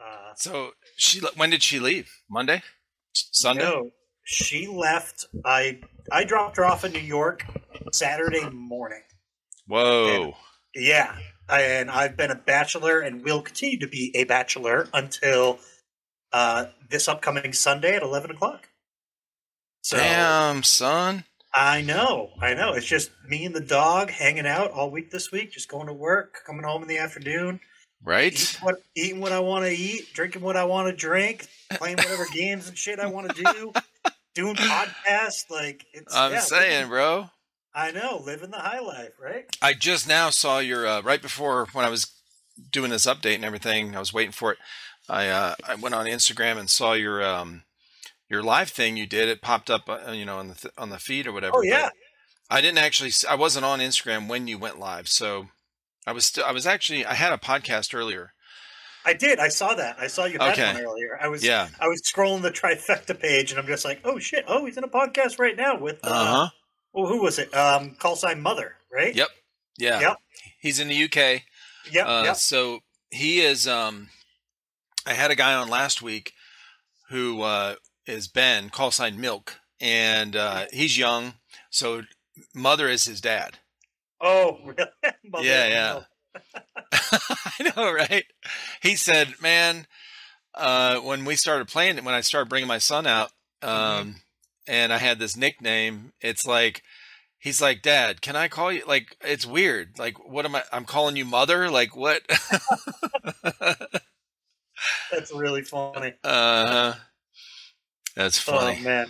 Uh, So she when did she leave? Monday, Sunday. No, she left. I I dropped her off in New York Saturday morning. Whoa. Yeah, and I've been a bachelor and will continue to be a bachelor until uh, this upcoming Sunday at eleven o'clock. So Damn, son. I know, I know. It's just me and the dog hanging out all week this week, just going to work, coming home in the afternoon, Right? eating what, eating what I want to eat, drinking what I want to drink, playing whatever games and shit I want to do, doing podcasts. Like it's. I'm yeah, saying, bro. I know, living the high life, right? I just now saw your uh, right before when I was doing this update and everything. I was waiting for it. I uh, I went on Instagram and saw your um your live thing you did. It popped up, uh, you know, on the th- on the feed or whatever. Oh yeah, I didn't actually. I wasn't on Instagram when you went live, so I was still. I was actually. I had a podcast earlier. I did. I saw that. I saw you had Okay. one earlier. I was Yeah. I was scrolling the trifecta page, and I'm just like, oh shit! Oh, he's in a podcast right now with. Uh, Uh huh. Well, who was it? Um, call sign mother, right? Yep. Yeah. Yep. He's in the UK. Yep. Uh, yep. So he is. Um, I had a guy on last week who uh, is Ben, call sign Milk, and uh, he's young. So mother is his dad. Oh, really? Yeah, yeah. I know, right? He said, "Man, uh, when we started playing, when I started bringing my son out, um, and I had this nickname, it's like." He's like, Dad, can I call you? Like, it's weird. Like, what am I? I'm calling you mother. Like, what? That's really funny. Uh, that's funny. Oh man,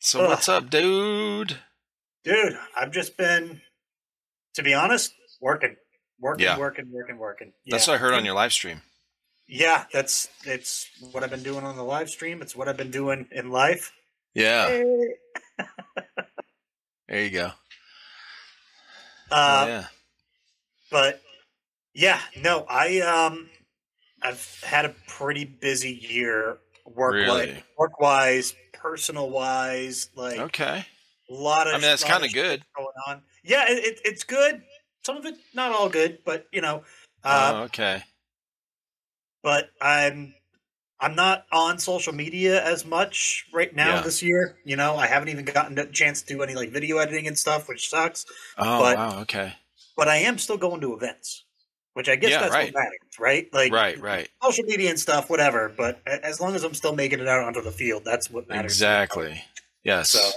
so Ugh. what's up, dude? dude, I've just been, to be honest, working, working, Yeah. working, working, working. That's what I heard on your live stream. Yeah, that's it's what I've been doing on the live stream. It's what I've been doing in life. Yeah, Hey. there you go. Uh, yeah, but yeah, no, I um, I've had a pretty busy year work Really? work wise, personal wise, like okay. a lot of. I mean, that's kind of good. going on. Yeah, it, it, it's good. Some of it not all good, but you know, uh, oh, okay. but I'm I'm not on social media as much right now Yeah. this year. You know, I haven't even gotten a chance to do any like video editing and stuff, which sucks. Oh, but- wow. Okay. But I am still going to events, which I guess Yeah, that's right. what matters, right? Like right, right. social media and stuff, whatever. But as long as I'm still making it out onto the field, that's what matters. Exactly. Yes. So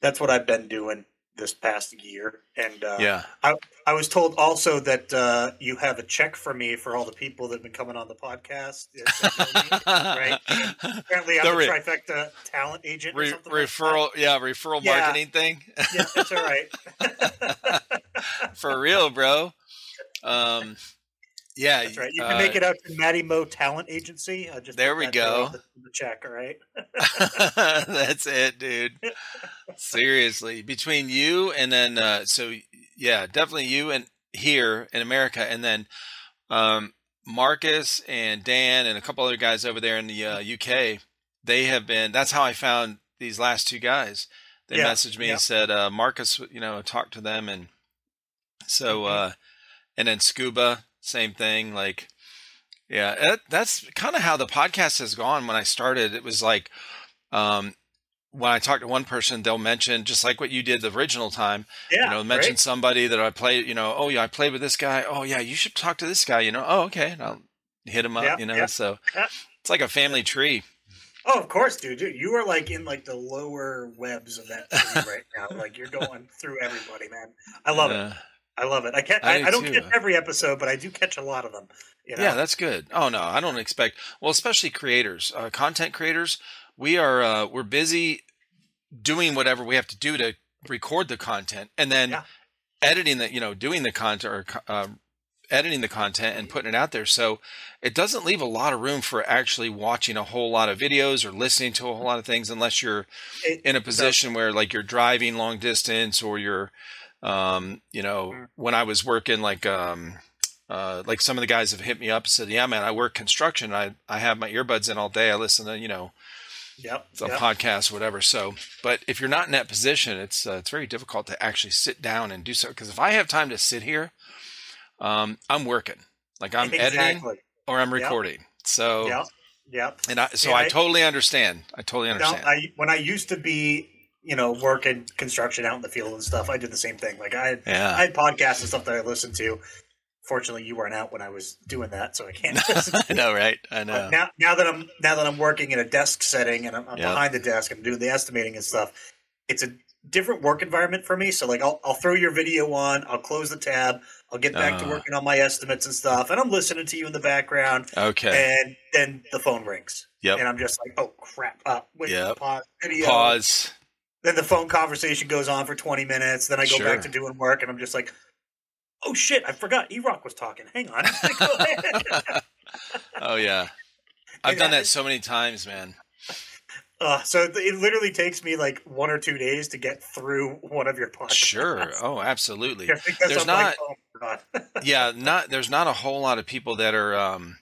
that's what I've been doing this past year, and uh, yeah. I I was told also that uh, you have a check for me for all the people that have been coming on the podcast. Right? Apparently, I'm The a re- trifecta talent agent. Or Re- something like referral, yeah, referral Yeah. marketing thing. Yeah, that's all right. For real, bro. Um, yeah, That's right. You uh, can make it out to MattyMo Talent Agency. I'll just There we go. The, the check, all right. That's it, dude. Seriously, between you and then, uh, so yeah, definitely you and here in America, and then um, Marcus and Dan and a couple other guys over there in the uh, UK. They have been. That's how I found these last two guys. They Yeah, messaged me yeah. and said uh, Marcus, you know, talk to them, and so Mhm. uh, and then Scuba, same thing. Like, yeah, that, that's kind of how the podcast has gone. When I started, it was like, um, when I talk to one person, they'll mention just like what you did the original time. Yeah. you know, mention right? somebody that I played. You know, oh yeah, I played with this guy. Oh yeah, you should talk to this guy. You know, oh okay, and I'll hit him up. Yeah, you know, yeah, so it's like a family tree. Oh, of course, dude. dude. You are like in like the lower webs of that tree right now. Like you're going through everybody, man. I love it. Uh, I love it. I can't. I I, do I don't too. catch every episode, but I do catch a lot of them. You know? Yeah, that's good. Oh no, I don't expect. Well, especially creators, uh, content creators. We are uh, we're busy doing whatever we have to do to record the content, and then Yeah. editing the you know doing the content or um, editing the content and putting it out there. So it doesn't leave a lot of room for actually watching a whole lot of videos or listening to a whole lot of things unless you're It- in a position where like you're driving long distance or you're um you know Mm. when i was working like um uh like some of the guys have hit me up said yeah man i work construction i i have my earbuds in all day i listen to you know Yep. a yep. podcast whatever so but if you're not in that position it's uh, it's very difficult to actually sit down and do so because if i have time to sit here um i'm working like i'm editing or I'm recording. Yep. So yeah, yeah. And I, so yeah, I, I, totally understand. I totally understand. I, when I used to be, you know, working construction out in the field and stuff, I did the same thing. Like I had, yeah. I had podcasts and stuff that I listened to. Fortunately, you weren't out when I was doing that, so I can't. I know, right? I know. But now, now that I'm now that I'm working in a desk setting and I'm, I'm yep. behind the desk and doing the estimating and stuff, it's a different work environment for me. So like I'll I'll throw your video on, I'll close the tab, I'll get back uh, to working on my estimates and stuff, and I'm listening to you in the background. Okay. And then the phone rings. Yep. And I'm just like, oh crap! Uh, wait, yep. pause video. Pause. Then the phone conversation goes on for 20 minutes. Then I go sure. back to doing work, and I'm just like, oh shit! I forgot E-Rock was talking. Hang on. oh yeah. I've done that so many times, man. Uh, so it literally takes me like one or two days to get through one of your podcasts. Sure. Oh, absolutely. There's I'm not. Like, oh, yeah, not. There's not a whole lot of people that are um,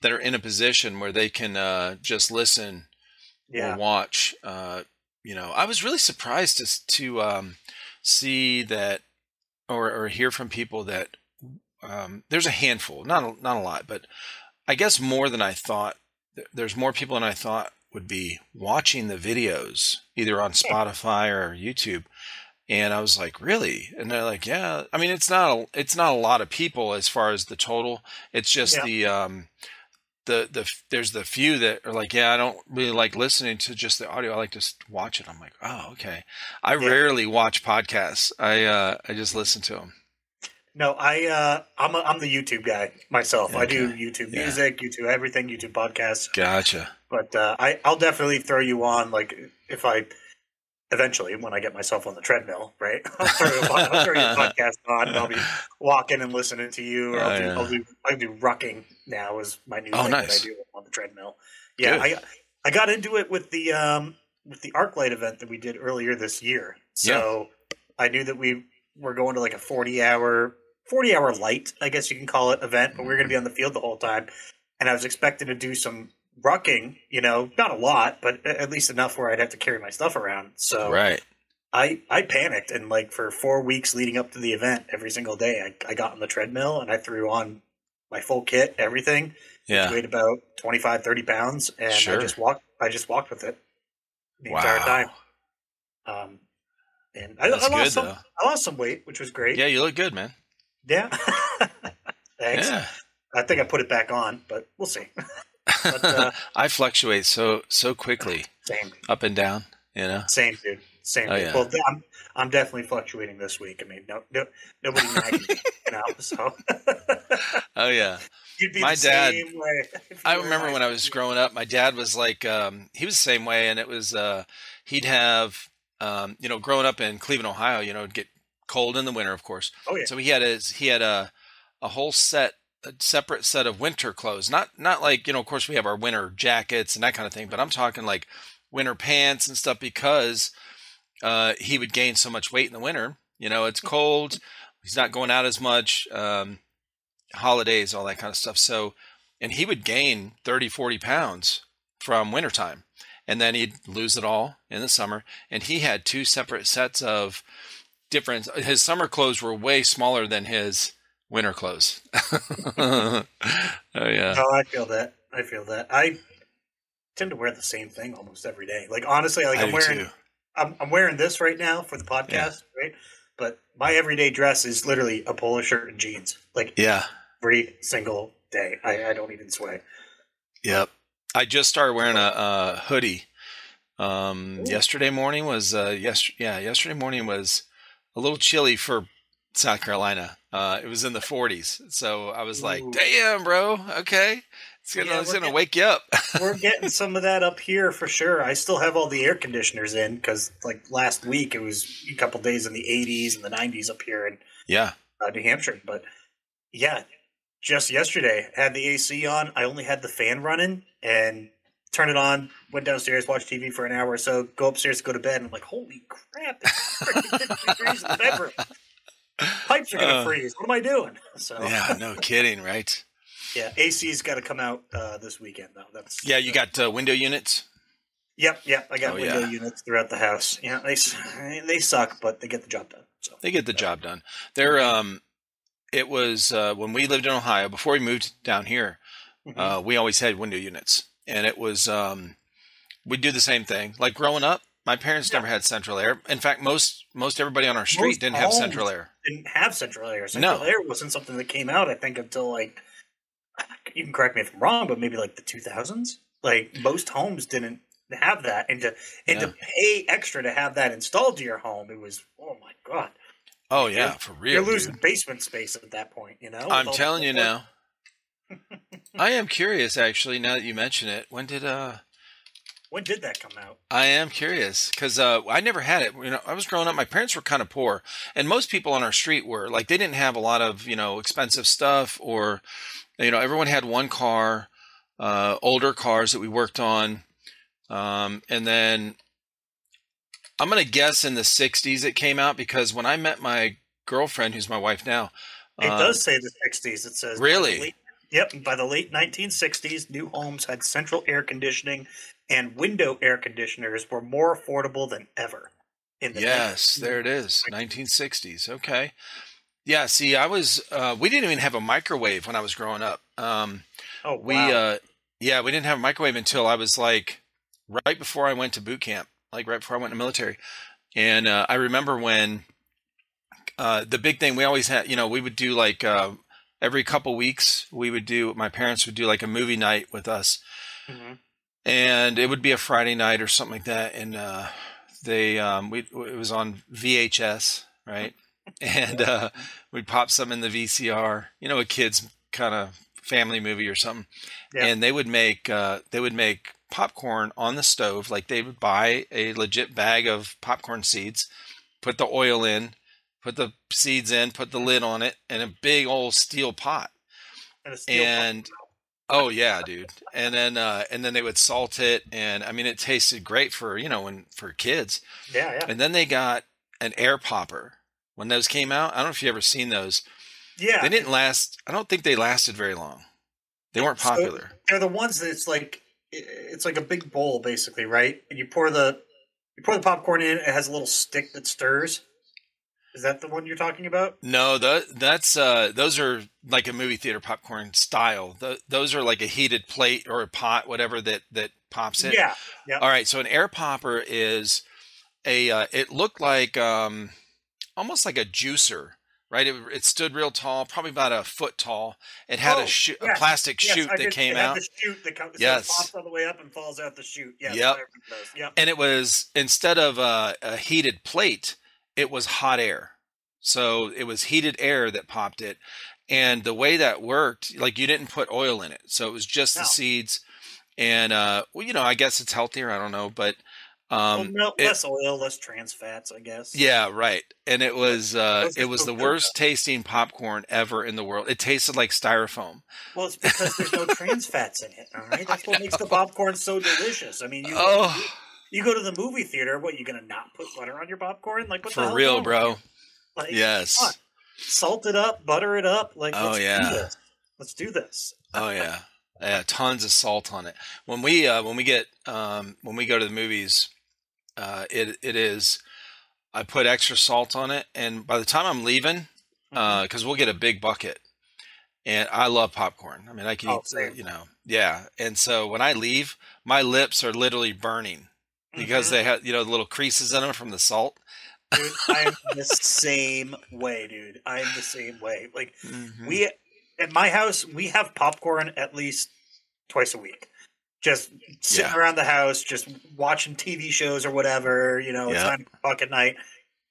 that are in a position where they can uh, just listen yeah. or watch. Uh, you know, I was really surprised to to um, see that or, or hear from people that um, there's a handful, not a, not a lot, but I guess more than I thought. There's more people than I thought would be watching the videos either on Spotify or YouTube. And I was like, really? And they're like, yeah. I mean, it's not a, it's not a lot of people as far as the total. It's just yeah. the um, the the there's the few that are like, yeah, I don't really like listening to just the audio. I like to watch it. I'm like, oh, okay. I yeah. rarely watch podcasts. I uh, I just listen to them. No, I uh, I'm a, I'm the YouTube guy myself. Okay. I do YouTube yeah. music, YouTube everything, YouTube podcasts. Gotcha. But uh, I I'll definitely throw you on like if I eventually when I get myself on the treadmill, right? I'll throw, I'll throw your podcast on and I'll be walking and listening to you. Or I'll, oh, do, yeah. I'll do I do rucking now is my new oh, thing nice. that I do on the treadmill. Yeah, I I got into it with the um with the ArcLight event that we did earlier this year. So yeah. I knew that we were going to like a 40 hour 40 hour light, I guess you can call it, event, but we are going to be on the field the whole time. And I was expecting to do some rucking, you know, not a lot, but at least enough where I'd have to carry my stuff around. So right. I, I panicked and like for four weeks leading up to the event, every single day I, I got on the treadmill and I threw on my full kit, everything. Yeah. It weighed about 25, 30 pounds and sure. I just walked, I just walked with it the wow. entire time. Um, and I, I lost good, some, though. I lost some weight, which was great. Yeah. You look good, man. Yeah. Thanks. Yeah. I think I put it back on, but we'll see. but, uh, I fluctuate so so quickly. Same. Up and down, you know. Same, dude. Same. Oh, yeah. Well, I'm I'm definitely fluctuating this week. I mean, no, no nobody nagging me, you. So. oh yeah. my dad. I remember when I was growing up, my dad was like, um, he was the same way, and it was uh, he'd have, um, you know, growing up in Cleveland, Ohio, you know, get cold in the winter, of course. Oh yeah. So he had a he had a a whole set a separate set of winter clothes. Not not like, you know, of course we have our winter jackets and that kind of thing, but I'm talking like winter pants and stuff because uh, he would gain so much weight in the winter. You know, it's cold. He's not going out as much. Um, holidays, all that kind of stuff. So, and he would gain 30, 40 pounds from wintertime. And then he'd lose it all in the summer. And he had two separate sets of different. His summer clothes were way smaller than his winter clothes. oh yeah. Oh, I feel that. I feel that. I tend to wear the same thing almost every day. Like honestly, like I am wearing I'm, I'm, wearing this right now for the podcast, yeah. right? But my everyday dress is literally a polo shirt and jeans. Like yeah, every single day. I, I don't even sway. Yep. I just started wearing a, a hoodie. Um, yesterday morning was uh, yes, yeah, yesterday morning was a little chilly for South Carolina. Uh, it was in the 40s, so I was Ooh. like, "Damn, bro, okay, it's gonna, yeah, it's gonna getting, wake you up." we're getting some of that up here for sure. I still have all the air conditioners in because, like last week, it was a couple days in the 80s and the 90s up here in yeah uh, New Hampshire. But yeah, just yesterday, had the AC on. I only had the fan running and turn it on, went downstairs, watched TV for an hour or so, go upstairs to go to bed, and I'm like, holy crap, it's degrees in the bedroom. Pipes are gonna uh, freeze. What am I doing? So yeah, no kidding, right? Yeah, AC's got to come out uh, this weekend though. That's yeah. You got uh, window units. Yep, yep. I got oh, window yeah. units throughout the house. Yeah, they they suck, but they get the job done. So they get the job done. They're um, it was uh, when we lived in Ohio before we moved down here. mm-hmm. uh, we always had window units, and it was um, we do the same thing. Like growing up, my parents yeah. never had central air. In fact, most most everybody on our street most didn't have central air. Didn't have central air. Central no. air wasn't something that came out. I think until like you can correct me if I'm wrong, but maybe like the 2000s. Like most homes didn't have that, and to and yeah. to pay extra to have that installed to your home, it was oh my god. Oh yeah, you're, for real. You're losing dude. basement space at that point. You know. I'm telling you now. I am curious, actually. Now that you mention it, when did uh when did that come out? I am curious because uh, I never had it. You know, I was growing up. My parents were kind of poor, and most people on our street were like they didn't have a lot of you know expensive stuff, or you know everyone had one car, uh, older cars that we worked on, um, and then I'm gonna guess in the '60s it came out because when I met my girlfriend, who's my wife now, it uh, does say the '60s. It says really. Yep, by the late 1960s, new homes had central air conditioning and window air conditioners were more affordable than ever. In the yes, 19- there it is, 1960s. Okay, yeah. See, I was uh, we didn't even have a microwave when I was growing up. Um, oh, wow. we uh, yeah, we didn't have a microwave until I was like right before I went to boot camp, like right before I went to military. And uh, I remember when uh, the big thing we always had, you know, we would do like uh, every couple weeks we would do my parents would do like a movie night with us mm-hmm. and it would be a friday night or something like that and uh, they um, we it was on vhs right and uh, we'd pop some in the vcr you know a kids kind of family movie or something yeah. and they would make uh, they would make popcorn on the stove like they would buy a legit bag of popcorn seeds put the oil in put the seeds in, put the lid on it, and a big old steel pot. And, steel and pot. oh yeah, dude. And then uh, and then they would salt it, and I mean it tasted great for you know when for kids. Yeah, yeah. And then they got an air popper when those came out. I don't know if you ever seen those. Yeah, they didn't last. I don't think they lasted very long. They weren't popular. So they're the ones that it's like it's like a big bowl basically, right? And you pour the you pour the popcorn in. It has a little stick that stirs. Is that the one you're talking about? No, the, that's uh, those are like a movie theater popcorn style. The, those are like a heated plate or a pot, whatever that that pops it. Yeah. Yeah. All right. So an air popper is a. Uh, it looked like um, almost like a juicer, right? It, it, stood real tall, probably about a foot tall. It had oh, a, sh- yes. a plastic yes, chute that came out. The chute that comes, yes. So pops all the way up and falls out the chute. Yes, yep. yep. And it was instead of a, a heated plate it was hot air. So it was heated air that popped it. And the way that worked, like you didn't put oil in it. So it was just no. the seeds. And, uh, well, you know, I guess it's healthier. I don't know. But, um, well, no, less oil, less trans fats, I guess. Yeah, right. And it was, uh, it was the worst tasting popcorn ever in the world. It tasted like styrofoam. Well, it's because there's no trans fats in it. All right. That's what makes the popcorn so delicious. I mean, you. Oh. You go to the movie theater. What you gonna not put butter on your popcorn? Like what for real, bro? Like, yes. Salt it up, butter it up. Like oh yeah, do let's do this. oh yeah, yeah. Tons of salt on it. When we uh, when we get um, when we go to the movies, uh, it it is. I put extra salt on it, and by the time I'm leaving, because mm-hmm. uh, we'll get a big bucket, and I love popcorn. I mean, I can oh, eat, uh, you know, yeah. And so when I leave, my lips are literally burning because mm-hmm. they have you know little creases in them from the salt. Dude, I'm the same way, dude. I'm the same way. Like mm-hmm. we at my house, we have popcorn at least twice a week. Just sitting yeah. around the house, just watching TV shows or whatever. You know, it's yeah. nine o'clock at night.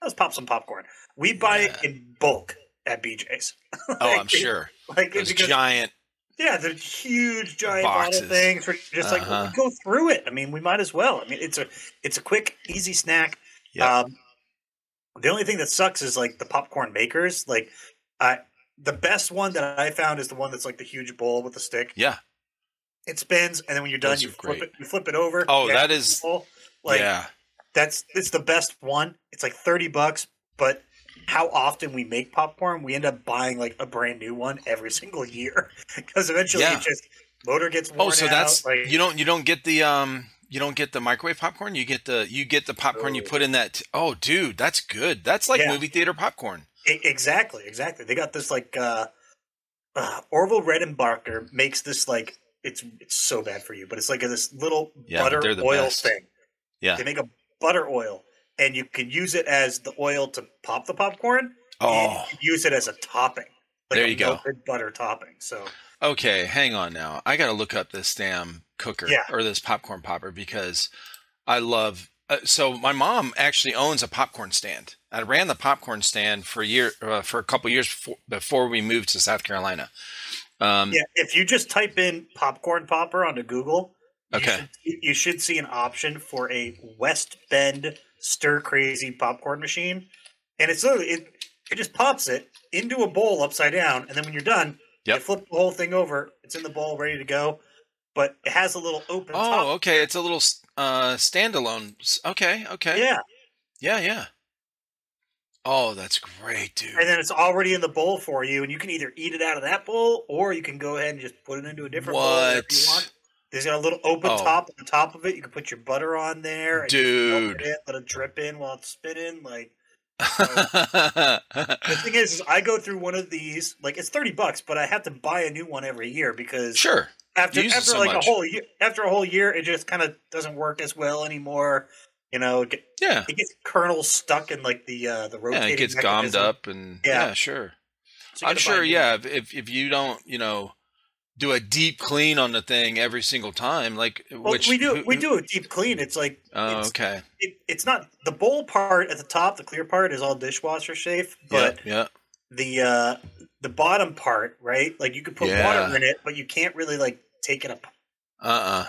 Let's pop some popcorn. We buy yeah. it in bulk at BJ's. like, oh, I'm sure. Like it's giant yeah, the huge giant Boxes. bottle things. For just uh-huh. like go through it. I mean, we might as well. I mean, it's a it's a quick, easy snack. Yep. Um, the only thing that sucks is like the popcorn makers. Like, I the best one that I found is the one that's like the huge bowl with the stick. Yeah, it spins, and then when you're done, Those you flip great. it. You flip it over. Oh, that is bowl. like yeah. That's it's the best one. It's like thirty bucks, but how often we make popcorn, we end up buying like a brand new one every single year because eventually yeah. it just motor gets worn Oh, so out, that's like, you don't you don't get the um you don't get the microwave popcorn. You get the you get the popcorn oh. you put in that. T- oh, dude, that's good. That's like yeah. movie theater popcorn. exactly, exactly. They got this like uh, uh Orville Redenbacher makes this like it's it's so bad for you, but it's like this little Yeah, butter the oil best. thing. Yeah. They make a butter oil, and you can use it as the oil to pop the popcorn. Oh, use it as a topping. Like There a you go. butter topping. So okay. Hang on now. I got to look up this damn cooker Yeah. or this popcorn popper because I love. Uh, so my mom actually owns a popcorn stand. I ran the popcorn stand for a year, uh, for a couple years before, before we moved to South Carolina. Um, yeah, if you just type in popcorn popper onto Google, you Okay. should- you should see an option for a West Bend stir crazy popcorn machine, and it's literally it. It just pops it into a bowl upside down, and then when you're done, Yep. you flip the whole thing over. It's in the bowl, ready to go. But it has a little open Oh, okay. It's a little uh, standalone. Okay, okay. Yeah, yeah, yeah. Oh, that's great, dude. and then it's already in the bowl for you, and you can either eat it out of that bowl, or you can go ahead and just put it into a different bowl if you want. There's got a little open Oh. top on top of it. You can put your butter on there, and you can melt Dude. it let it drip in while it's spinning. Like the thing is, is, I go through one of these. Like it's thirty bucks, but I have to buy a new one every year because sure. after after so like much. a whole year, after a whole year, it just kind of doesn't work as well anymore. You know, it, get, Yeah. it gets kernels stuck in like the uh the Yeah, it gets gommed up and yeah, Yeah. sure. So I'm sure, yeah, if, if if you don't, you know, do a deep clean on the thing every single time, like Well, which we do who- we do a deep clean. It's like Oh, it's, okay. it, it's not the bowl part at the top. The clear part is all dishwasher safe, but yeah, the uh the bottom part, right? Like you could put Yeah. water in it, but you can't really like take it apart. Uh-uh.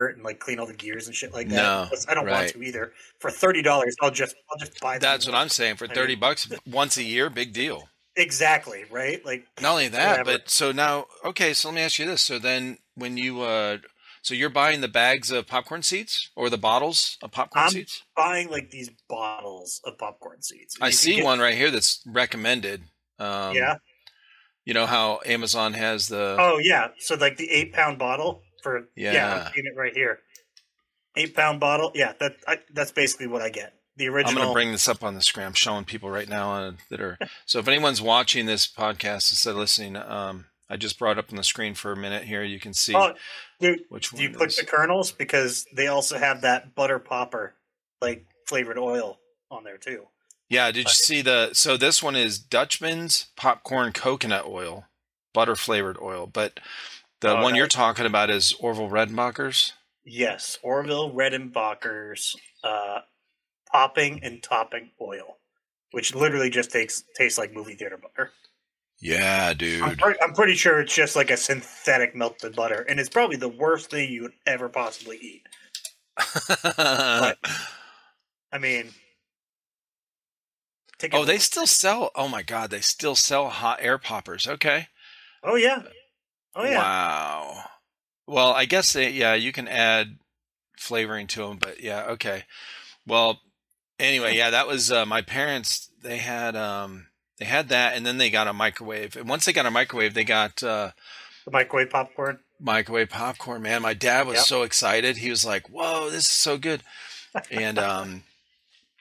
And like clean all the gears and shit like that. No, Plus, I don't right. want to either. For thirty dollars, I'll just I'll just buy. That's what. I'm saying. For 30 bucks once a year, big deal. exactly right. Like Not only that, Whatever. but so now, okay, so let me ask you this. So then when you, uh, so you're buying the bags of popcorn seeds or the bottles of popcorn I'm- seeds? buying like these bottles of popcorn seeds. I You see get- one right here that's recommended. Um, yeah. You know how Amazon has the, Oh yeah. So like the eight pound bottle for yeah, Yeah. I'm seeing it right here. Eight pound bottle. Yeah, that I, that's basically what I get. The original. I'm going to bring this up on the screen. I'm showing people right now uh, that are. so if anyone's watching this podcast instead of listening, um, I just brought up on the screen for a minute here. You can see oh, which do you is. the kernels because they also have that butter popper, like flavored oil on there too. Yeah, did you see the? So this one is Dutchman's popcorn coconut oil, butter flavored oil. But the Oh, one you're talking about is Orville Redenbacher's. Yes, Orville Redenbacher's uh, popping and topping oil, which literally just takes tastes like movie theater butter. Yeah, I'm, dude. pre- I'm pretty sure it's just like a synthetic melted butter, and it's probably the worst thing you would ever possibly eat. but, I mean, oh, they still sell. Oh my God, they still sell hot air poppers. Okay. Oh yeah, oh yeah. Wow. Well, I guess they, yeah, you can add flavoring to them, but yeah, okay. Well, anyway, yeah, that was uh, my parents. They had um, they had that, and then they got a microwave. And once they got a microwave, they got uh, The microwave popcorn. microwave popcorn. Man, my dad was Yep. so excited. He was like, "Whoa, this is so good!" And um,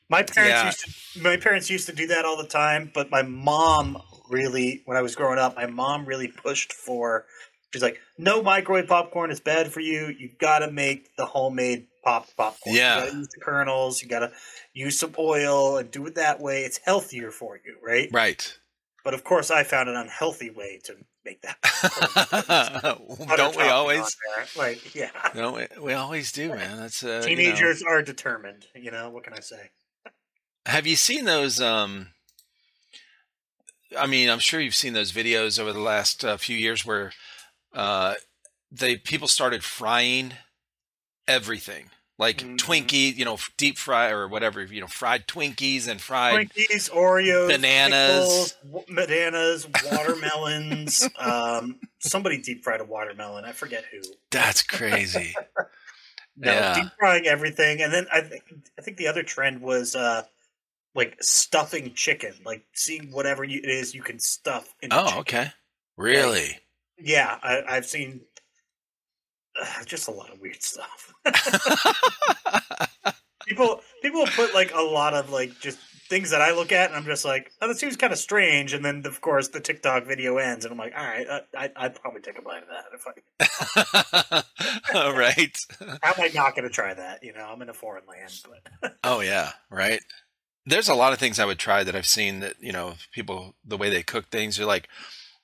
My parents Yeah. used to. My parents used to do that all the time, but my mom really, when I was growing up, my mom really pushed for. She's like, "No microwave popcorn is bad for you. You got to make the homemade pop popcorn. Yeah. you got to use the kernels. You got to use some oil and do it that way. It's healthier for you, right?" right. But of course, I found an unhealthy way to make that. Don't we always? Like, yeah. No, we, we always do, man. That's uh, you know. Teenagers are determined. You know what can I say? Have you seen those? Um, I mean, I'm sure you've seen those videos over the last uh, few years where uh, they people started frying everything, like Mhm. Twinkie, you know, deep fry or whatever, you know, fried Twinkies and fried. Twinkies, Oreos, Bananas. pickles, bananas, watermelons. um, somebody deep fried a watermelon. I forget who. That's crazy. No, Yeah. deep frying everything, and then I think I think the other trend was uh, like stuffing chicken, like seeing whatever you, it is you can stuff. Into oh, chicken. okay. Really? Yeah, I, I've seen uh, just a lot of weird stuff. people people put like a lot of like just things that I look at and I'm just like, oh, that seems kind of strange. And then of course the TikTok video ends, and I'm like, all right, I, I'd probably take a bite of that if I. All right. How am I not going to try that? You know, I'm in a foreign land. But oh yeah, right. There's a lot of things I would try that I've seen that you know people the way they cook things. You're like,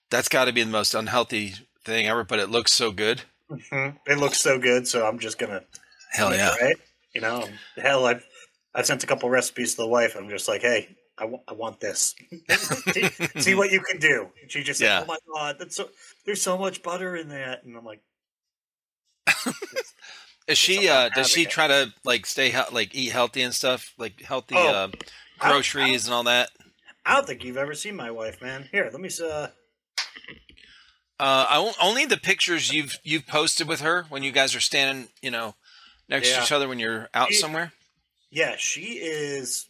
that's got to be the most unhealthy thing ever, but it looks so good. Mm-hmm. It looks so good, so I'm just gonna. Hell yeah! Right? You know, hell, I've I've sent a couple recipes to the wife. I'm just like, hey, I, w- I want this. see, see, what you can do. And she just yeah. said, oh my god, that's so. There's so much butter in that, and I'm like. Is she? Uh, does she try to like stay like eat healthy and stuff, like healthy oh, uh, groceries and all that? I don't think you've ever seen my wife, man. Here, let me. Uh, uh, I only the pictures you've you've posted with her when you guys are standing, you know, next yeah. to each other when you're out she, somewhere. Yeah, she is.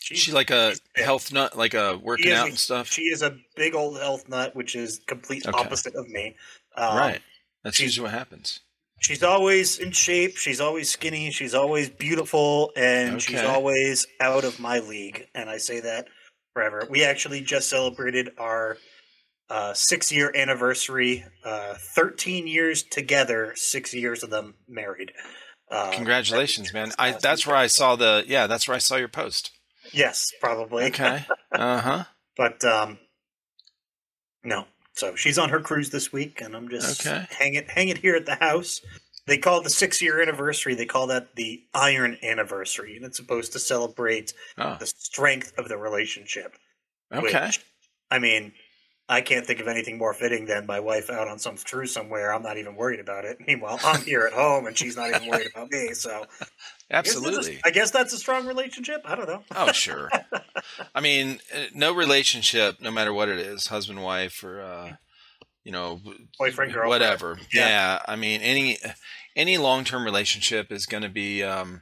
She's she like a health nut, like a working out a, and stuff. She is a big old health nut, which is complete okay. opposite of me. Um, right, that's usually what happens. She's always in shape. She's always skinny. She's always beautiful, and okay. she's always out of my league. And I say that forever. We actually just celebrated our uh, six year anniversary. Uh, Thirteen years together, six years of them married. Uh, Congratulations, man! I that's where I saw the yeah. That's where I saw your post. Yes, probably. Okay. Uh huh. but um, no. So she's on her cruise this week, and I'm just okay. hang it hang it here at the house. They call the six year anniversary. They call that the Iron Anniversary, and it's supposed to celebrate oh. the strength of the relationship. Okay. Which, I mean, I can't think of anything more fitting than my wife out on some cruise somewhere. I'm not even worried about it. Meanwhile, I'm here at home and she's not even worried about me. So, absolutely. I guess, a, I guess that's a strong relationship. I don't know. oh, sure. I mean, uh, no relationship, no matter what it is, husband, wife, or uh, you know, boyfriend, girlfriend, whatever. Yeah. yeah. I mean, any any long term relationship is going to be, um,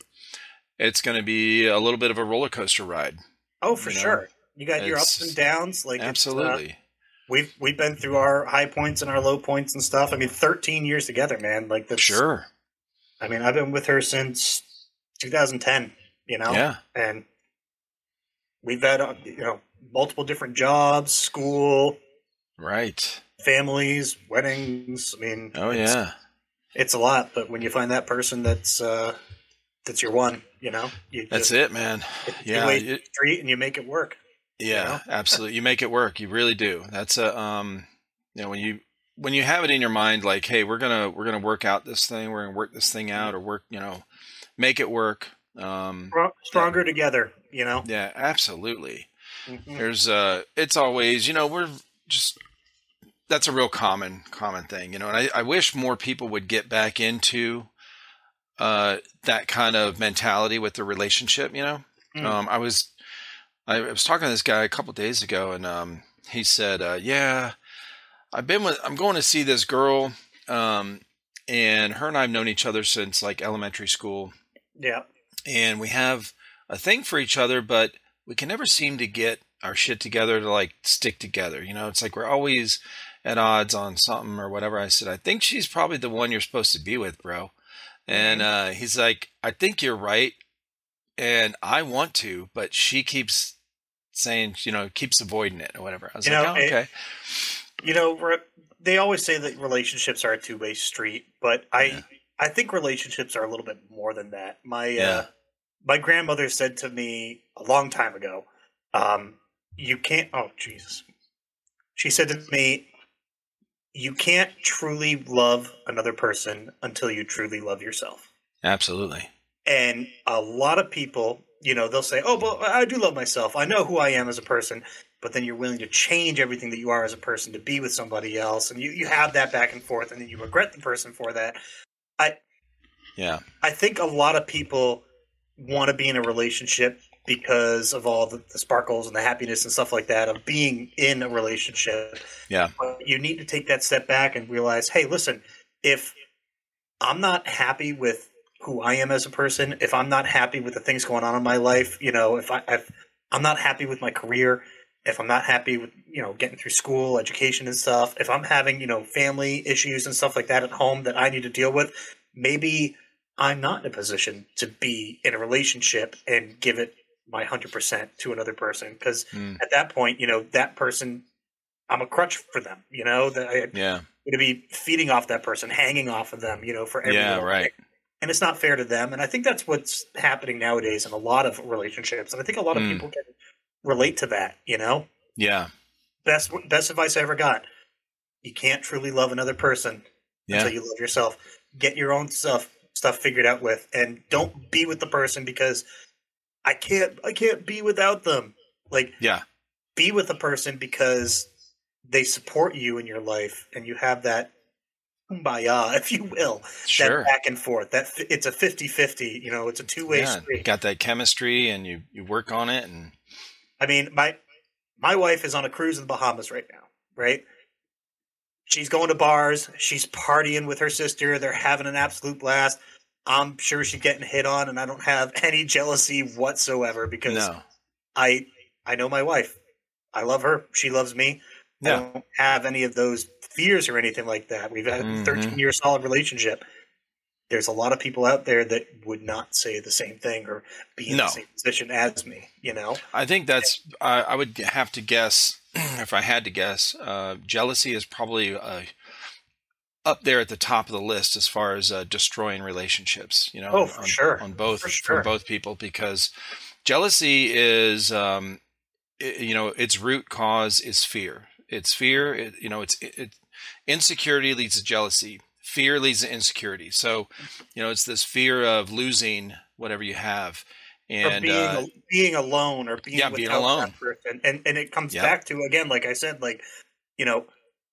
it's going to be a little bit of a roller coaster ride. Oh, for you know? sure. You got it's, your ups and downs. Like absolutely. We've we've been through our high points and our low points and stuff. I mean, 13 years together, man. Like that's sure. I mean, I've been with her since 2010. You know, yeah, and we've had uh, you know multiple different jobs, school, right, families, weddings. I mean, oh yeah, it's a lot. But when you find that person that's uh, that's your one, you know, you that's just, it, man. yeah, you street and you make it work. Yeah, you know? absolutely. You make it work. You really do. That's a um, you know, when you when you have it in your mind, like, hey, we're gonna we're gonna work out this thing, we're gonna work this thing out, or work, you know, make it work. Um, stronger yeah. together. You know. Yeah, absolutely. Mm-hmm. There's uh, it's always you know we're just that's a real common common thing, you know, and I, I wish more people would get back into uh, that kind of mentality with the relationship. You know, mm. um, I was I was talking to this guy a couple days ago, and um, he said, uh, "Yeah, I've been with. I'm going to see this girl, um, and her and I've known each other since like elementary school. Yeah, and we have a thing for each other, but we can never seem to get our shit together to like stick together. You know, it's like we're always at odds on something or whatever." I said, "I think she's probably the one you're supposed to be with, bro." And mm-hmm. uh, he's like, "I think you're right." And I want to, but she keeps saying, you know, keeps avoiding it or whatever. I was you like, know, oh, okay. It, you know, they always say that relationships are a two way street, but I, yeah. I think relationships are a little bit more than that. My, yeah. uh, my grandmother said to me a long time ago, um, you can't, oh, Jesus. She said to me, you can't truly love another person until you truly love yourself. Absolutely. And a lot of people, you know, they'll say, "Oh, but I do love myself. I know who I am as a person." But then you're willing to change everything that you are as a person to be with somebody else, and you, you have that back and forth, and then you regret the person for that. I, yeah, I think a lot of people want to be in a relationship because of all the, the, sparkles and the happiness and stuff like that of being in a relationship. Yeah, but you need to take that step back and realize, hey, listen, if I'm not happy with who I am as a person, if I'm not happy with the things going on in my life, you know, if I if I'm not happy with my career, if I'm not happy with you know getting through school, education and stuff, if I'm having you know family issues and stuff like that at home that I need to deal with, maybe I'm not in a position to be in a relationship and give it my 100% to another person because mm. at that point you know that person i'm a crutch for them you know that I, yeah. To be feeding off that person hanging off of them you know for everyone yeah right and it's not fair to them and i think that's what's happening nowadays in a lot of relationships and i think a lot of mm. people can relate to that you know yeah best best advice i ever got you can't truly love another person yeah. until you love yourself get your own stuff stuff figured out with and don't be with the person because I can't I can't be without them. Like yeah. Be with the person because they support you in your life and you have that kumbaya, if you will. Sure. That back and forth. That it's a 50-50, you know, it's a two-way yeah, street. got that chemistry and you you work on it and I mean, my my wife is on a cruise in the Bahamas right now, right? She's going to bars. She's partying with her sister. They're having an absolute blast. I'm sure she's getting hit on, and I don't have any jealousy whatsoever because no. I I know my wife. I love her. She loves me. Yeah. I don't have any of those fears or anything like that. We've had mm-hmm. a 13 year solid relationship. There's a lot of people out there that would not say the same thing or be in no. the same position as me. You know, I think that's. I, I would have to guess if I had to guess, uh, jealousy is probably uh, up there at the top of the list as far as uh, destroying relationships. You know, oh, on, sure, on both sure. for both people because jealousy is, um, you know, its root cause is fear. It's fear. It, you know, it's it, it, insecurity leads to jealousy. Fear leads to insecurity. So, you know, it's this fear of losing whatever you have and or being uh, being alone or being yeah, being alone. person. And and it comes back to again, like I said, like you know,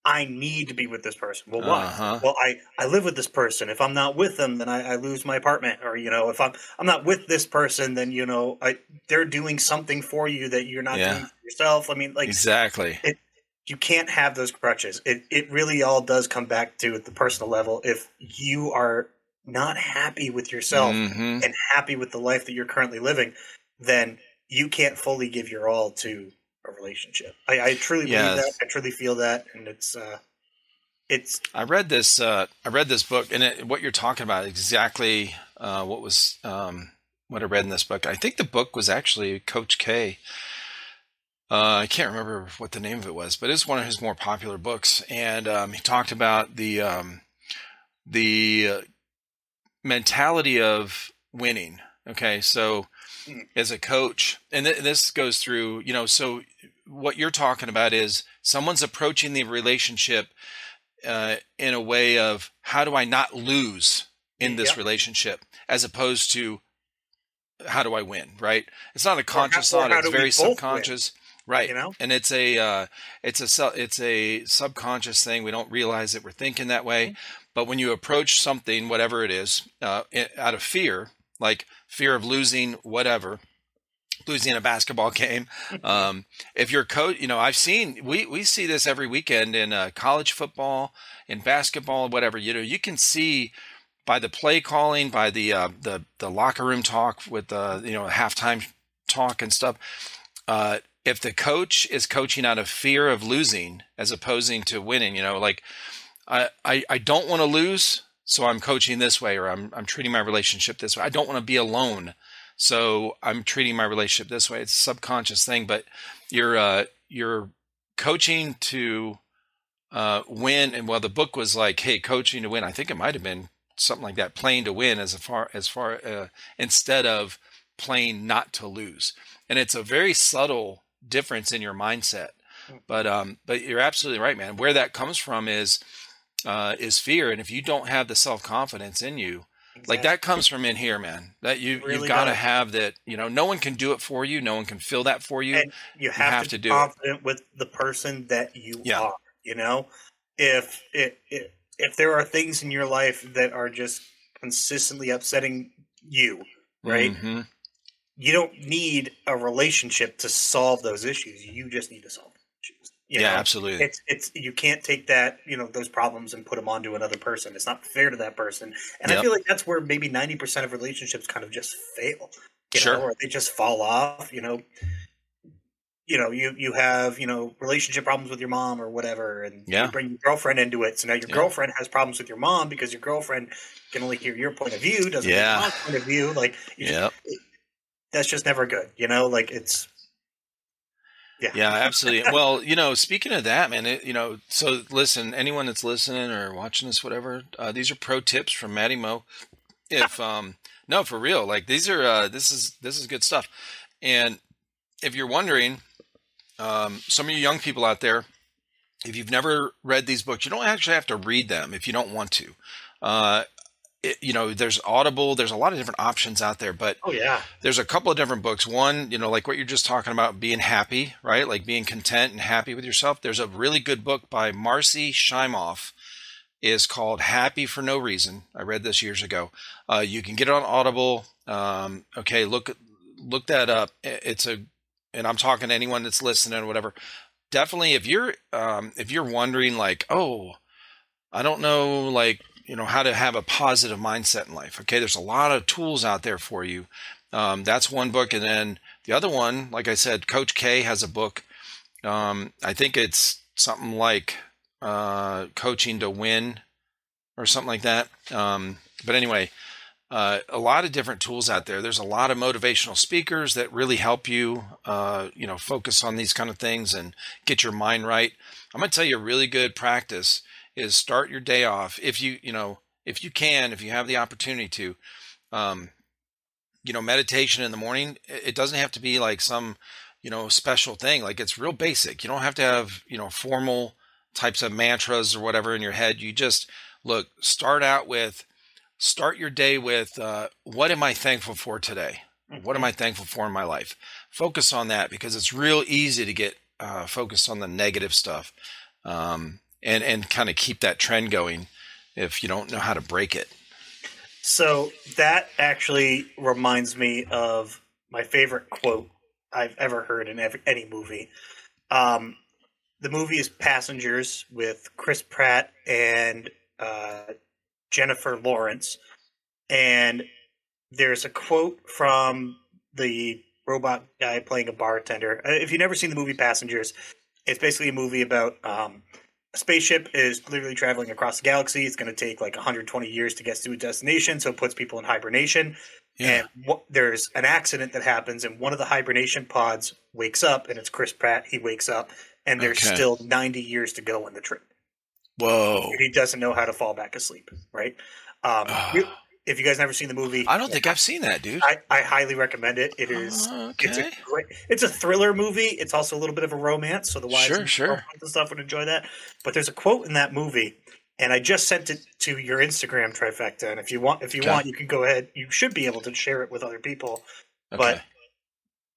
I need to be with this person. Well, why? Uh-huh. Well, I I live with this person. If I'm not with them, then I, I lose my apartment. Or you know, if I'm I'm not with this person, then you know, I they're doing something for you that you're not yeah. doing for yourself. I mean, like exactly. It, you can't have those crutches. It it really all does come back to at the personal level. If you are not happy with yourself mm-hmm. and happy with the life that you're currently living, then you can't fully give your all to a relationship. I, I truly yes. believe that. I truly feel that, and it's uh, it's. I read this. Uh, I read this book, and it, what you're talking about exactly uh, what was um, what I read in this book. I think the book was actually Coach K. Uh, I can't remember what the name of it was, but it's one of his more popular books, and um, he talked about the um, the uh, mentality of winning. Okay, so hmm. as a coach, and th- this goes through, you know, so what you're talking about is someone's approaching the relationship uh, in a way of how do I not lose in this yep. relationship, as opposed to how do I win, right? It's not a conscious how, thought; it's very subconscious. Right you know and it's a uh, it's a it's a subconscious thing we don't realize that we're thinking that way mm-hmm. But when you approach something, whatever it is, uh, out of fear, like fear of losing whatever, losing a basketball game. Um, if you're coach, you know, I've seen we we see this every weekend in uh, college football, in basketball, whatever. You know, you can see by the play calling, by the uh, the the locker room talk with the you know halftime talk and stuff. Uh, if the coach is coaching out of fear of losing as opposing to winning, you know, like I, I, I don't want to lose, so I'm coaching this way, or I'm, I'm treating my relationship this way. I don't want to be alone, so I'm treating my relationship this way. It's a subconscious thing, but you're uh, you're coaching to uh, win. And well, the book was like, "Hey, coaching to win." I think it might have been something like that, playing to win, as far as far uh, instead of playing not to lose. And it's a very subtle difference in your mindset. Hmm. But um, but you're absolutely right, man. Where that comes from is uh, is fear, and if you don't have the self confidence in you, exactly. like that comes from in here, man. That you really you've got to have that. You know, no one can do it for you. No one can feel that for you. And you have, you have to, to, be do confident it. with the person that you yeah. are. You know, if it, it if there are things in your life that are just consistently upsetting you, right? Mm-hmm. You don't need a relationship to solve those issues. You just need to solve you yeah, know, absolutely. It's it's you can't take that you know those problems and put them onto another person. It's not fair to that person, and yep. I feel like that's where maybe ninety percent of relationships kind of just fail. You sure. know, or they just fall off. You know, you know, you you have you know relationship problems with your mom or whatever, and yeah. you bring your girlfriend into it. So now your yeah. girlfriend has problems with your mom because your girlfriend can only hear your point of view, doesn't yeah. point of view. Like, yeah, that's just never good. You know, like it's yeah. Yeah, absolutely. well, you know, speaking of that, man, it, you know, so listen, anyone that's listening or watching this, whatever, uh, these are pro tips from MattyMo. If um, no, for real, like these are uh, this is this is good stuff. And if you're wondering, um, some of you young people out there, if you've never read these books, you don't actually have to read them if you don't want to. Uh, it, you know, there's Audible, there's a lot of different options out there, but oh yeah, there's a couple of different books. One, you know, like what you're just talking about, being happy, right? Like being content and happy with yourself. There's a really good book by Marci Shimoff, is called Happy for No Reason. I read this years ago. Uh, you can get it on Audible. Um, okay, look look that up. It's a, and I'm talking to anyone that's listening or whatever. Definitely, if you're um, if you're wondering like, oh, I don't know, like you know how to have a positive mindset in life okay? There's a lot of tools out there for you. Um, that's one book and then the other one like i said coach k has a book. Um, i think it's something like uh, coaching to win or something like that. Um, but anyway uh, a lot of different tools out there. There's a lot of motivational speakers that really help you uh, you know focus on these kind of things and get your mind right. I'm going to tell you a really good practice is start your day off if you you know if you can if you have the opportunity to um you know meditation in the morning it doesn't have to be like some you know special thing like it's real basic. You don't have to have you know formal types of mantras or whatever in your head. You just look start out with start your day with uh, what am i thankful for today? What am i thankful for in my life? Focus on that because it's real easy to get uh, focused on the negative stuff. Um, and and kind of keep that trend going if you don't know how to break it. So that actually reminds me of my favorite quote I've ever heard in every, any movie. Um, the movie is Passengers with Chris Pratt and uh, Jennifer Lawrence, and there's a quote from the robot guy playing a bartender. Uh, if you've never seen the movie Passengers, it's basically a movie about um, spaceship is literally traveling across the galaxy. It's going to take like 120 years to get to a destination, so it puts people in hibernation. Yeah. And there's an accident that happens, and one of the hibernation pods wakes up, and it's Chris Pratt. He wakes up, and there's okay. still 90 years to go in the trip. Whoa! And he doesn't know how to fall back asleep. Right? Um, if you guys never seen the movie, I don't think I've seen that, dude. I, I highly recommend it. It is uh, okay. it's a great it's a thriller movie. It's also a little bit of a romance, so the wives sure, and sure. stuff would enjoy that. But there's a quote in that movie, and I just sent it to your Instagram trifecta. And if you want, if you okay. want, you can go ahead. You should be able to share it with other people. Okay.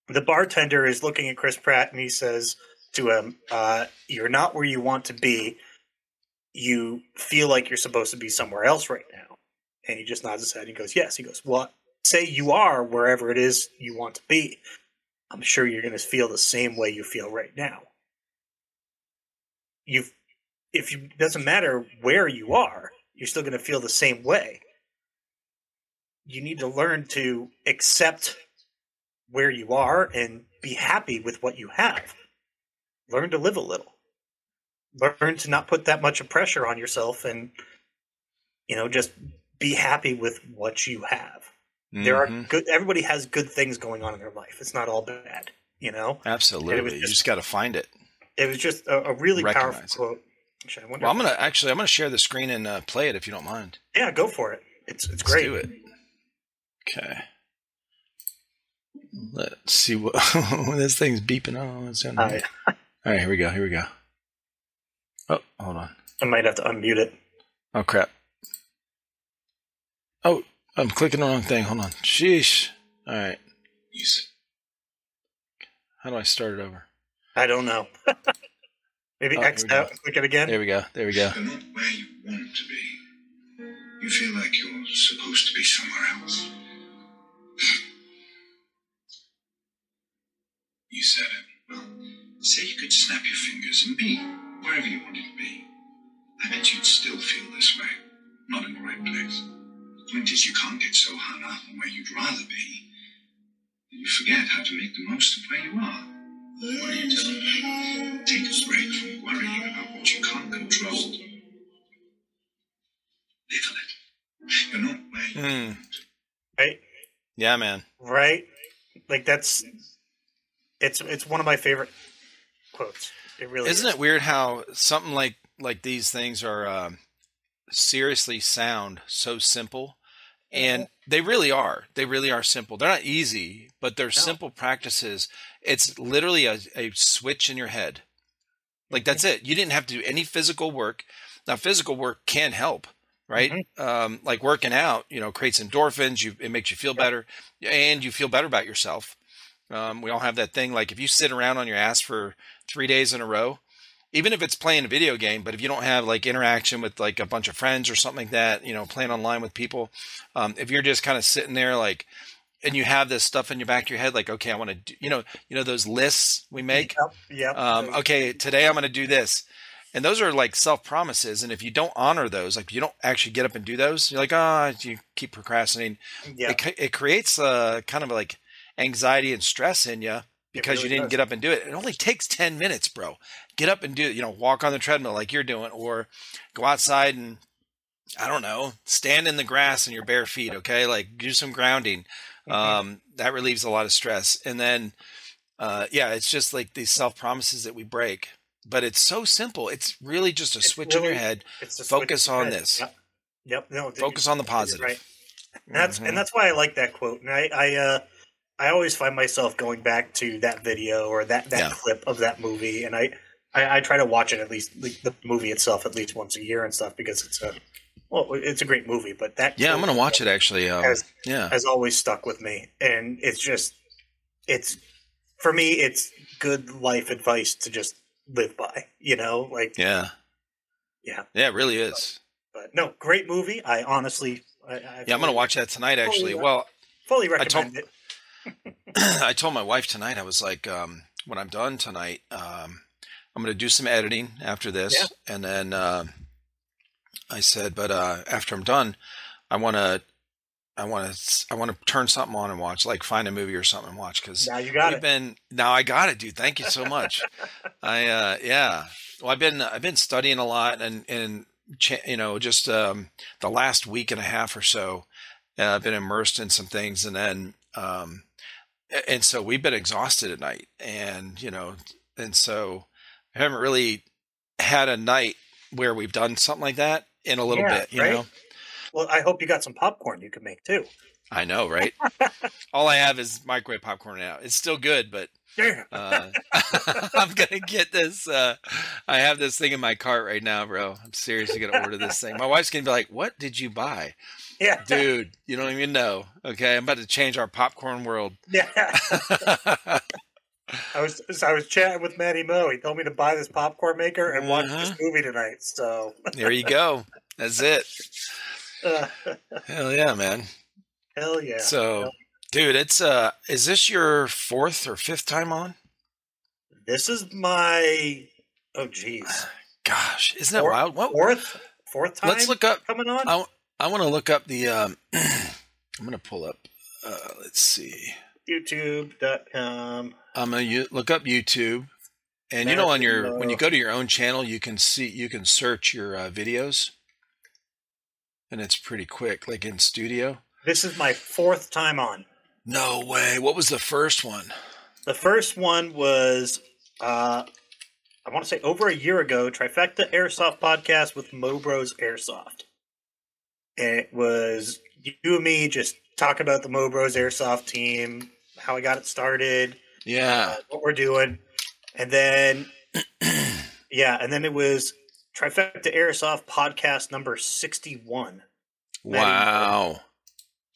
But the bartender is looking at Chris Pratt, and he says to him, uh, "You're not where you want to be. You feel like you're supposed to be somewhere else right now." And he just nods his head. and He goes, Yes. He goes, Well, say you are wherever it is you want to be. I'm sure you're going to feel the same way you feel right now. You've, if you, doesn't matter where you are, you're still going to feel the same way. You need to learn to accept where you are and be happy with what you have. Learn to live a little. Learn to not put that much of pressure on yourself and, you know, just be happy with what you have. Mm-hmm. There are mm-hmm. good. Everybody has good things going on in their life. It's not all bad, you know. Absolutely, just, you just got to find it. It was just a, a really Recognize powerful quote. Actually, well, I'm gonna actually I'm gonna share the screen and uh, play it if you don't mind. Yeah, go for it. It's it's Let's great. Do it. Okay. Let's see what this thing's beeping. Oh, it's down there. All right, here we go. Here we go. Oh, hold on. I might have to unmute it. Oh crap. Oh, I'm clicking the wrong thing. Hold on. Sheesh. All right. How do I start it over? I don't know. Maybe oh, X out. Click it again. There we go. There we go. You're not where you want to be. You feel like you're supposed to be somewhere else. you said it. Well, say you could snap your fingers and be wherever you wanted to be. I bet you'd still feel this way. Not in the right place point is you can't get so hung up on where you'd rather be that you forget how to make the most of where you are. What are you telling me? Take a break from worrying about what you can't control. Live a little. You're not where you mm. Right? Yeah, man. Right? Like that's it's it's one of my favorite quotes. It really Isn't is. it weird how something like like these things are um, seriously sound so simple, and they really are. They really are simple. They're not easy, but they're simple practices. It's literally a, a switch in your head. Like that's it. You didn't have to do any physical work. Now, physical work can help, right? Um, like working out, you know, creates endorphins. You it makes you feel better, and you feel better about yourself. Um, we all have that thing. Like if you sit around on your ass for three days in a row, even if it's playing a video game, but if you don't have like interaction with like a bunch of friends or something like that, you know, playing online with people, um, if you're just kind of sitting there like, and you have this stuff in your back of your head, like, okay, I want to do, you know, you know those lists we make. Yep. Yep. Um, okay, today I'm going to do this, and those are like self promises. And if you don't honor those, like you don't actually get up and do those, you're like, ah, you keep procrastinating. yeah. It, it creates a kind of like anxiety and stress in you because really you didn't does. get up and do it. It only takes 10 minutes, bro. Get up and do it. You know, walk on the treadmill like you're doing, or go outside and, I don't know, stand in the grass in your bare feet, okay? Like do some grounding. Mhm. Um, that relieves a lot of stress. And then, uh, yeah, it's just like these self promises that we break. But it's so simple. It's really just a It's switch in your head. Focus on head. this. Yep. Yep. No. Focus on the positive. Right. And that's Mhm. and that's why I like that quote. And I I uh I always find myself going back to that video or that that Yeah. clip of that movie, and I, I I try to watch it at least like, the movie itself at least once a year and stuff because it's a well it's a great movie. But that Yeah, I'm going to watch it actually. Um, Has, yeah. has always stuck with me, and it's just it's for me it's good life advice to just live by. You know, like Yeah. Yeah. Yeah, it really is. but no, great movie. I honestly, I, I Yeah, I'm going to watch that tonight actually. yeah. Well, Fully recommend it. I told my wife tonight, I was like, um, when I'm done tonight, um, I'm going to do some editing after this. Yeah. And then uh, I said, but uh, after I'm done, I want to. I want to. I want to turn something on and watch, like find a movie or something and watch. Because Now you got it. been now. I got it, dude. Thank you so much. I uh, yeah. Well, I've been I've been studying a lot and and you know just um, the last week and a half or so, uh, I've been immersed in some things, and then um, and so we've been exhausted at night, and you know, and so I haven't really had a night where we've done something like that in a little Yeah, bit. You right? know, Well, I hope you got some popcorn you can make too. I know, right? All I have is microwave popcorn now. It's still good, but Yeah. uh, I'm gonna get this. Uh, I have this thing in my cart right now, bro. I'm seriously gonna order this thing. My wife's gonna be like, "What did you buy, yeah. dude? You don't even know." Okay, I'm about to change our popcorn world. Yeah. I was I was chatting with MattyMo. He told me to buy this popcorn maker and watch this Mhm. movie tonight. So there you go. That's it. uh, Hell yeah, man. hell yeah. So, dude, it's uh, is this your fourth or fifth time on? this is my oh geez Gosh, isn't that Four- wild? What? fourth fourth time Let's look up. coming on. I, I want to look up the. Um, I'm gonna pull up. Uh, let's see. YouTube.com. I'm gonna look up YouTube, and you know, on your when you go to your own channel, you can see you can search your uh, videos, and it's pretty quick, like in studio. This is my fourth time on. No way! What was the first one? The first one was, uh, I want to say over a year ago, Trifecta Airsoft podcast with Mobros Airsoft. And it was you and me just talking about the Mobros Airsoft team, how I got it started, Yeah, uh, what we're doing. And then, yeah, and then it was Trifecta Airsoft podcast number 61. wow.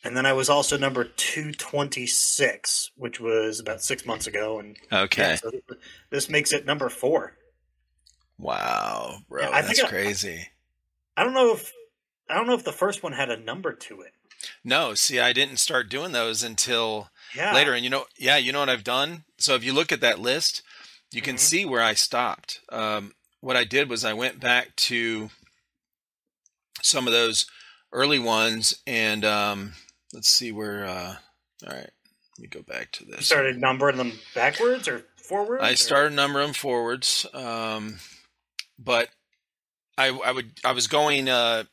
And then I was also number 226, which was about six months ago. And Okay. Yeah, so this makes it number four. Wow, bro, Yeah, I that's think I- crazy. I don't know if I don't know if the first one had a number to it. No, see, I didn't start doing those until Yeah, later. And you know, yeah, you know what I've done. So if you look at that list, you can Mhm. see where I stopped. Um, what I did was I went back to some of those early ones, and um, let's see where. Uh, all right, let me go back to this. You started numbering them backwards or forwards. I or- started numbering them forwards, um, but I, I would I was going uh,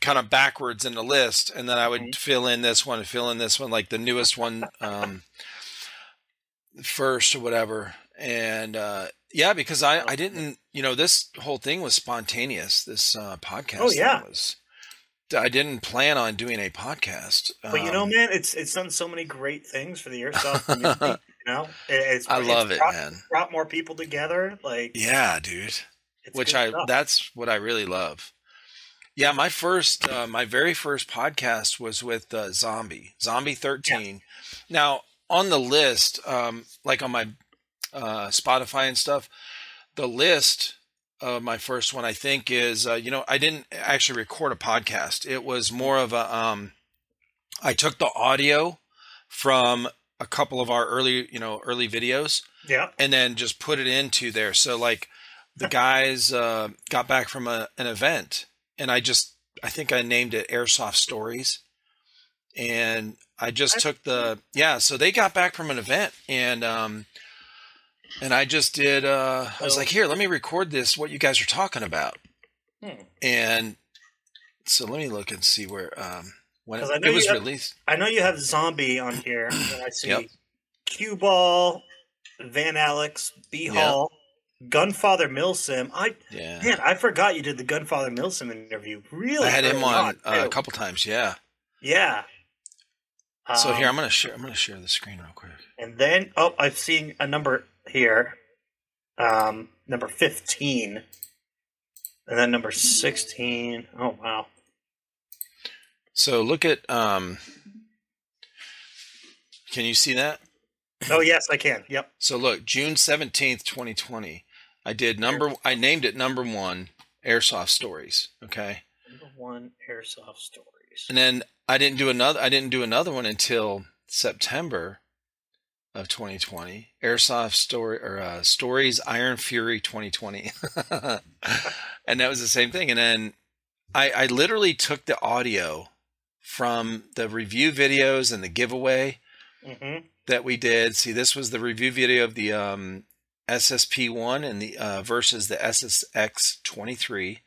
kind of backwards in the list, and then I would Mhm. fill in this one, fill in this one, like the newest one um, first or whatever. And uh, yeah, because I I didn't, you know, this whole thing was spontaneous. This uh, podcast, Oh, yeah. was. I didn't plan on doing a podcast, But you know, Um, man, it's it's done so many great things for the airsoft community. you know, It- it's I it's love it, brought, man. Brought more people together. Like, Yeah, dude. it's which I stuff. that's what I really love. Yeah, my first uh, my very first podcast was with uh, Zombie Zombie thirteen. Now on the list, um, like on my uh, Spotify and stuff, the list of my first one I think is uh, you know I didn't actually record a podcast. It was more of a um, I took the audio from a couple of our early you know early videos yeah, and then just put it into there. So like the guys uh, got back from a, an event, and I just I think I named it Airsoft Stories, and I just took the yeah. So they got back from an event, and um, and I just did. Uh, I was like, here, let me record this. What you guys are talking about, Hmm. and so let me look and see where um when it, 'Cause I know it was have- released. I know you have zombie on here. I see Yep. Cue Ball, Van Alex, B Yep. Gunfather Milsim. I Yeah, man, I forgot you did the Gunfather Milsim interview. Really, I had him on uh, a couple times. Yeah. Yeah. So here Um, I'm gonna share. I'm gonna share the screen real quick. And then, oh, I've seen a number here, um, number fifteen, and then number sixteen. Oh wow! So look at um Can you see that? Oh yes, I can. Yep. So look, June 17th, 2020. I did number I named it number 1 Airsoft Stories, okay? Number one airsoft stories. And then I didn't do another I didn't do another one until September of 2020. Airsoft story or uh, stories Iron Fury 2020. and that was the same thing and then I I literally took the audio from the review videos and the giveaway Mm-hmm. that we did. See, this was the review video of the um, SSP one and the uh, versus the SSX twenty three.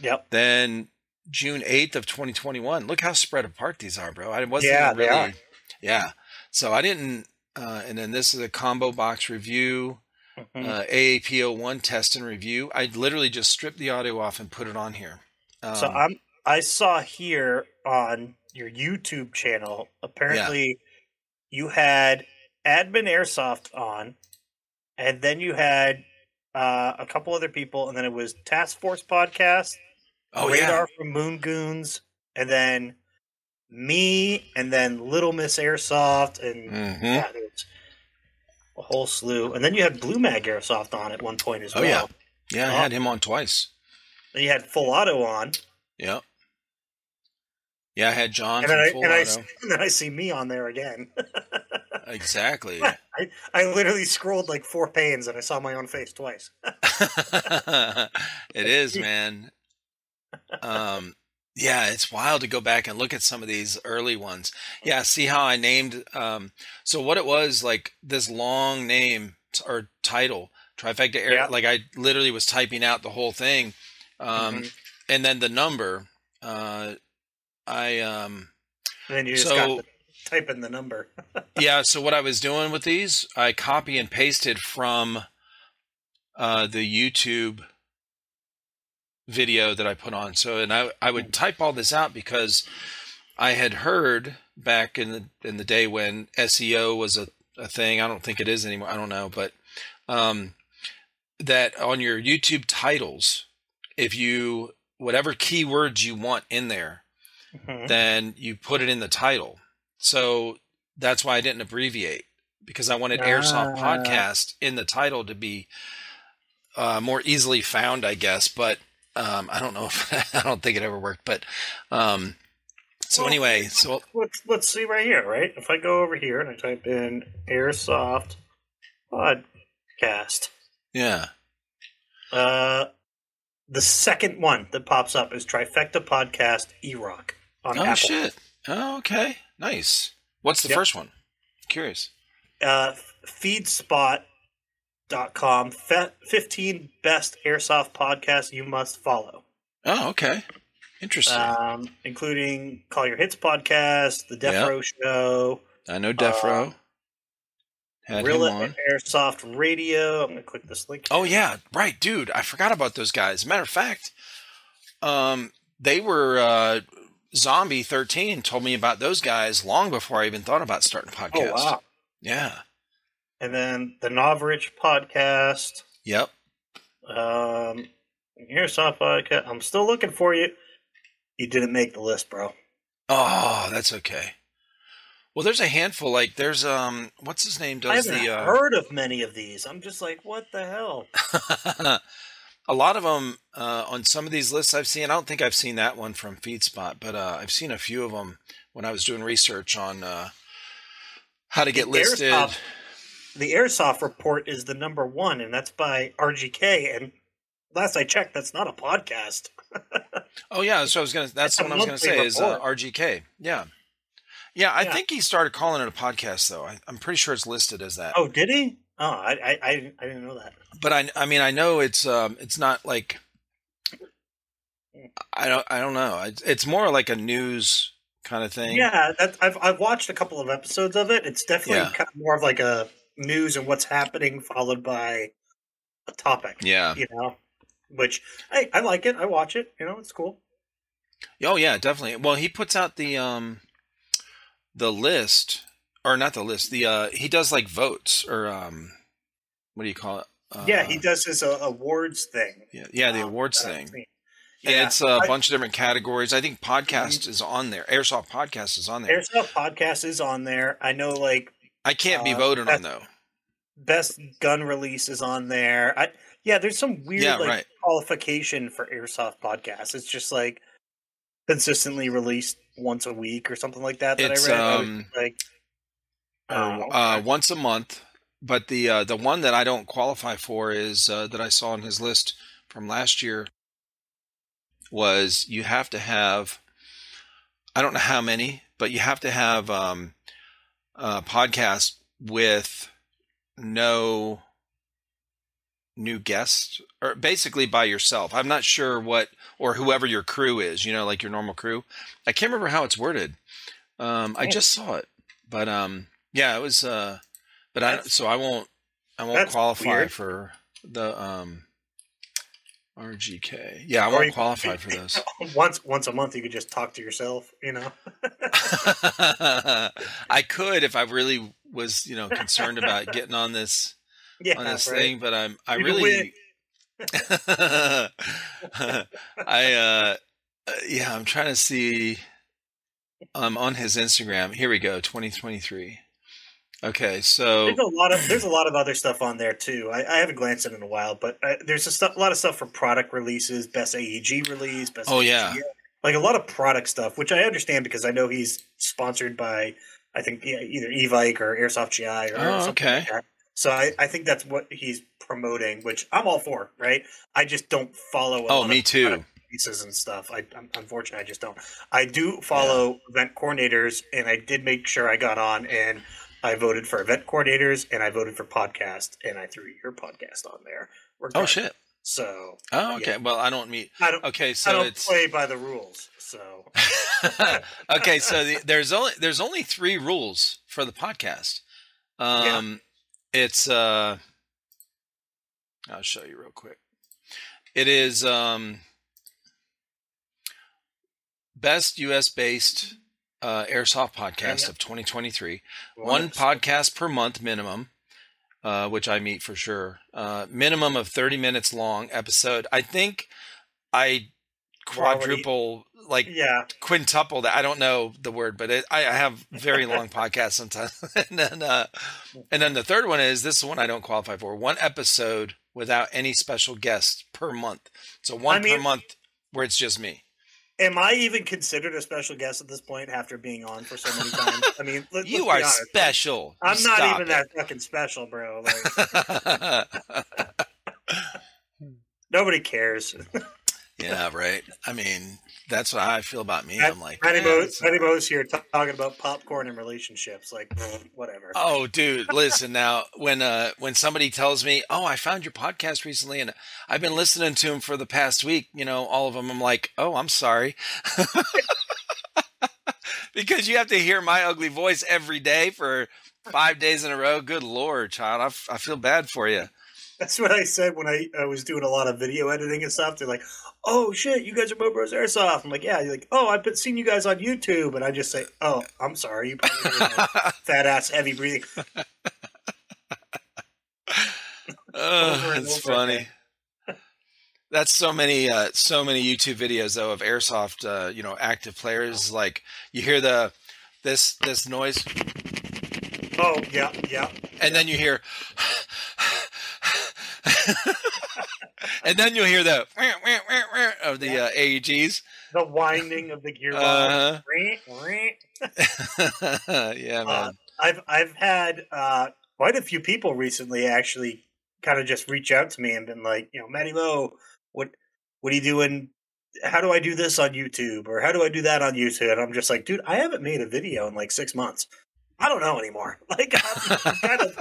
Yep. Then June eighth of twenty twenty one. Look how spread apart these are, bro. I wasn't Yeah, they really. are. Yeah. So I didn't. Uh, and then this is a combo box review, Mhm. uh, AAP-01 test and review. I literally just stripped the audio off and put it on here. Um, so I'm. I saw here on your YouTube channel. Apparently, you had Admin Airsoft on, and then you had uh, a couple other people, and then it was Task Force Podcast, oh Radar yeah, from Moon Goons, and then me, and then Little Miss Airsoft, and Mhm. yeah, a whole slew. And then you had Blue Mag Airsoft on at one point as Oh, well. yeah. yeah. I had him on twice. Then you had Full Auto on, Yep. Yeah, I had John and I, and, I, and then I see me on there again. Exactly. I, I literally scrolled like four panes and I saw my own face twice. it is, man. Um, yeah, it's wild to go back and look at some of these early ones. Yeah, see how I named. Um, so what it was like this long name or title, trifecta air. Yeah. Like I literally was typing out the whole thing, um, Mhm. and then the number. Uh, I um, And then you just So- got to type in the number. yeah so what i was doing with these i copy and pasted from uh, the youtube video that i put on so and i, I would type all this out because i had heard back in the in the day when seo was a, a thing i don't think it is anymore i don't know but um, that on your youtube titles if you whatever keywords you want in there Mhm. then you put it in the title. So that's why I didn't abbreviate because I wanted Airsoft Ah. Podcast in the title to be uh, more easily found, I guess. But um, I don't know if I don't think it ever worked. But um, so Well, anyway, so Let's, let's see right here, right? If I go over here and I type in Airsoft Podcast, yeah, uh, the second one that pops up is Trifecta Podcast E-Rock on oh Apple. shit, oh, okay, nice. What's the Yep. first one? Curious. uh, feedspot.com fe- 15 best airsoft podcasts you must follow Oh, okay. Interesting. um, including Call Your Hits podcast, the Defro. Row Show, I know Defro. uh, Had him on. Airsoft Radio. I'm gonna click this link. Oh yeah, right, dude. I forgot about those guys. Matter of fact, um, they were uh, Zombie Thirteen told me about those guys long before I even thought about starting a podcast. Oh podcast. wow. Yeah. And then the Novritsch podcast, Yep. um, Airsoft podcast. I'm still looking for you. You didn't make the list, bro. Oh, that's okay. Well, there's a handful. Like there's um, what's his name? I Does haven't the uh, heard of many of these. I'm just like, what the hell? a lot of them uh, on some of these lists I've seen. I don't think I've seen that one from FeedSpot, but uh, I've seen a few of them when I was doing research on uh, how to get The listed. Airsoft- The Airsoft report is the number one, and that's by RGK. And last I checked, that's not a podcast. Oh yeah, so I was gonna. That's what I was gonna say is uh. RGK. Yeah, yeah. I Yeah. think he started calling it a podcast though. I, I'm pretty sure it's listed as that. Oh, did he? Oh, I, I, I, I didn't know that. But I, I mean, I know it's um, it's not like. I don't. I don't know. It's, it's more like a news kind of thing. Yeah, that, I've I've watched a couple of episodes of it. It's definitely Yeah. kind of more of like a news and what's happening, followed by a topic. Yeah. you know, which hey, I like it. I watch it. You know, it's cool. Oh yeah, definitely. Well, he puts out the um, the list, or not the list. The uh, he does like votes or um, what do you call it? Uh, yeah, he does his uh, awards thing. Yeah, yeah, the um, awards thing. Yeah, it's a I- Mm-hmm. bunch of different categories. I think podcast is on there. Airsoft podcast is on there. Airsoft podcast is on there. I know, like I can't be uh, voted on though. best gun release is on there. I yeah, there's some weird Yeah, like right. qualification for airsoft podcasts. It's just like consistently released once a week or something like that. That It's, I read. I um, like, or, oh, uh, once a month. But the uh, the one that I don't qualify for is uh, that I saw on his list from last year was you have to have I don't know how many, but you have to have um, a podcast with no new guests or basically by yourself. I'm not sure what or whoever your crew is, you know, like your normal crew. I can't remember how it's worded. Um, I just saw it, but um, yeah, it was. Uh, but I so I won't I won't qualify weird. for the um RGK. Yeah, I Or won't you- qualify for this. once once a month you could just talk to yourself. You know. I could if I really was, you know, concerned about getting on this Yeah, on this right. thing, but I'm I You really I uh uh, yeah, I'm trying to see I'm um on his Instagram. Here we go, 2023. Okay, so There's a lot of there's a lot of other stuff on there too. I, I haven't glanced at it in a while, but uh, there's a, stu- a lot of stuff for product releases, best AEG release, best. Oh, yeah. Like a lot of product stuff, which I understand because I know he's sponsored by I think yeah, either Evike or Airsoft GI or Oh, something okay. like that. So I, I think that's what he's promoting, which I'm all for. Right? I just don't follow. Oh, me too. pieces and stuff. I, I'm unfortunately I just don't. I do follow event coordinators, and I did make sure I got on and I voted for event coordinators and I voted for podcast and I threw your podcast on there. Oh shit. So Oh, okay. Yeah. Well, I don't meet I don't. Okay, I so don't it's play by the rules. So okay, so the, there's only there's only three rules for the podcast. Um, it's uh, I'll show you real quick. It is um, best U.S. based uh, airsoft podcast Yeah. of 2023. One podcast per month minimum, uh, which I meet for sure. Uh, minimum of 30 minutes long episode. I think I quadruple like Yeah, quintuple that I don't know the word, but it, I, I have very long podcasts sometimes. and then, uh, and then the third one is this is one I don't qualify for. One episode without any special guests per month. So one I mean- per month where it's just me. Am I even considered a special guest at this point after being on for so many times? I mean, let, You are honest. special. I'm You not even that fucking special, bro. Like nobody cares. yeah, right. I mean, that's how I feel about me. I'm like, MattyMo's, it's- Matty Mo's here talking about popcorn and relationships. Like, whatever. Oh, dude, listen now. When uh, when somebody tells me, "Oh, I found your podcast recently, and I've been listening to them for the past week," you know, all of them, I'm like, "Oh, I'm sorry," because you have to hear my ugly voice every day for five days in a row. Good lord, child, I, f- I feel bad for you. That's what I said when I, I was doing a lot of video editing and stuff. They're like, "Oh shit, you guys are Mo Bros Airsoft." I'm like, "Yeah." You're like, "Oh, I've been seeing you guys on YouTube," and I just say, "Oh, I'm sorry." You fat ass heavy breathing. Oh, Over and it's over funny. That's so many, uh, so many YouTube videos though of airsoft, uh, you know, active players. Like you hear the this this noise, Oh yeah, yeah. and then you hear, and then you'll hear the of the uh, AEGs. The winding of the gearbox. Uh-huh. Yeah, Uh, man. I've I've had uh, quite a few people recently actually kind of just reach out to me and been like, you know, MattyMo, what what are you doing? How do I do this on YouTube or how do I do that on YouTube? And I'm just like, dude, I haven't made a video in like six months. I don't know anymore. Like I'm kind of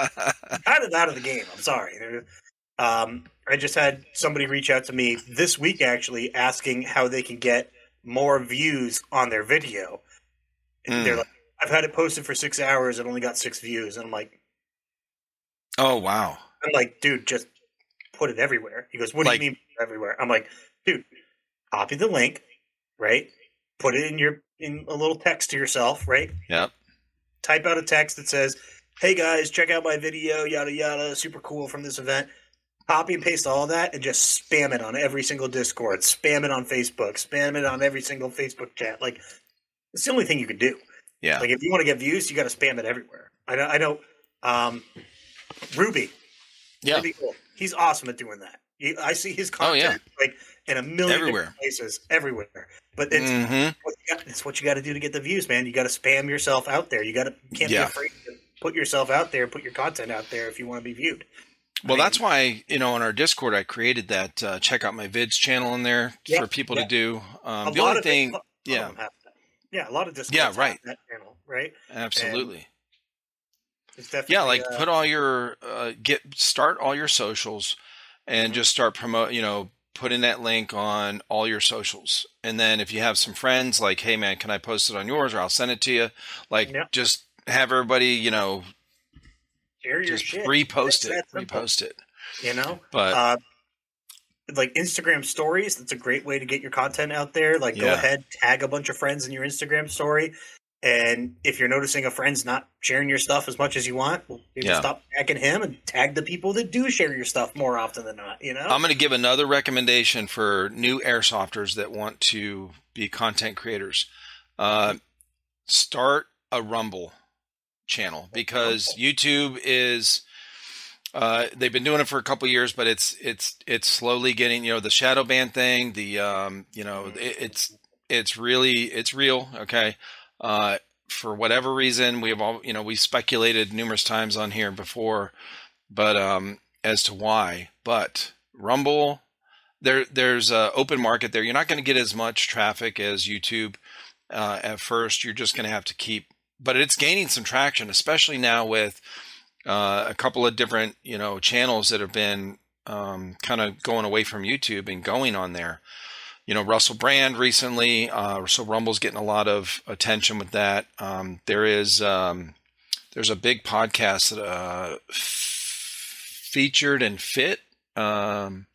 kind of out of the game. I'm sorry. Um, I just had somebody reach out to me this week actually asking how they can get more views on their video. And they're Mm. like, I've had it posted for six hours and only got six views. And I'm like, oh wow. I'm like, dude, just put it everywhere. He goes, What Like- do you mean everywhere? I'm like, dude, copy the link, right? Put it in your in a little text to yourself, right? Yep. Type out a text that says, Hey guys, check out my video, yada yada, super cool from this event. Copy and paste all that and just spam it on every single Discord, spam it on Facebook, spam it on every single Facebook chat. Like it's the only thing you can do. Yeah. Like if you want to get views, you got to spam it everywhere. I know. I know. Um, Ruby, Yeah. Ruby Gold, he's awesome at doing that. He, I see his Oh, content yeah. like in a million Everywhere. places, everywhere. But it's hmm what you got, it's what you got to do to get the views, man. You got to spam yourself out there. You got to can't Yeah. be afraid to put yourself out there, put your content out there if you want to be viewed. Well, I mean- that's why you know on our Discord I created that uh, check out my vids channel in there Yeah, for people yeah. to do. Um, the only thing, it- a lot of yeah, them have that. yeah, a lot of Discords Yeah, right. that channel, right? absolutely. It's definitely Yeah, like uh, put all your uh, get start all your socials, and Mhm. just start promote. You know, put in that link on all your socials, and then if you have some friends, like, hey man, can I post it on yours, or I'll send it to you. Like, Yeah. just have everybody, you know, share your just shit. repost it, repost it. You know, But uh, like Instagram stories, that's a great way to get your content out there. Like, go ahead, tag a bunch of friends in your Instagram story. And if you're noticing a friend's not sharing your stuff as much as you want, well, maybe Yeah. stop tagging him and tag the people that do share your stuff more often than not. You know, I'm going to give another recommendation for new airsofters that want to be content creators. Uh, start a Rumble channel because YouTube is. Uh, they've been doing it for a couple years, but it's it's it's slowly getting you know the shadow ban thing. The um, you know it, it's it's really it's real. Okay, uh, for whatever reason, we have all you know we speculated numerous times on here before, but um, as to why. But Rumble, there there's a open market there. You're not going to get as much traffic as YouTube uh, at first. You're just going to have to keep, but it's gaining some traction, especially now with uh, a couple of different you know channels that have been um, kind of going away from YouTube and going on there. You know, Russell Brand recently, uh, so Rumble's getting a lot of attention with that. Um, there is um, there's a big podcast that uh, featured and fit. Um,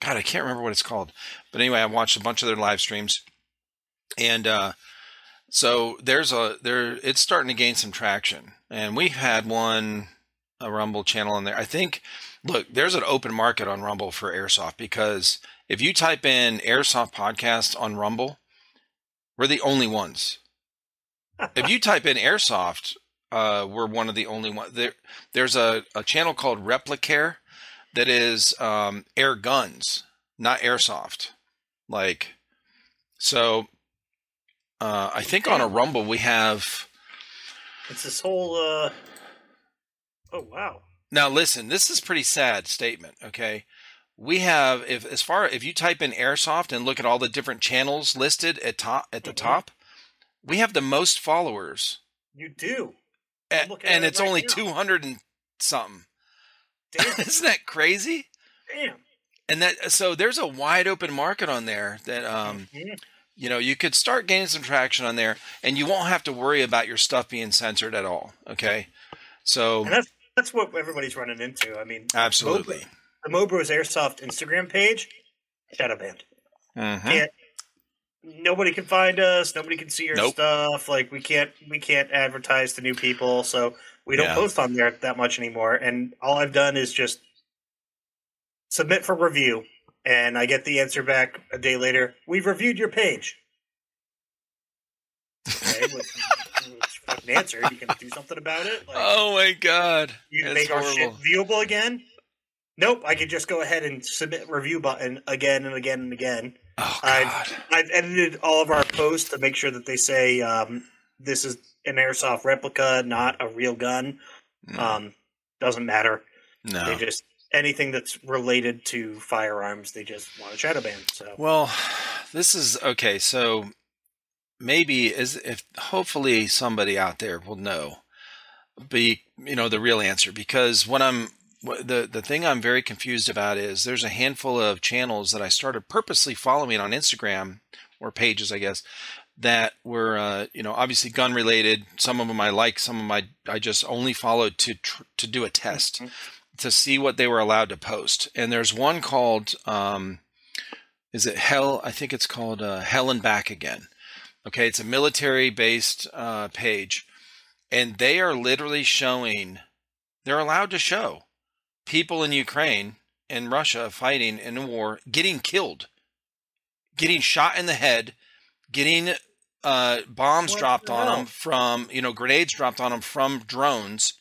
God, I can't remember what it's called, but anyway, I watched a bunch of their live streams, and uh, so there's a there it's starting to gain some traction, and we had one a Rumble channel in there. I think, look, there's an open market on Rumble for airsoft because if you type in airsoft podcast on Rumble, we're the only ones. if you type in airsoft, uh, we're one of the only ones. There, there's a, a channel called Replicare that is um, air guns, not airsoft. Like, so uh, I think on a Rumble we have. it's this whole. uh Oh wow, Now listen, this is pretty sad statement. Okay, we have if as far if you type in airsoft and look at all the different channels listed at top at the Mhm. top, we have the most followers, You do. A- I'm looking and it it's right only two hundred and something. Damn. Isn't that crazy? damn. And that so there's a wide open market on there that um Mhm. You know you could start gaining some traction on there, and you won't have to worry about your stuff being censored at all. Okay, so And that's that's what everybody's running into. I mean, absolutely. the Mobros Airsoft Instagram page, shadow banned. Mm-hmm. Can't. Nobody can find us. Nobody can see your Nope. stuff. Like we can't we can't advertise to new people, so we don't Yeah. post on there that much anymore. And all I've done is just submit for review, and I get the answer back a day later. We've reviewed your page. Okay, which, which fucking answer. You can do something about it. Like, Oh my god, you can that's make our shit viewable again. Nope, I could just go ahead and submit review button again and again and again. Oh I've-. I've edited all of our posts to make sure that they say um, this is an airsoft replica, not a real gun. Mm, Um, doesn't matter. no. They just anything that's related to firearms, they just want a shadow ban. So Well, this is okay. So maybe is if hopefully somebody out there will know be you know the real answer because what I'm the the thing I'm very confused about is there's a handful of channels that I started purposely following on Instagram or pages I guess that were uh, you know obviously gun related some of them I like some of them I I just only followed to tr- to do a test Mhm. To see what they were allowed to post. And there's one called um is it hell? I think it's called uh, hell and back again. Okay it's a military based uh, page. And they are literally showing they're allowed to show people in ukraine and russia fighting in a war getting killed getting shot in the head getting uh, bombs What dropped the on them from you know grenades dropped on them from drones.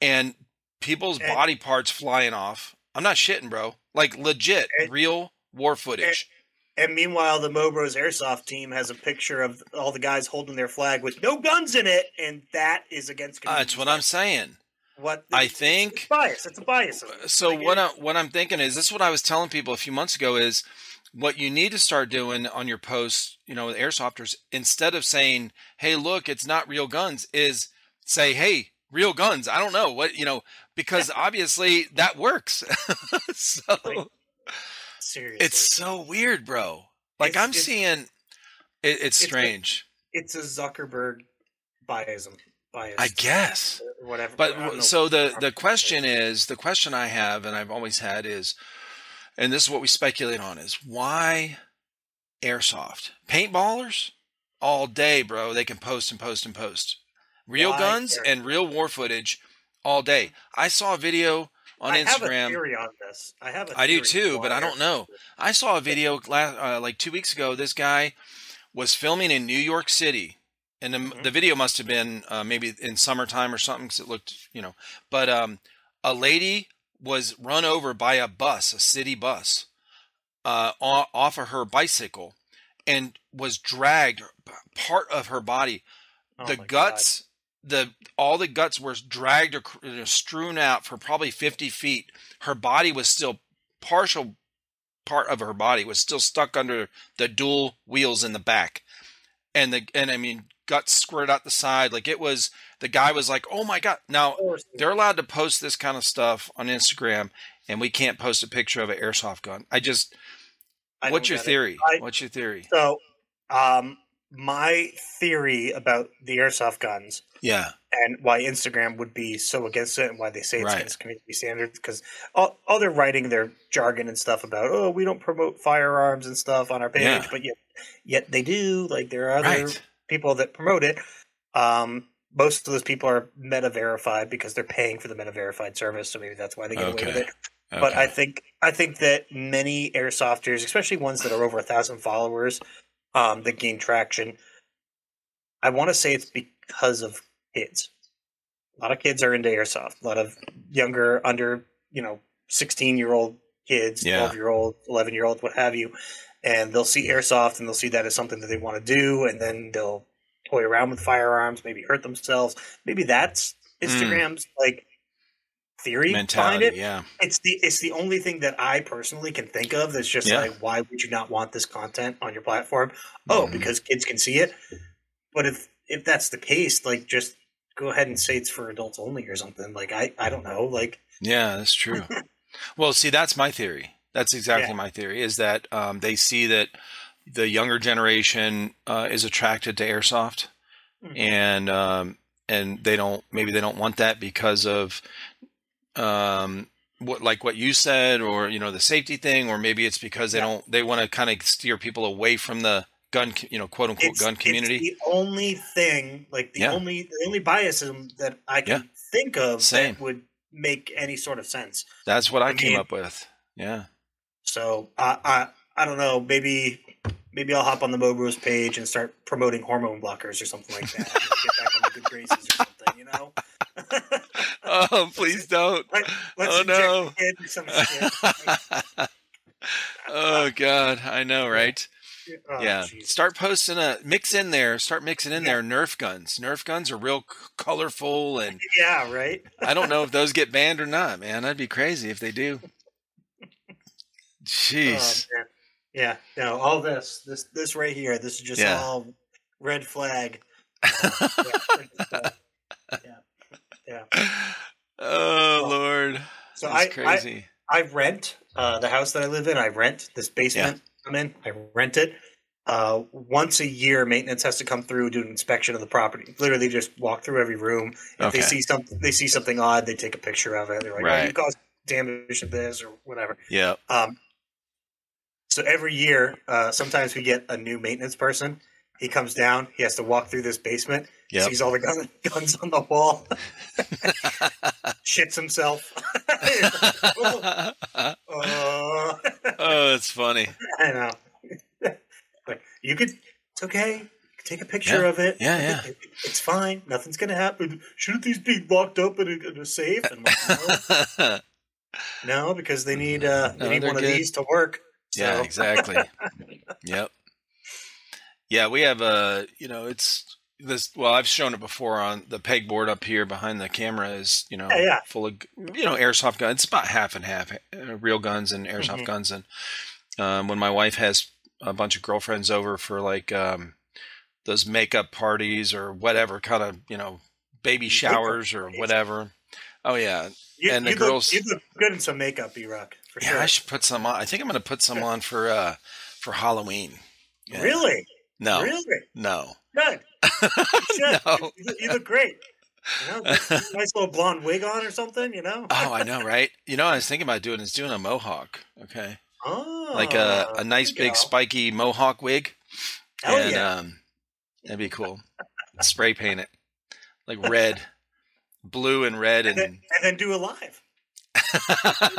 And people's And- body parts flying off i'm not shitting bro like legit And- real war footage and meanwhile, the Mobros Airsoft team has a picture of all the guys holding their flag with no guns in it, and that is against. Uh, that's what i'm saying What I it's- it's- think- it's bias. It's a bias. so Like, what I, what I'm thinking is this is what I was telling people a few months ago is what you need to start doing on your posts, you know, with airsofters instead of saying, "Hey, look, it's not real guns," is say, "Hey, real guns." I don't know what you know because obviously that works. so seriously, it's so weird, bro. Like It's- I'm it's- seeing, it, it's it's a- strange. it's a Zuckerberg biasm. Bias. I guess. whatever. But don't w- know so the the question is the question I have and I've always had is, and this is what we speculate on is why airsoft paintballers all day, bro. They can post and post and post real Why guns and real war footage all day. I saw a video on I have a Instagram. theory on this. I have. A I do too, but I don't know. I saw a video last, uh, like two weeks ago. This guy was filming in New York City, and the, Mhm. the video must have been uh, maybe in summertime or something because it looked, you know. But um, a lady was run over by a bus, a city bus, uh, off of her bicycle, and was dragged. Part of her body, Oh the guts, the all the guts were dragged, or strewn out for probably fifty feet. Her body was still partial part of her body was still stuck under the dual wheels in the back, and the and I mean guts squirted out the side. Like it was the guy was like, "Oh my god!" Now they're allowed to post this kind of stuff on Instagram, and we can't post a picture of an airsoft gun. I just, I what's your theory? I- what's your theory? So, um, my theory about the airsoft guns Yeah, and why Instagram would be so against it and why they say it's Right. against community standards because all, all they're writing their jargon and stuff about oh we don't promote firearms and stuff on our page Yeah. but yet yet they do like there are other right. people that promote it um most of those people are meta verified because they're paying for the meta verified service so maybe that's why they get away with Okay. it but I think I think that many airsofters, especially ones that are over a thousand followers, um, that gain traction. I want to say it's because of kids. A lot of kids are into airsoft. A lot of younger, under you know, sixteen year old kids, Yeah. twelve year old, eleven year olds, what have you, and they'll see airsoft and they'll see that as something that they want to do, and then they'll toy around with firearms, maybe hurt themselves. Maybe that's Hmm. Instagram's like theory mentality. behind it. Yeah, It's the it's the only thing that I personally can think of that's just Yeah. like why would you not want this content on your platform? Oh, Mhm. because kids can see it. But if if that's the case, like just go ahead and say it's for adults only or something. Like I I don't know. Like yeah, that's true. well, see, that's my theory. That's exactly Yeah. my theory. Is that um, they see that the younger generation uh, is attracted to airsoft, Mhm. and um, and they don't maybe they don't want that because of um what like what you said or you know the safety thing or maybe it's because they Yeah. don't they want to kind of steer people away from the gun you know quote unquote it's, gun it's community the only thing, like the Yeah. only the only biasism that I can think of Same. that would make any sort of sense. that's what i, I came mean- up with yeah So I I I don't know. Maybe maybe I'll hop on the Mobros page and start promoting hormone blockers or something like that. get back on the good graces or something. You know. oh please don't Let, let's Oh, no. the kid with some shit. oh god i know right Oh, yeah jeez. start posting a mix in there start mixing in Yeah. there nerf guns nerf guns are real c- colorful and Yeah. Right. i don't know if those get banned or not man that'd be crazy if they do jeez Oh. Yeah. No. All this this this right here. This is just Yeah. all red flag. Uh, yeah, yeah. Yeah. oh Well, lord So that's I, I crazy I rent uh, the house that I live in. I rent this basement I'm in. I rent it. Uh, once a year, maintenance has to come through do an inspection of the property. Literally, just walk through every room. If Okay. they see something, they see something odd, they take a picture of it. They're like, "Oh, you caused damage to this or whatever." yeah Um, so every year, uh, sometimes we get a new maintenance person. He comes down. He has to walk through this basement. Yep. Sees all the gun, guns on the wall. shits himself. uh, oh that's funny I know. but you could. It's okay. Take a picture Yeah. of it. Yeah, yeah. It- it's fine. Nothing's gonna happen. Shouldn't these be locked up in a, in a safe? And like, no, no, because they need uh, they No, need one good. of these to work. So. Yeah, exactly. yep. Yeah, we have a, you know, it's this. Well, I've shown it before on the pegboard up here behind the camera is, you know, Yeah, yeah. full of, you know, airsoft guns. It's about half and half, uh, real guns and airsoft Mhm. guns. And um, when my wife has a bunch of girlfriends over for like um, those makeup parties or whatever kind of, you know, baby showers or whatever. Oh yeah, You, And the you girls- look, you look good in some makeup, B Rock, for yeah. sure. I should put some on. I think I'm going to put some on for uh for Halloween. Yeah. Really, No, really no. good. You. No. You, look- you look great. You know, nice little blonde wig on or something. You know. Oh, I know, right? You know, I was thinking about doing is doing a mohawk. Okay, Oh, like a, a nice big go. spiky mohawk wig, Hell and yeah. um, that'd be cool. Spray paint it like red, blue and red, and then, and and then do a live.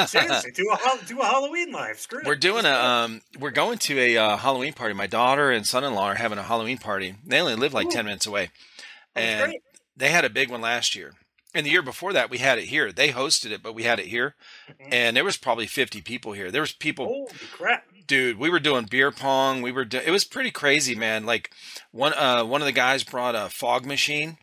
Seriously, do a do a Halloween live. Screw it. we're doing a um, we're going to a uh, Halloween party. My daughter and son-in-law are having a Halloween party. They only live like Ooh. ten minutes away, and great. they had a big one last year. And the year before that, we had it here. They hosted it, but we had it here, Mhm. and there was probably fifty people here. There was people Holy crap! dude we were doing beer pong we were do- it was pretty crazy man like one uh one of the guys brought a fog machine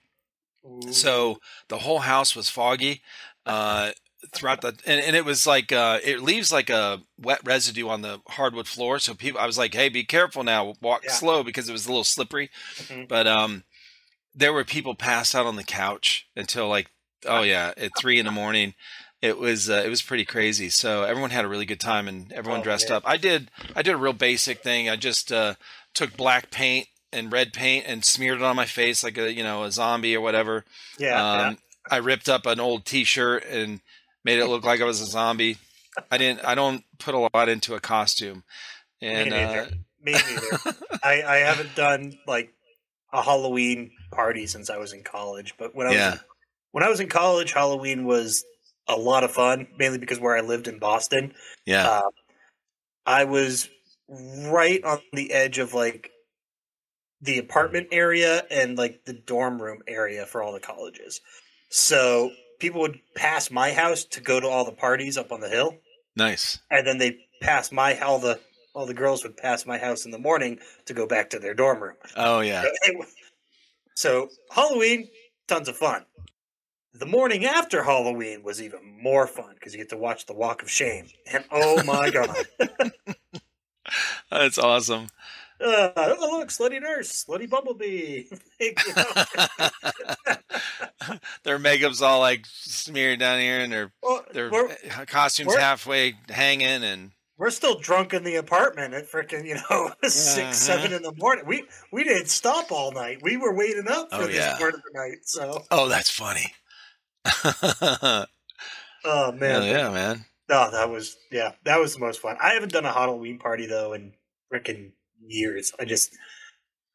Ooh. so the whole house was foggy uh throughout the and, and it was like uh it leaves like a wet residue on the hardwood floor. So people i was like hey be careful now. Walk Yeah. slow because it was a little slippery. Mhm. but um there were people passed out on the couch until like oh yeah at three in the morning. It was uh, it was pretty crazy. So everyone had a really good time and everyone Oh, dressed man. up. I did i did a real basic thing. I just uh took black paint and red paint and smeared it on my face like a you know a zombie or whatever. Yeah, um, I ripped up an old T-shirt and made it look like I was a zombie. I didn't. I don't put a lot into a costume, and Me neither. uh, Me neither. I, I haven't done like a Halloween party since I was in college. But when I was Yeah. in, when I was in college, Halloween was a lot of fun, mainly because where I lived in Boston. yeah, Uh, I was right on the edge of like the apartment area and like the dorm room area for all the colleges. So people would pass my house to go to all the parties up on the hill, nice. and then they pass my all the all the girls would pass my house in the morning to go back to their dorm room. Oh yeah, So Halloween, tons of fun. the morning after Halloween was even more fun because you get to watch the Walk of Shame, and oh my god, That's awesome. Uh, oh look, slutty nurse, slutty bumblebee. Their makeup's all like smeared down here, and their Well, their we're, costumes we're- halfway hanging, and we're still drunk in the apartment at freaking you know 6 Mhm. seven in the morning. We we didn't stop all night. We were waiting up for Oh, this yeah. part of the night. So oh, that's funny. Oh man, yeah, man. No, that was yeah, that was the most fun. I haven't done a Halloween party though and freaking years. I just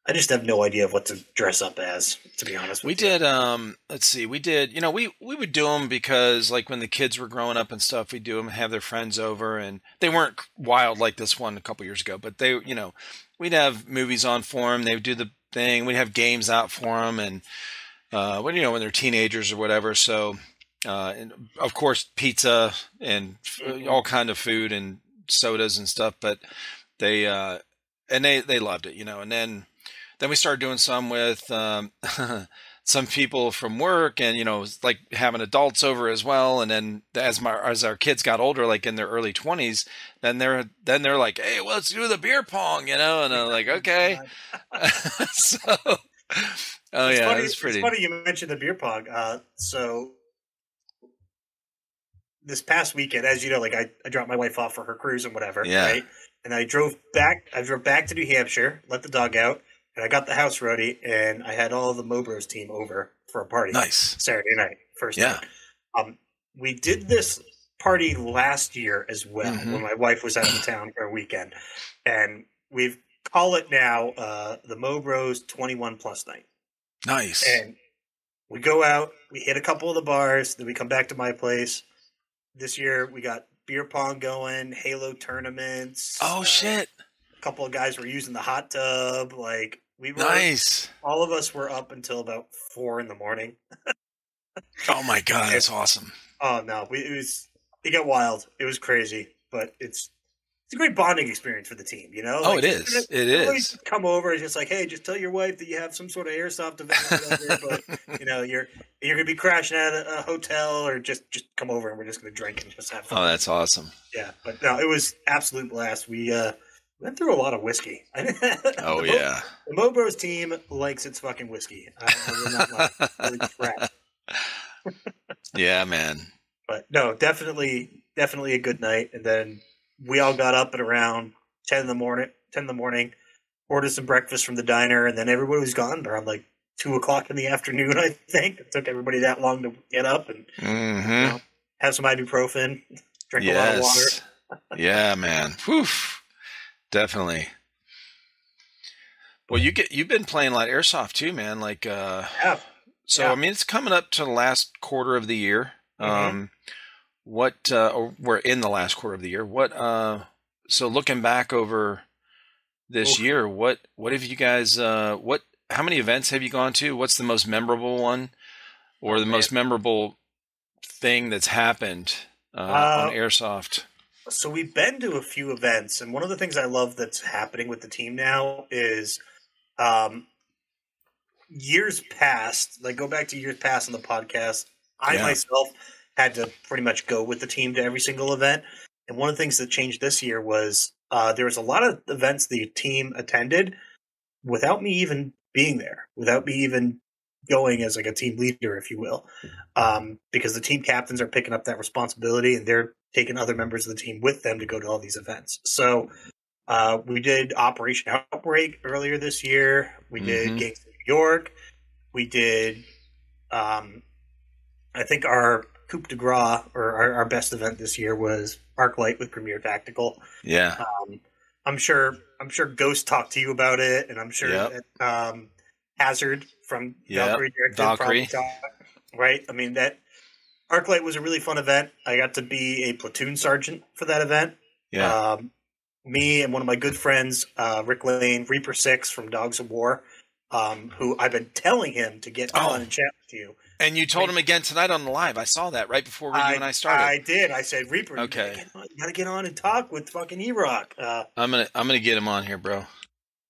I just have no idea of what to dress up as, to be honest. We you. did. Um, let's see. We did. You know, we we would do them because, like, when the kids were growing up and stuff, we do them, and have their friends over, and they weren't wild like this one a couple years ago. But they, you know, we'd have movies on for them. They would do the thing. We'd have games out for them, and uh, when you know when they're teenagers or whatever. So, uh, and of course, pizza and f- all kind of food and sodas and stuff. But they uh, and they they loved it, you know. And then then we started doing some with um, some people from work, and you know, like having adults over as well. And then as my as our kids got older, like in their early twenties, then they're then they're like, "Hey, well, let's do the beer pong," you know. And I'm like, "Okay." so, oh It's yeah, funny, it pretty. It's funny you mentioned the beer pong. Uh, so this past weekend, as you know, like I, I dropped my wife off for her cruise and whatever, Yeah. right? And I drove back. I drove back to New Hampshire, let the dog out, and I got the house ready, and I had all the Mobros team over for a party Nice. Saturday night, first Yeah. night. Um, we did this party last year as well Mhm. when my wife was out of town for a weekend, and we've call it now uh, the Mobros Twenty One Plus Night. Nice. And we go out, we hit a couple of the bars, then we come back to my place. This year we got beer pong going, Halo tournaments. oh uh, shit. A couple of guys were using the hot tub. Like we were, Nice. all of us were up until about four in the morning. Oh my god, that's awesome. Oh no, we, it was it got wild. It was crazy, but it's it's a great bonding experience for the team. You know? Oh, Like, it is. It everybody. Come over, and just like, hey, just tell your wife that you have some sort of airsoft event, whatever, but you know you're you're gonna be crashing at a, a hotel or just just come over and we're just gonna drink and just have fun. Oh, that's awesome. yeah, but no, it was absolute blast. We uh went through a lot of whiskey. Oh The Mo- yeah. the Mobros team likes its fucking whiskey. I, I will not lie. Holy crap. Yeah, man. But no, definitely definitely a good night. And then we all got up at around ten in the morning. Ten in the morning, ordered some breakfast from the diner, and then everybody was gone around like two o'clock in the afternoon. I think it took everybody that long to get up and Mm-hmm. have some ibuprofen, drink a lot of water. Yeah, man. Whew. Definitely. Well, you get you've been playing a lot of airsoft too, man. Like, uh, Yeah. so Yeah. I mean, it's coming up to the last quarter of the year. Mhm. Um, what uh, or we're in the last quarter of the year. What? Uh, so looking back over this Oof. year, what what have you guys? Uh, what? How many events have you gone to? What's the most memorable one, or Oh, the man. most memorable thing that's happened uh, Uh, on airsoft? So we've been to a few events, and one of the things I love that's happening with the team now is um, years past, like go back to years past on the podcast, I Yeah. myself had to pretty much go with the team to every single event. And one of the things that changed this year was uh, there was a lot of events the team attended without me even being there, without me even going as like a team leader, if you will, um, because the team captains are picking up that responsibility and they're taking other members of the team with them to go to all these events. So uh, we did Operation Outbreak earlier this year. We did Mhm. Gangs of New York. We did, um, I think our coup de grace or our, our best event this year was ArcLight with Premier Tactical. Yeah. Um, I'm sure I'm sure Ghost talked to you about it, and I'm sure Yep. that, um, Hazard from Yep, Valkyrie Directive Valkyrie. probably talked, right? I mean that ArcLight was a really fun event. I got to be a platoon sergeant for that event. Yeah. Um, me and one of my good friends, uh, Rick Lane, Reaper Six from Dogs of War, um, who I've been telling him to get Oh. on and chat with you. And you told him again tonight on the live. I saw that right before you and I started. I did. I said, Reaper, you Okay. gotta get on, you gotta get on and talk with fucking E Rock. Uh, I'm gonna I'm gonna get him on here, bro.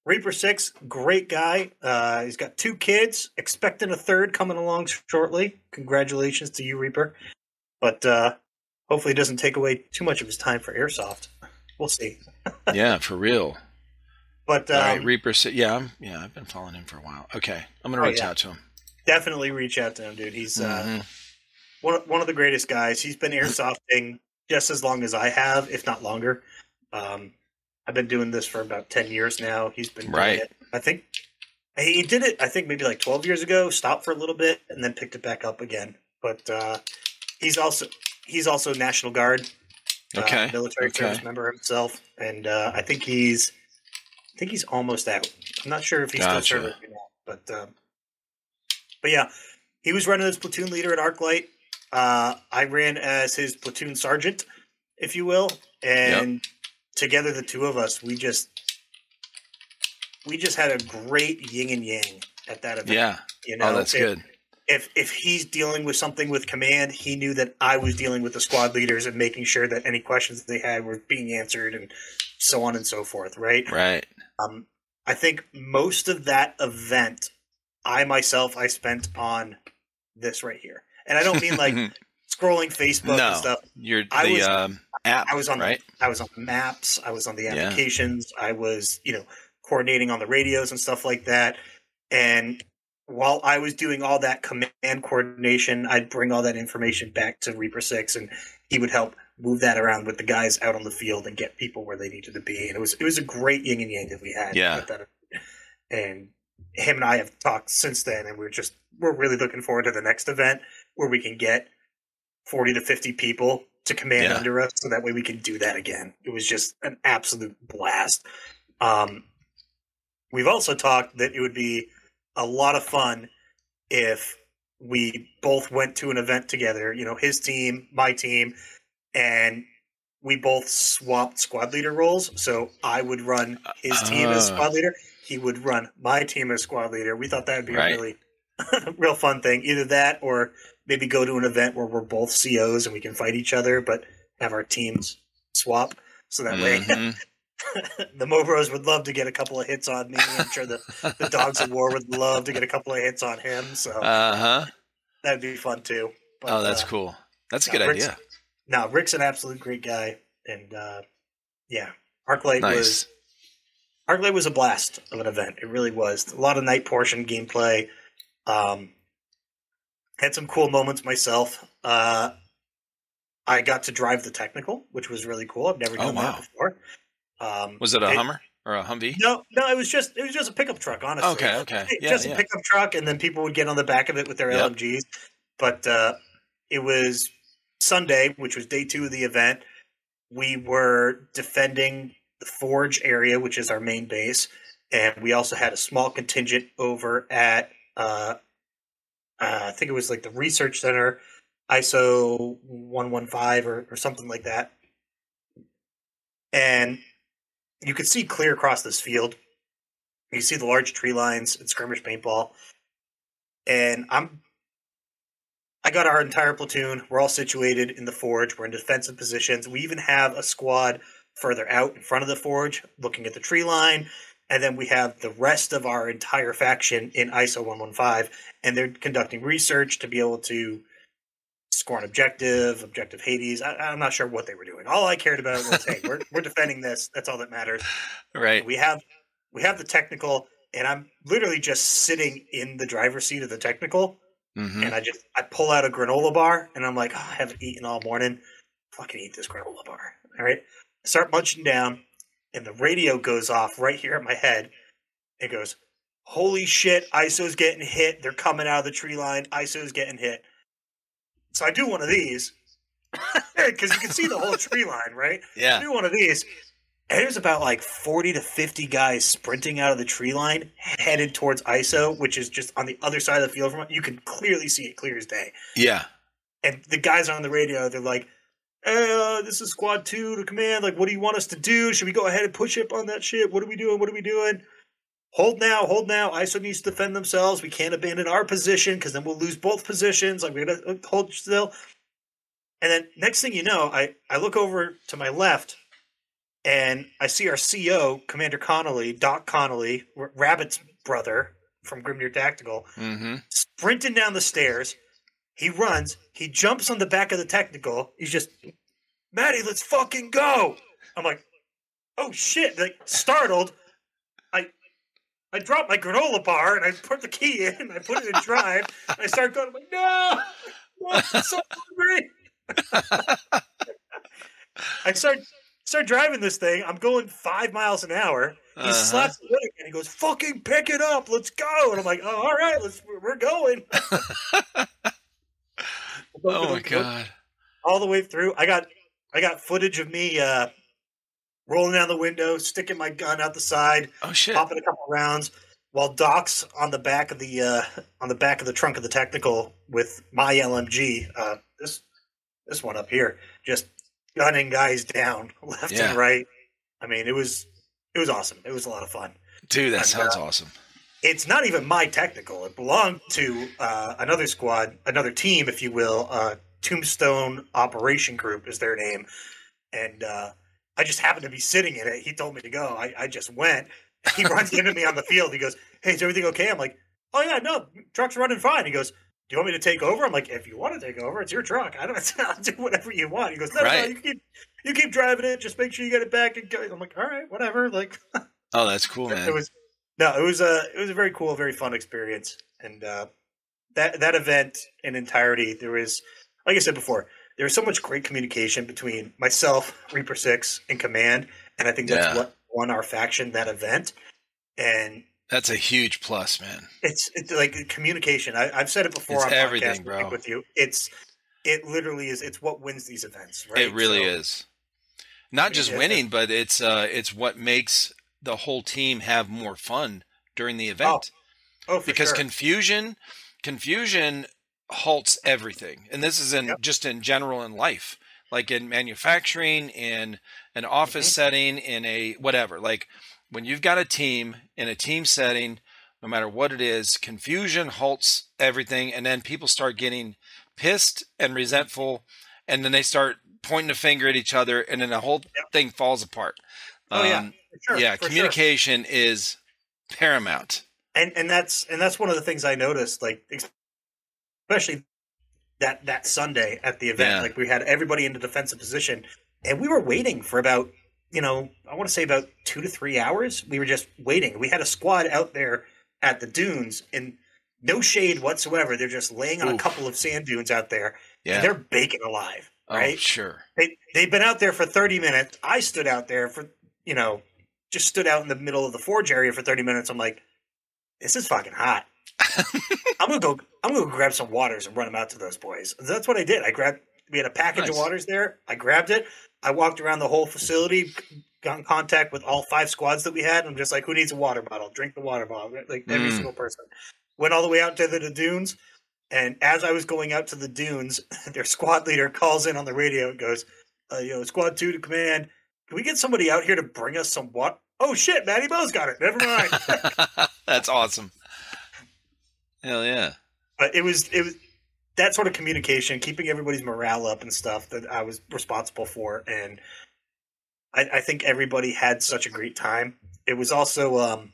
Reaper Six, great guy. Uh, he's got two kids, expecting a third coming along shortly. Congratulations to you, Reaper. But uh, hopefully, it doesn't take away too much of his time for airsoft. We'll see. yeah, for real. But um, right, Reaper. Yeah, I'm, yeah, I've been following him for a while. Okay, I'm gonna Oh, reach yeah. out to him. Definitely reach out to him, dude. He's uh, Mhm. one of, one of the greatest guys. He's been airsofting just as long as I have, if not longer. Um, I've been doing this for about ten years now. He's been doing Right. it. I think he did it. I think maybe like twelve years ago. Stopped for a little bit and then picked it back up again. But uh, he's also he's also National Guard, uh, Okay. military okay. service member himself, and uh, I think he's I think he's almost out. I'm not sure if he's Gotcha. still serving or not, but um, but yeah, he was running as platoon leader at ArcLight. Uh, I ran as his platoon sergeant, if you will, and together the two of us, we just we just had a great yin and yang at that event. Yeah. you know, Oh, that's if, good. If if he's dealing with something with command, he knew that I was dealing with the squad leaders and making sure that any questions that they had were being answered and so on and so forth. Right. Right. Um, I think most of that event, I myself, I spent on this right here, and I don't mean like scrolling Facebook no, and stuff. you're I the was- um, app. I was on right. I was on the maps, I was on the Yeah. applications, I was you know coordinating on the radios and stuff like that. And while I was doing all that command coordination, I'd bring all that information back to Reaper Six, and he would help move that around with the guys out on the field and get people where they needed to be. And it was it was a great yin and yang that we had. Yeah. And him and I have talked since then, and we're just we're really looking forward to the next event where we can get forty to fifty people to command Yeah. under us, so that way we can do that again. It was just an absolute blast. Um, we've also talked that it would be a lot of fun if we both went to an event together. You know, his team, my team, and we both swapped squad leader roles. So I would run his team as Ah. squad leader. He would run my team as squad leader. We thought that would be Right. a really real fun thing. Either that or maybe go to an event where we're both COs and we can fight each other, but have our teams swap. So that way Mhm. the Mobros would love to get a couple of hits on me. I'm sure the, the Dogs of War would love to get a couple of hits on him. So Uh huh. that'd be fun too. But, Oh, that's uh, cool. That's a no, good Rick's- idea. No, Rick's an absolute great guy, and uh, yeah, ArcLight Nice. was ArcLight was a blast of an event. It really was. A lot of night portion gameplay. Um, had some cool moments myself. Uh, I got to drive the technical, which was really cool. I've never Oh, done wow. that before. Um, Was it a it- Hummer or a Humvee? No, no, it was just it was just a pickup truck, honestly. Okay, okay. Yeah, just a pickup truck, and then people would get on the back of it with their Yep. LMGs. But uh, it was Sunday, which was day two of the event. We were defending the Forge area, which is our main base, and we also had a small contingent over at uh, uh, I think it was like the research center, ISO one one five or, or something like that. And you could see clear across this field. You see the large tree lines and skirmish paintball. And I'm I got our entire platoon. We're all situated in the forge. We're in defensive positions. We even have a squad further out in front of the forge looking at the tree line. And then we have the rest of our entire faction in ISO 115, and they're conducting research to be able to score an objective, objective Hades. I, I'm not sure what they were doing. All I cared about was, hey, we're, we're defending this. That's all that matters. Right. We have we have the technical, and I'm literally just sitting in the driver's seat of the technical, hmm and I just I pull out a granola bar, and I'm like, oh, I haven't eaten all morning. Fucking eat this granola bar. All right. I start munching down, and the radio goes off right here at my head. It goes, "Holy shit! ISO's getting hit. They're coming out of the tree line. ISO's getting hit." So I do one of these because you can see the whole tree line, right? I Yeah. do one of these. And there's about like 40 to 50 guys sprinting out of the tree line headed towards ISO, which is just on the other side of the field from it. You can clearly see it clear as day. Yeah. And the guys on the radio, they're like, uh, this is squad two to command. Like, what do you want us to do? Should we go ahead and push up on that shit? What are we doing? What are we doing? Hold now, hold now. ISO needs to defend themselves. We can't abandon our position because then we'll lose both positions. Like, we gotta hold still. And then next thing you know, I, I look over to my left and I see our CO, Commander Connolly, Doc Connolly, Rabbit's brother from Grimnir Tactical, mm-hmm. sprinting down the stairs. He runs. He jumps on the back of the technical. He's just, Maddie, let's fucking go. I'm like, oh shit! Like startled, I I dropped my granola bar and I put the key in. And I put it in drive. and I start going. I'm like, no, I'm so hungry. I start start driving this thing. I'm going five miles an hour. He uh-huh. slaps the and he goes, "Fucking pick it up, let's go!" And I'm like, "Oh, all right, let's we're going." oh my god! All the way through, I got I got footage of me uh, rolling down the window, sticking my gun out the side, oh shit, popping a couple rounds, while Doc's on the back of the uh, on the back of the trunk of the technical with my LMG. Uh, this this one up here, just gunning guys down left yeah. and right. I mean, it was it was awesome. It was a lot of fun. Dude, that and, sounds uh, awesome. It's not even my technical. It belonged to uh, another squad, another team, if you will. Uh, Tombstone Operation Group is their name, and uh, I just happened to be sitting in it. He told me to go. I, I just went. He runs into me on the field. He goes, "Hey, is everything okay?" I'm like, "Oh yeah, no, truck's running fine." He goes, do you want me to take over? I'm like, if you want to take over, it's your truck. I don't I'll do whatever you want. He goes, no, right. no, you keep you keep driving it. Just make sure you get it back and go. I'm like, all right, whatever. Like, oh, that's cool, man. It was no, it was a it was a very cool, very fun experience, and uh, that that event in entirety, there was, like I said before, there was so much great communication between myself, Reaper Six, and Command, and I think that's yeah. what won our faction that event. And that's a huge plus, man. It's it's like communication. I, have said it before it's on everything, bro. With you, it's it literally is. It's what wins these events, right? It really so, is. Not just winning, but it's uh, it's what makes the whole team have more fun during the event. Oh, oh because sure. confusion, confusion halts everything, and this is in yep. just in general in life, like in manufacturing, in an office mm-hmm. setting, in a whatever, like when you've got a team in a team setting, no matter what it is, confusion halts everything, and then people start getting pissed and resentful, and then they start pointing a finger at each other, and then the whole yep. thing falls apart. Oh um, yeah, sure, yeah. Communication sure. is paramount, and and that's and that's one of the things I noticed, like especially that that Sunday at the event. Yeah. Like we had everybody in the defensive position, and we were waiting for about you know, I want to say about two to three hours. We were just waiting. We had a squad out there at the dunes in no shade whatsoever. They're just laying on a couple of sand dunes out there. Yeah. And they're baking alive. Oh, right? Oh, sure. They they've been out there for thirty minutes. I stood out there for you know, just stood out in the middle of the forge area for thirty minutes. I'm like, this is fucking hot. I'm gonna go. I'm gonna go grab some waters and run them out to those boys. that's what I did. I grabbed. We had a package nice. of waters there. I grabbed it. I walked around the whole facility, got in contact with all five squads that we had. I'm just like, who needs a water bottle? Drink the water bottle. Like every mm. single person. Went all the way out to the, the dunes. And as I was going out to the dunes, their squad leader calls in on the radio and goes, uh, "You know, Squad Two to command. Can we get somebody out here to bring us some what? Oh shit, MattyMo's got it. Never mind. That's awesome. Hell yeah! But it was it was that sort of communication, keeping everybody's morale up and stuff that I was responsible for, and I, I think everybody had such a great time. It was also um,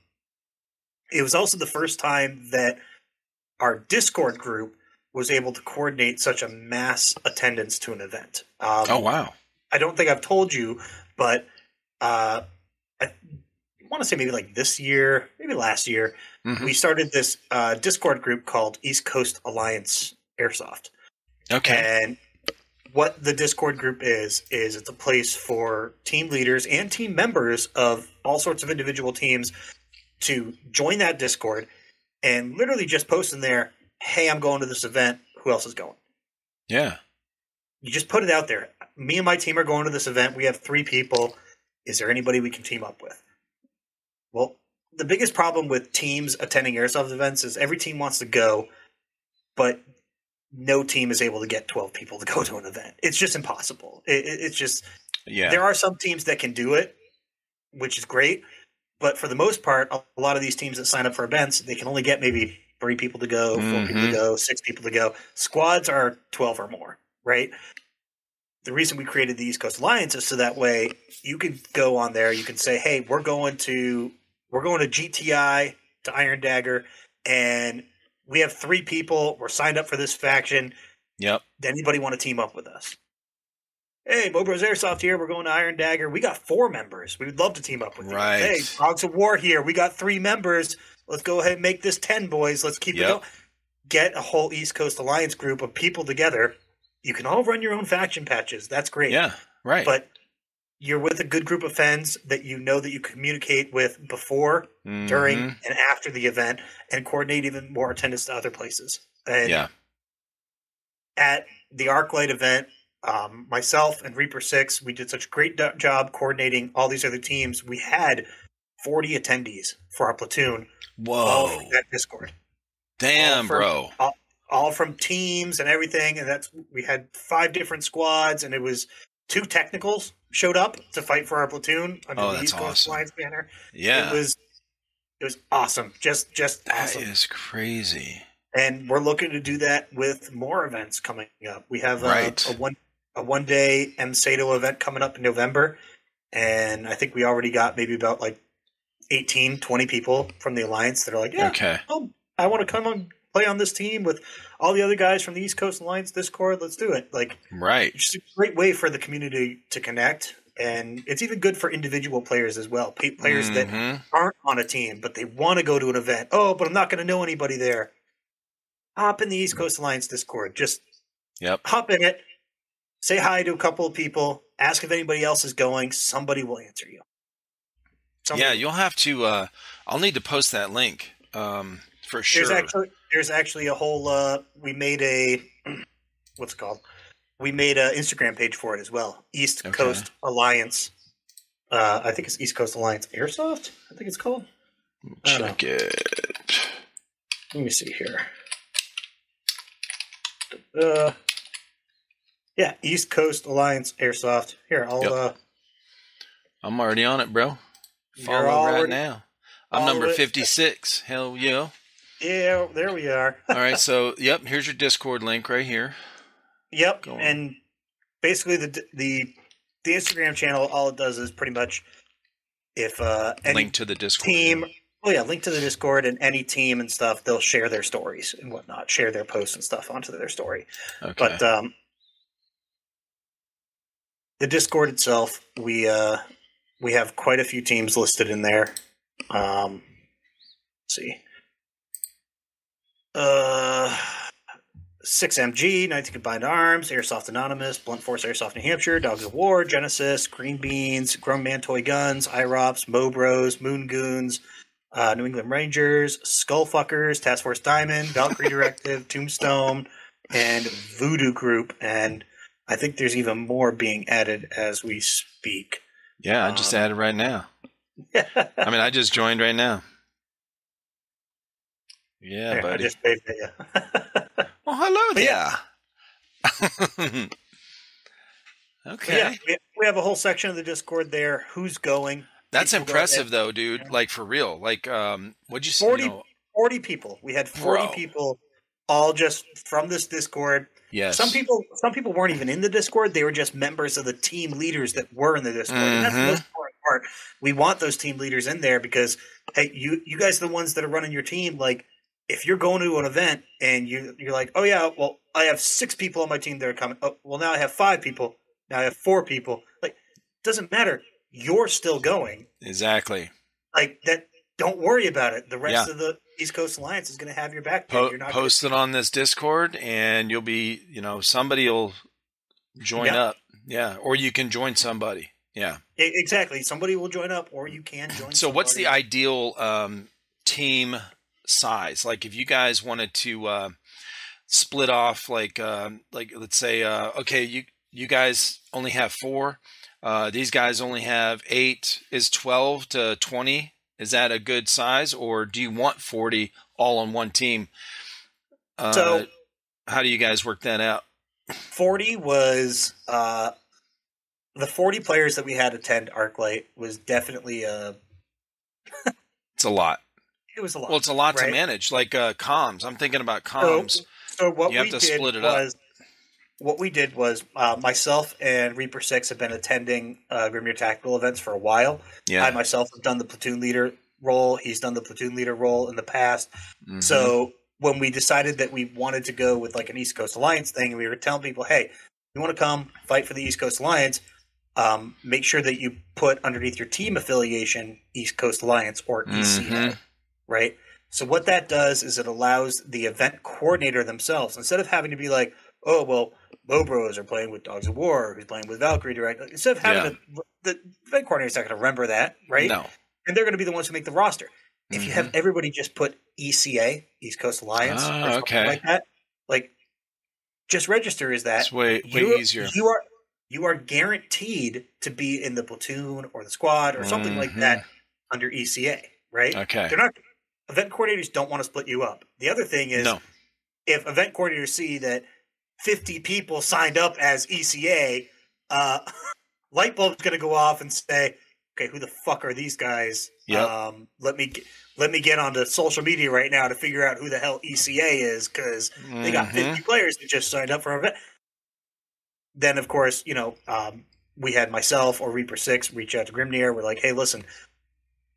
it was also the first time that our Discord group was able to coordinate such a mass attendance to an event. Um, oh wow! I don't think I've told you, but uh, I want to say maybe like this year, maybe last year, mm-hmm. we started this uh, Discord group called East Coast Alliance Airsoft. Okay. And what the Discord group is is it's a place for team leaders and team members of all sorts of individual teams to join that Discord and literally just post in there, "Hey, I'm going to this event. Who else is going?" Yeah. You just put it out there. Me and my team are going to this event. We have 3 people. Is there anybody we can team up with? Well, the biggest problem with teams attending airsoft events is every team wants to go, but no team is able to get 12 people to go to an event. It's just impossible. It, it, it's just, yeah. There are some teams that can do it, which is great. But for the most part, a lot of these teams that sign up for events, they can only get maybe three people to go, 4 mm-hmm. people to go, six people to go. Squads are 12 or more, right? The reason we created the East Coast Alliance is so that way you can go on there. You can say, "Hey, we're going to we're going to GTI to Iron Dagger, and we have three people. We're signed up for this faction. Yep. Does anybody want to team up with us?" Hey, Mobros Airsoft here. We're going to Iron Dagger. We got four members. We would love to team up with Right. you. Hey, Dogs of War here. We got three members. Let's go ahead and make this ten, boys. Let's keep Yep. it going. Get a whole East Coast Alliance group of people together. You can all run your own faction patches. That's great. Yeah. Right. But you're with a good group of fans that you know that you communicate with before, during, Mhm. and after the event, and coordinate even more attendance to other places. And Yeah. at the ArcLight event, um, myself and Reaper Six, we did such a great do- job coordinating all these other teams. We had 40 attendees for our platoon, Whoa. from that Discord, Damn, all for- bro. all from teams and everything. And that's we had five different squads, and it was two technicals showed up to fight for our platoon under Oh, the East Coast awesome. Alliance banner. Yeah. It was it was awesome, just just That awesome. is crazy. and we're looking to do that with more events coming up. We have a, Right. a one a one day MSATO event coming up in November, and I think we already got maybe about like 18, 20 people from the alliance that are like, yeah, Okay. oh, I want to come and play on this team with all the other guys from the East Coast Alliance Discord. Let's do it. Like, Right. it's just a great way for the community to connect. And it's even good for individual players as well. Players that Mhm. aren't on a team, but they want to go to an event. Oh, but I'm not going to know anybody there. Hop in the East Coast Alliance Discord. Just Yep. hop in it, say hi to a couple of people, ask if anybody else is going. Somebody will answer you. Somebody- Yeah, you'll have to. Uh, I'll need to post that link um, for sure. There's actually there's actually a whole. Uh, we made a what's it called? We made an Instagram page for it as well. East Okay. Coast Alliance. Uh, I think it's East Coast Alliance Airsoft. I think it's called. Check it. Let me see here. Uh, yeah, East Coast Alliance Airsoft. Here, I'll. Yep. Uh, I'm already on it, bro. Follow right now. I'm number it. 56. Hell yeah. Yeah, there we are. All right, so yep, here's your Discord link right here. Yep, and basically the the the Instagram channel, all it does is pretty much if uh, any link to the Discord. team. Oh yeah, link to the Discord and any team and stuff. They'll share their stories and whatnot, share their posts and stuff onto their story. Okay. But um, the Discord itself, we uh, we have quite a few teams listed in there. Um, let's see, uh, six MG, 19 Combined Arms, Airsoft Anonymous, Blunt Force Airsoft New Hampshire, Dogs of War, Genesis, Green Beans, Grown Man Toy Guns, IROPS, Mobros, Moon Goons. Uh, New England Rangers, Skullfuckers, Task Force Diamond, Valkyrie Directive, Tombstone, and Voodoo Group, and I think there's even more being added as we speak. yeah, I just um, added right now. I mean, I just joined right now. Yeah, I buddy. just waved at. Well, hello there. Yeah. okay. yeah, we- have a whole section of the Discord there. Who's going? That's People impressive, though, dude. Like for real. Like, um, what'd you say? 40 You know, 40 people. We had 40 Bro. people all just from this Discord. yes. Some people some people weren't even in the Discord. They were just members of the team leaders that were in the Discord. And that's the Mhm. most important part. We want those team leaders in there because hey, you you guys are the ones that are running your team. Like if you're going to an event and you you're like, oh yeah, well I have six people on my team that are coming. Oh, well now I have five people. Now I have four people. Like doesn't matter. You're still going. Exactly. Like that. Don't worry about it. The rest Yeah. of the East Coast Alliance is going to have your back. Po- you're not gonna- it on this Discord, and you'll be, you know, somebody will join Yeah. up. Yeah, or you can join somebody. Yeah. Exactly. Somebody will join up, or you can join. So, what's the ideal um, team size? Like, if you guys wanted to uh, split off, like, um, like let's say, uh, okay, you you guys only have four. Uh, these guys only have eight. Is twelve to twenty? Is that a good size, or do you want forty all on one team? Uh, So- how do you guys work that out? 40 was uh the 40 players that we had attend ArcLight was definitely a It's a lot. It was a lot. Well, it's a lot to manage. Like uh, comms, I'm thinking about comms. so what You have we to did split it up. was what we did was uh, myself and Reaper Six have been attending uh, Grimnir tactical events for a while. Yeah. I myself have done the platoon leader role. He's done the platoon leader role in the past. Mhm. So when we decided that we wanted to go with like an East Coast Alliance thing, we were telling people, "Hey, you want to come fight for the East Coast Alliance? Um, make sure that you put underneath your team affiliation East Coast Alliance or ECA, Mhm. Right?" So what that does is it allows the event coordinator themselves instead of having to be like, "Oh, well, Mobros are playing with Dogs of War, who's playing with Valkyrie direct." Instead of having to, the event coordinator's not going to remember that, right? No. and they're going to be the ones who make the roster. If you have everybody just put ECA, East Coast Alliance, Ah, or something okay. like that, like just register as that. It's way way You're- easier. You are you are guaranteed to be in the platoon or the squad or something like Mhm. that under ECA, right? Okay. They're not event coordinators don't want to split you up. The other thing is No. if event coordinators see that 50 people signed up as ECA, uh, light bulb's going to go off and say, "Okay, who the fuck are these guys?" Yep. Um, let me get, let me get onto social media right now to figure out who the hell ECA is because they got Mhm. 50 players that just signed up for our event. Then, of course, you know, um, we had myself or Reaper Six reach out to Grimnir. We're like, "Hey, listen,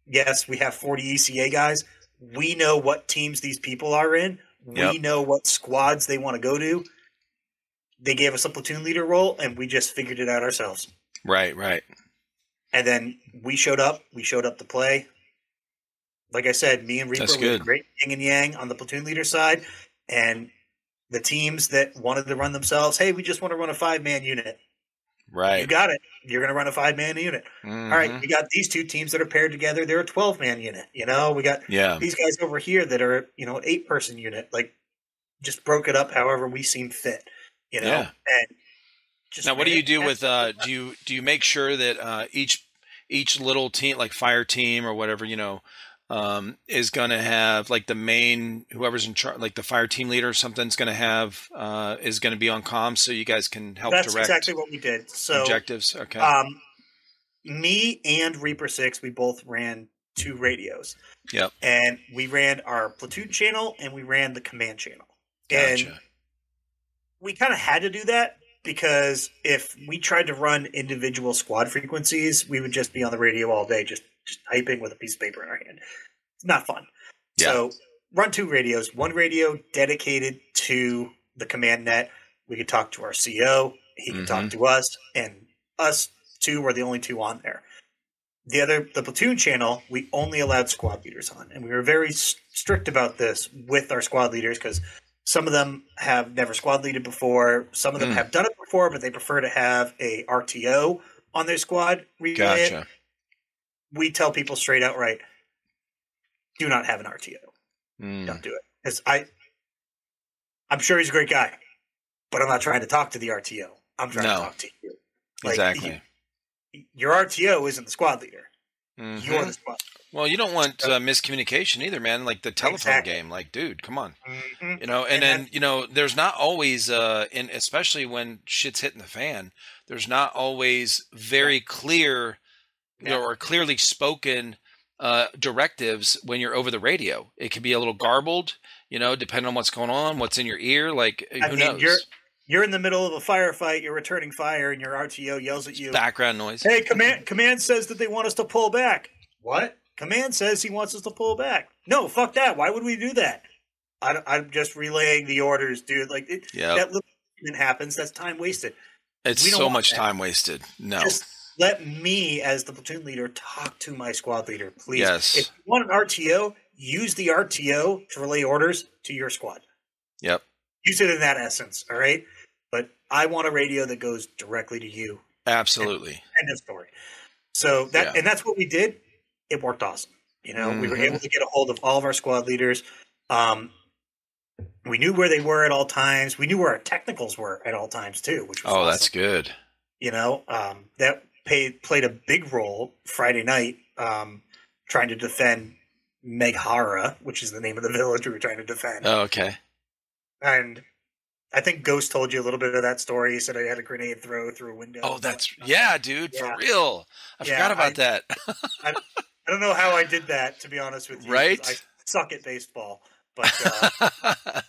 yes, we have 40 ECA guys. We know what teams these people are in. We Yep. know what squads they want to go to. They gave us a platoon leader role, and we just figured it out ourselves. Right, right. And then we showed up. We showed up to play. Like I said, me and Reaper we were great yin and yang on the platoon leader side, and the teams that wanted to run themselves, hey, we just want to run a five man unit. You got it. You're going to run a five man unit. All right, Mhm. we got these two teams that are paired together. They're a 12 man unit. You know, we got Yeah. these guys over here that are, you know, an eight person unit. Like, just broke it up however we seem fit. You know, Yeah. and just Now, what do you do with? Uh, do you do you make sure that uh, each each little team, like fire team or whatever, you know, um, is going to have like the main whoever's in charge, like the fire team leader or something's going to have uh, is going to be on comms, so you guys can help That's direct exactly what we did. So, objectives. Okay. um, me and Reaper Six, we both ran two radios. Yep. And we ran our platoon channel and we ran the command channel. And gotcha. we kind of had to do that because if we tried to run individual squad frequencies, we would just be on the radio all day, just, just typing with a piece of paper in our hand. It's not fun. Yeah. So run two radios. One radio dedicated to the command net. We could talk to our CO. He could talk Mhm. to us, and us two were the only two on there. The other, the platoon channel, we only allowed squad leaders on, and we were very strict about this with our squad leaders because some of them have never squad leaded before. Some of them Mm. have done it before, but they prefer to have a RTO on their squad. relay. Gotcha. We tell people straight out, right? Do not have an RTO. Mm. Don't do it because I, I'm sure he's a great guy, but I'm not trying to talk to the RTO. I'm trying No. to talk to you. Like, Exactly. Your RTO isn't the squad leader. Mhm. You're the squad. Well, you don't want uh, miscommunication either, man. Like the telephone Exactly. game. Like, dude, come on. Mhm. You know, and, And then you know, there's not always, uh, and especially when shit's hitting the fan, there's not always very clear Yeah. or clearly spoken uh, directives when you're over the radio. It can be a little garbled, you know, depending on what's going on, what's in your ear. Like, I who mean, knows? You're you're in the middle of a firefight. You're returning fire, and your RTO yells at you. Background noise. Hey, command! Command says that they want us to pull back. What? Command says he wants us to pull back. No, fuck that. Why would we do that? I, am just relaying the orders, dude. Like it, Yeah, that little happens. That's time wasted. it's so much that. time wasted. No. Just let me, as the platoon leader, talk to my squad leader, please. Yes. If you want an RTO, use the RTO to relay orders to your squad. Yep. Use it in that essence, all right? But I want a radio that goes directly to you. Absolutely. End of story. So that Yeah. and that's what we did. It worked awesome. You know, we were Mhm. able to get a hold of all of our squad leaders. Um, we knew where they were at all times. We knew where our technicals were at all times too, which was Oh, awesome. that's good. you know um, that paid, played a big role Friday night um, trying to defend Meghara, which is the name of the village we were trying to defend. Oh, okay. And I think Ghost told you a little bit of that story. He said I had a grenade throw through a window. Oh, that's yeah, dude, Yeah. for real. I Yeah, forgot about I- that. I don't know how I did that, to be honest with you. Right? I suck at baseball. But uh,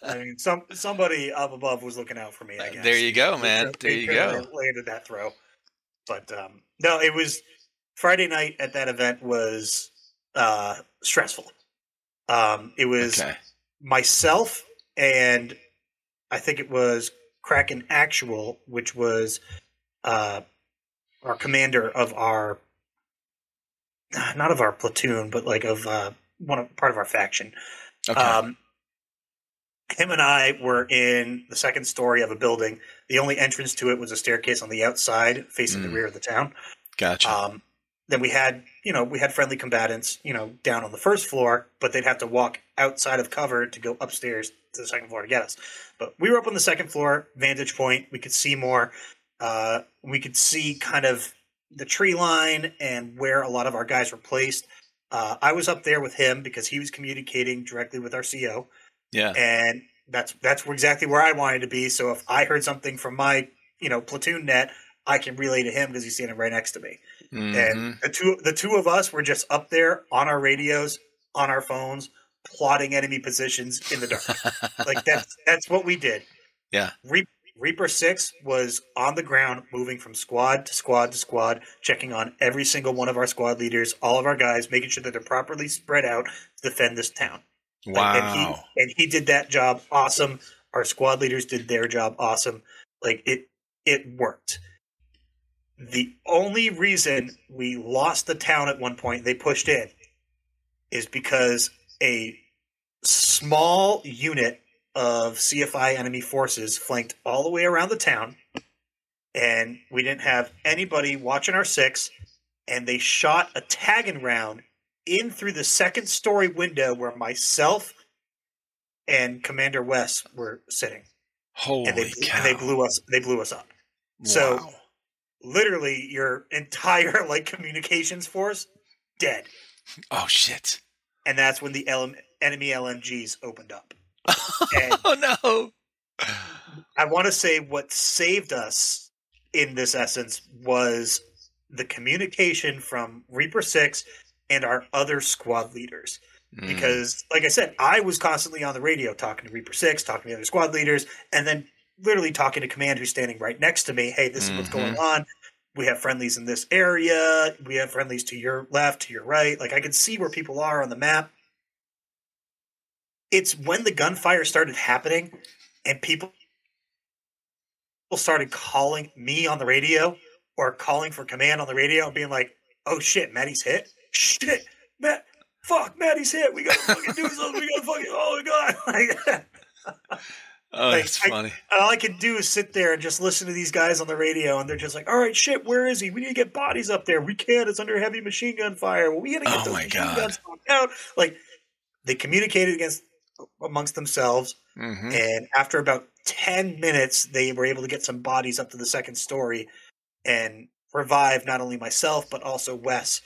I mean, some somebody up above was looking out for me. I guess. There you go, man. There you go. Landed that throw, but um, no, it was Friday night at that event was uh, stressful. Um, it was Okay. myself and I think it was Kraken Actual, which was uh, our commander of our not of our platoon, but like of uh, one of, part of our faction. Okay. Um, him and I were in the second story of a building. The only entrance to it was a staircase on the outside, facing the Mm. rear of the town. gotcha. Um, then we had, you know, we had friendly combatants, you know, down on the first floor, but they'd have to walk outside of cover to go upstairs to the second floor to get us. But we were up on the second floor, vantage point. We could see more. Uh, we could see kind of the tree line and where a lot of our guys were placed. Uh, I was up there with him because he was communicating directly with our CO yeah. and that's that's exactly where I wanted to be. So if I heard something from my you know platoon net, I can relay to him because he's standing right next to me. Mhm. And the two the two of us were just up there on our radios, on our phones, plotting enemy positions in the dark. like that's that's what we did. Yeah. Re- Reaper Six was on the ground, moving from squad to squad to squad, checking on every single one of our squad leaders, all of our guys, making sure that they're properly spread out to defend this town. Like, wow. and he and he did that job awesome. Our squad leaders did their job awesome. Like it it worked. The only reason we lost the town at one point, they pushed in, is because a small unit of CFI enemy forces flanked all the way around the town, and we didn't have anybody watching our six, and they shot a tagging round in through the second story window where myself and Commander West were sitting, Holy and they cow. and they blew us they blew us up. so- Literally, your entire like communications force dead, Oh shit. and that's when the LM, enemy LMGs opened up. And Oh no. I want to say what saved us in this essence was the communication from Reaper Six and our other squad leaders. Mm. because like i said i was constantly on the radio talking to reaper 6 talking to the other squad leaders and then literally talking to command who's standing right next to me. Hey this is what's going on. We have friendlies in this area. We have friendlies to your left to your right. Like i could see where people are on the map. It's when the gunfire started happening and people started calling me on the radio or calling for command on the radio and being like oh shit maddie's hit shit matt fuck, Maddie's hit. We gotta fucking do something. We gotta fucking, oh my god. Like, oh, like, that's I- funny. all I can do is sit there and just listen to these guys on the radio, and they're just like, all right, shit, where is he? We need to get bodies up there. We can't. It's under heavy machine gun fire. Well, we gotta get Oh those my machine God. guns out. Like, they communicated against amongst themselves, hmm and after about 10 minutes, they were able to get some bodies up to the second story and revive not only myself, but also Wes.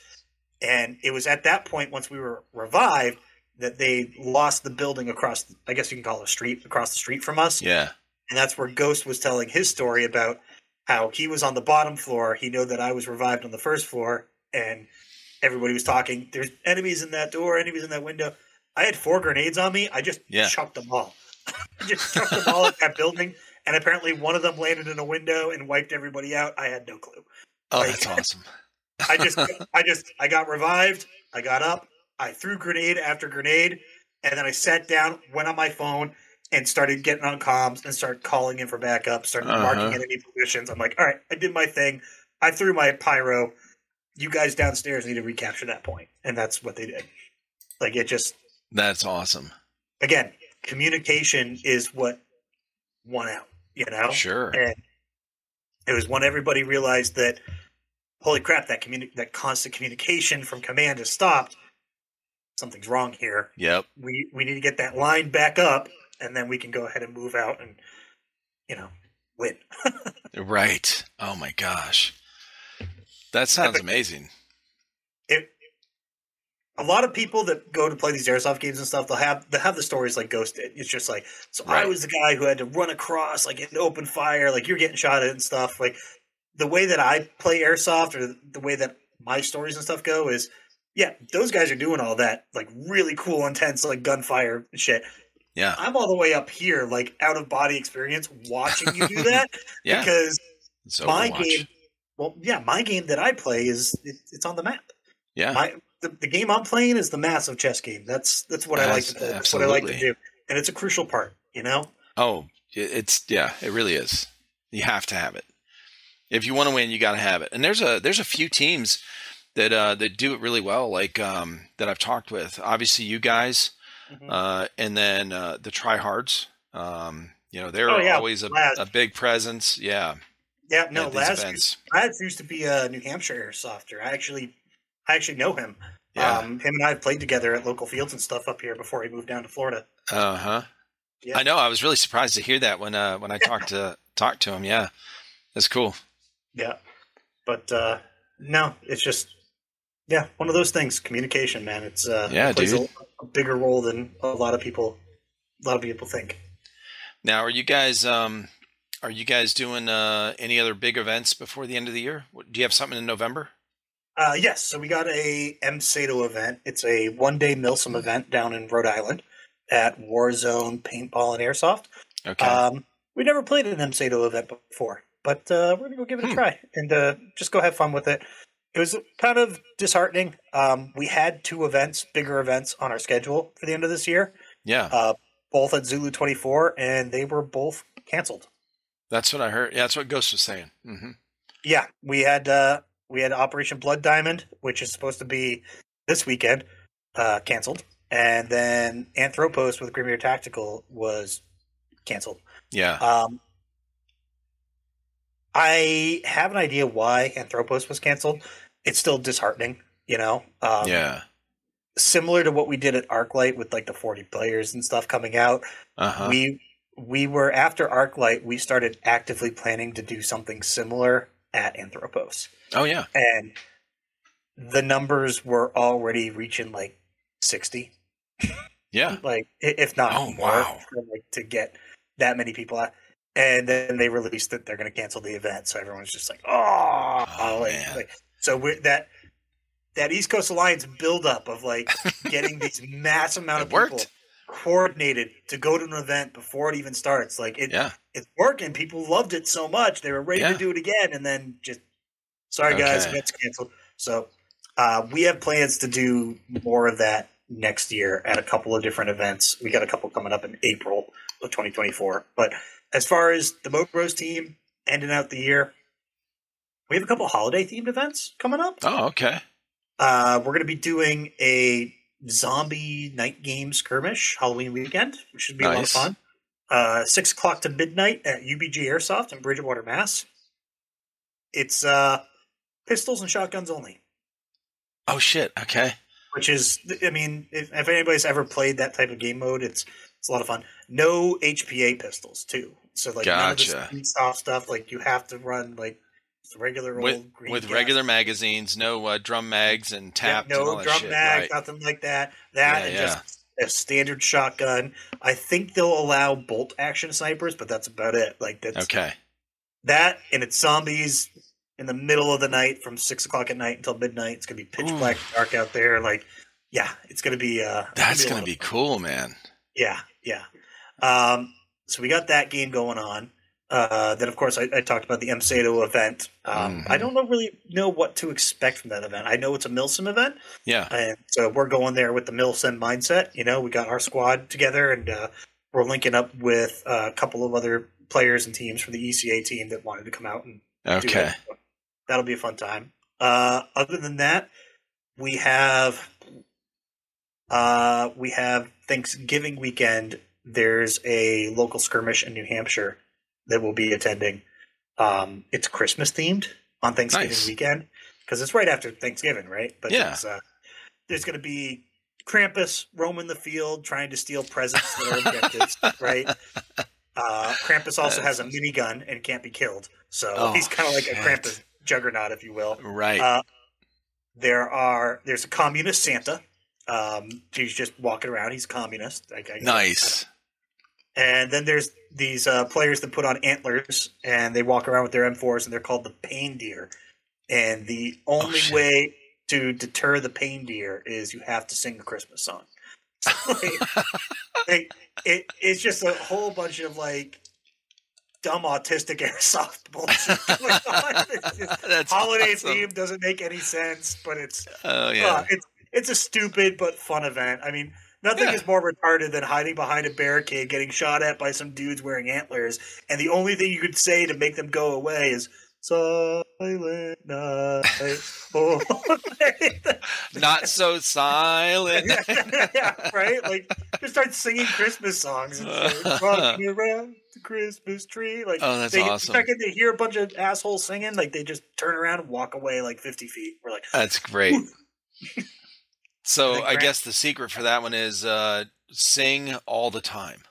And it was at that point, once we were revived, that they lost the building across, I guess you can call it a street, across the street from us. Yeah. And that's where Ghost was telling his story about how he was on the bottom floor. He knew that I was revived on the first floor, and everybody was talking. There's enemies in that door, enemies in that window. I had four grenades on me. I just Yeah. chucked them all. I just chucked them all at that building, and apparently one of them landed in a window and wiped everybody out. I had no clue. Oh, Like- that's awesome. I just, I just, I got revived. I got up. I threw grenade after grenade, and then I sat down, went on my phone, and started getting on comms and started calling in for backup. Started Uh-huh. marking enemy positions. I'm like, all right, I did my thing. I threw my pyro. You guys downstairs need to recapture that point, and that's what they did. Like it just That's awesome. again, communication is what won out. You know, Sure. and it was when everybody realized that, holy crap, that communi- that constant communication from command has stopped. Something's wrong here. Yep. We we need to get that line back up, and then we can go ahead and move out and, you know, win. Right. Oh my gosh. That sounds amazing. it a lot of people that go to play these airsoft games and stuff they'll have they'll have the stories like ghost did it's just like so i was the guy who had to run across like in open fire like you're getting shot at and stuff like the way that i play airsoft or the way that my stories and stuff go is yeah those guys are doing all that like really cool intense like gunfire shit Yeah. I'm all the way up here, like out of body experience, watching you do that Yeah. because my game. Well, yeah, my game that I play is it, it's on the map. Yeah. My the, the game I'm playing is the massive chess game. That's that's what I like to play. That's what I like to absolutely. do, and it's a crucial part. You know. Oh, it's yeah, it really is. You have to have it. If you want to win, you got to have it. And there's a there's a few teams that uh, that do it really well, like um, that I've talked with. Obviously, you guys, Mhm. uh, and then uh, the tryhards. Um, you know, they're Oh, yeah, always a, a big presence. Yeah, Yeah, no, Laz. Laz used to be a New Hampshire airsofter. I actually, I actually know him. Yeah. Um, him and I have played together at local fields and stuff up here before he moved down to Florida. Uh huh. Yeah. I know. I was really surprised to hear that when uh, when I talked to talked to him. Yeah, that's cool. Yeah, but uh, no, it's just yeah, one of those things. Communication, man. It's uh, Yeah, plays dude. A, a bigger role than a lot of people, a lot of people think. Now, are you guys um, are you guys doing uh, any other big events before the end of the year? Do you have something in November? Uh, yes, so we got a MSATO event. It's a one day Milsim event down in Rhode Island at Warzone Paintball and Airsoft. Okay. Um, we never played an MSATO event before, but uh, we're gonna go give it a Hmm. try and uh, just go have fun with it. It was kind of disheartening. Um, we had two events, bigger events, on our schedule for the end of this year, yeah, uh, both at Zulu twenty four, and they were both canceled. that's what I heard. Yeah, that's what Ghost was saying. hmm Yeah, we had uh, we had Operation Blood Diamond, which is supposed to be this weekend, uh, canceled, and then Anthropos with Grimmier Tactical was canceled. Yeah. Um, I have an idea why Anthropos was canceled. It's still disheartening, you know. Um, yeah. Similar to what we did at ArcLight with like the forty players and stuff coming out. Uh huh. We we were after ArcLight. We started actively planning to do something similar at Anthropos, oh yeah. and the numbers were already reaching like sixty, Yeah. like if not Oh, more, wow. like to get that many people out. And then they released that they're going to cancel the event, so everyone's just like, "Oh, Oh, like, like- so we're, that that East Coast Alliance buildup of like getting these mass amount of people worked. coordinated to go to an event before it even starts, like it, Yeah. it's working. People loved it so much they were ready Yeah. to do it again, and then just sorry guys, Okay. event's canceled. So uh, we have plans to do more of that next year at a couple of different events. We got a couple coming up in April of 2024. But as far as the Mobros team ending out the year, we have a couple holiday themed events coming up. Oh okay. Uh, we're going to be doing a zombie night game skirmish Halloween weekend, which should be a lot of fun. Uh, six o'clock to midnight at UBG Airsoft in Bridgewater, Mass. It's uh, pistols and shotguns only, Oh shit. Okay. which is, I mean, if, if anybody's ever played that type of game mode, it's it's a lot of fun. No HPA pistols too, so like none of Gotcha. the soft stuff. Like you have to run like regular With old green with gas. regular magazines, no uh, drum mags and Yeah, taps and all no that drum shit. mag, right. nothing like that. That Yeah, and yeah. just a standard shotgun. I think they'll allow bolt action snipers, but that's about it. Like that's Okay. that, and it's zombies in the middle of the night from six o'clock at night until midnight. It's gonna be pitch Ooh. black, dark out there. Like, yeah, it's gonna be. uh That's gonna be of fun. cool, man. Yeah, yeah. Um, so we got that game going on. Uh, then of course I, I talked about the MSATO event. Um, Mhm. I don't know, really know what to expect from that event. I know it's a Milsim event, Yeah. and so we're going there with the Milsim mindset. You know, we got our squad together, and uh, we're linking up with uh, a couple of other players and teams from the ECA team that wanted to come out and do Okay. So That'll be a fun time. Uh, other than that, we have uh, we have Thanksgiving weekend. There's a local skirmish in New Hampshire that we'll be attending. Um, it's Christmas themed on Thanksgiving Nice. weekend because it's right after Thanksgiving, right? But Yeah. it's, uh, there's going to be Krampus roaming the field trying to steal presents that are objectives, right? Uh, Krampus also has a minigun and can't be killed, so Oh, he's kind of like shit. a Krampus juggernaut, if you will. Right. Uh, there are there's a communist Santa. Um, he's just walking around. He's communist. I, I, nice. And then there's these uh, players that put on antlers and they walk around with their M4s and they're called the pain deer. And the only Oh, way to deter the pain deer is you have to sing a Christmas song. like, like, it, it's just a whole bunch of like dumb autistic airsoft bullshit going on. That's holiday awesome. theme doesn't make any sense, but it's Oh uh, yeah. it's it's a stupid but fun event. I mean, nothing Yeah. is more retarded than hiding behind a barricade, getting shot at by some dudes wearing antlers, and the only thing you could say to make them go away is "Silent night." oh, Not so silent. yeah, right. Like just start singing Christmas songs and shit. Rocking around the Christmas tree. Like, Oh, that's they awesome. Second they hear a bunch of assholes singing, like they just turn around and walk away like fifty feet. We're like, That's great. So I guess the secret for that one is uh, sing all the time.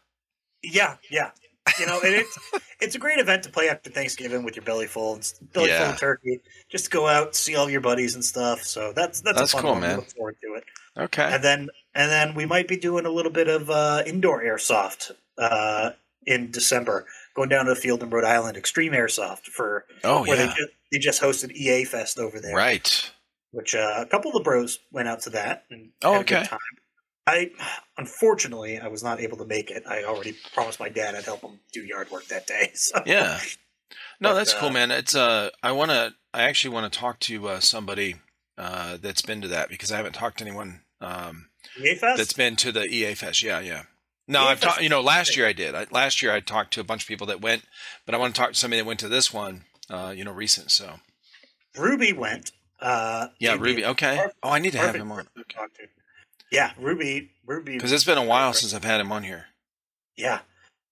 yeah, yeah. You know, and it's it's a great event to play after Thanksgiving with your belly full, belly full of turkey. Just go out, see all your buddies and stuff. So that's that's, That's a fun cool, one. Man. Look forward to it. Okay. And then and then we might be doing a little bit of uh, indoor airsoft uh, in December. Going down to the field in Rhode Island, Extreme Airsoft for Oh where yeah. they, just, they just hosted EA Fest over there. Right. Which uh, a couple of the bros went out to that and Oh, had a good okay. time. I unfortunately I was not able to make it. I already promised my dad I'd help him do yard work that day. So Yeah. No, But, that's cool, uh, man. It's uh, I want to. I actually want to talk to uh, somebody uh, that's been to that because I haven't talked to anyone um, EA Fest. that's been to the EA Fest. Yeah, yeah. No, EA I've talked. You know, last year I did. I, last year I talked to a bunch of people that went, but I want to talk to somebody that went to this one. Uh, you know, recent. So Ruby went. Uh, yeah, Ruby. Okay. perfect- Oh, I need to have him on. to. Yeah, Ruby. Ruby. Because it's been a while since I've had him on here. Yeah.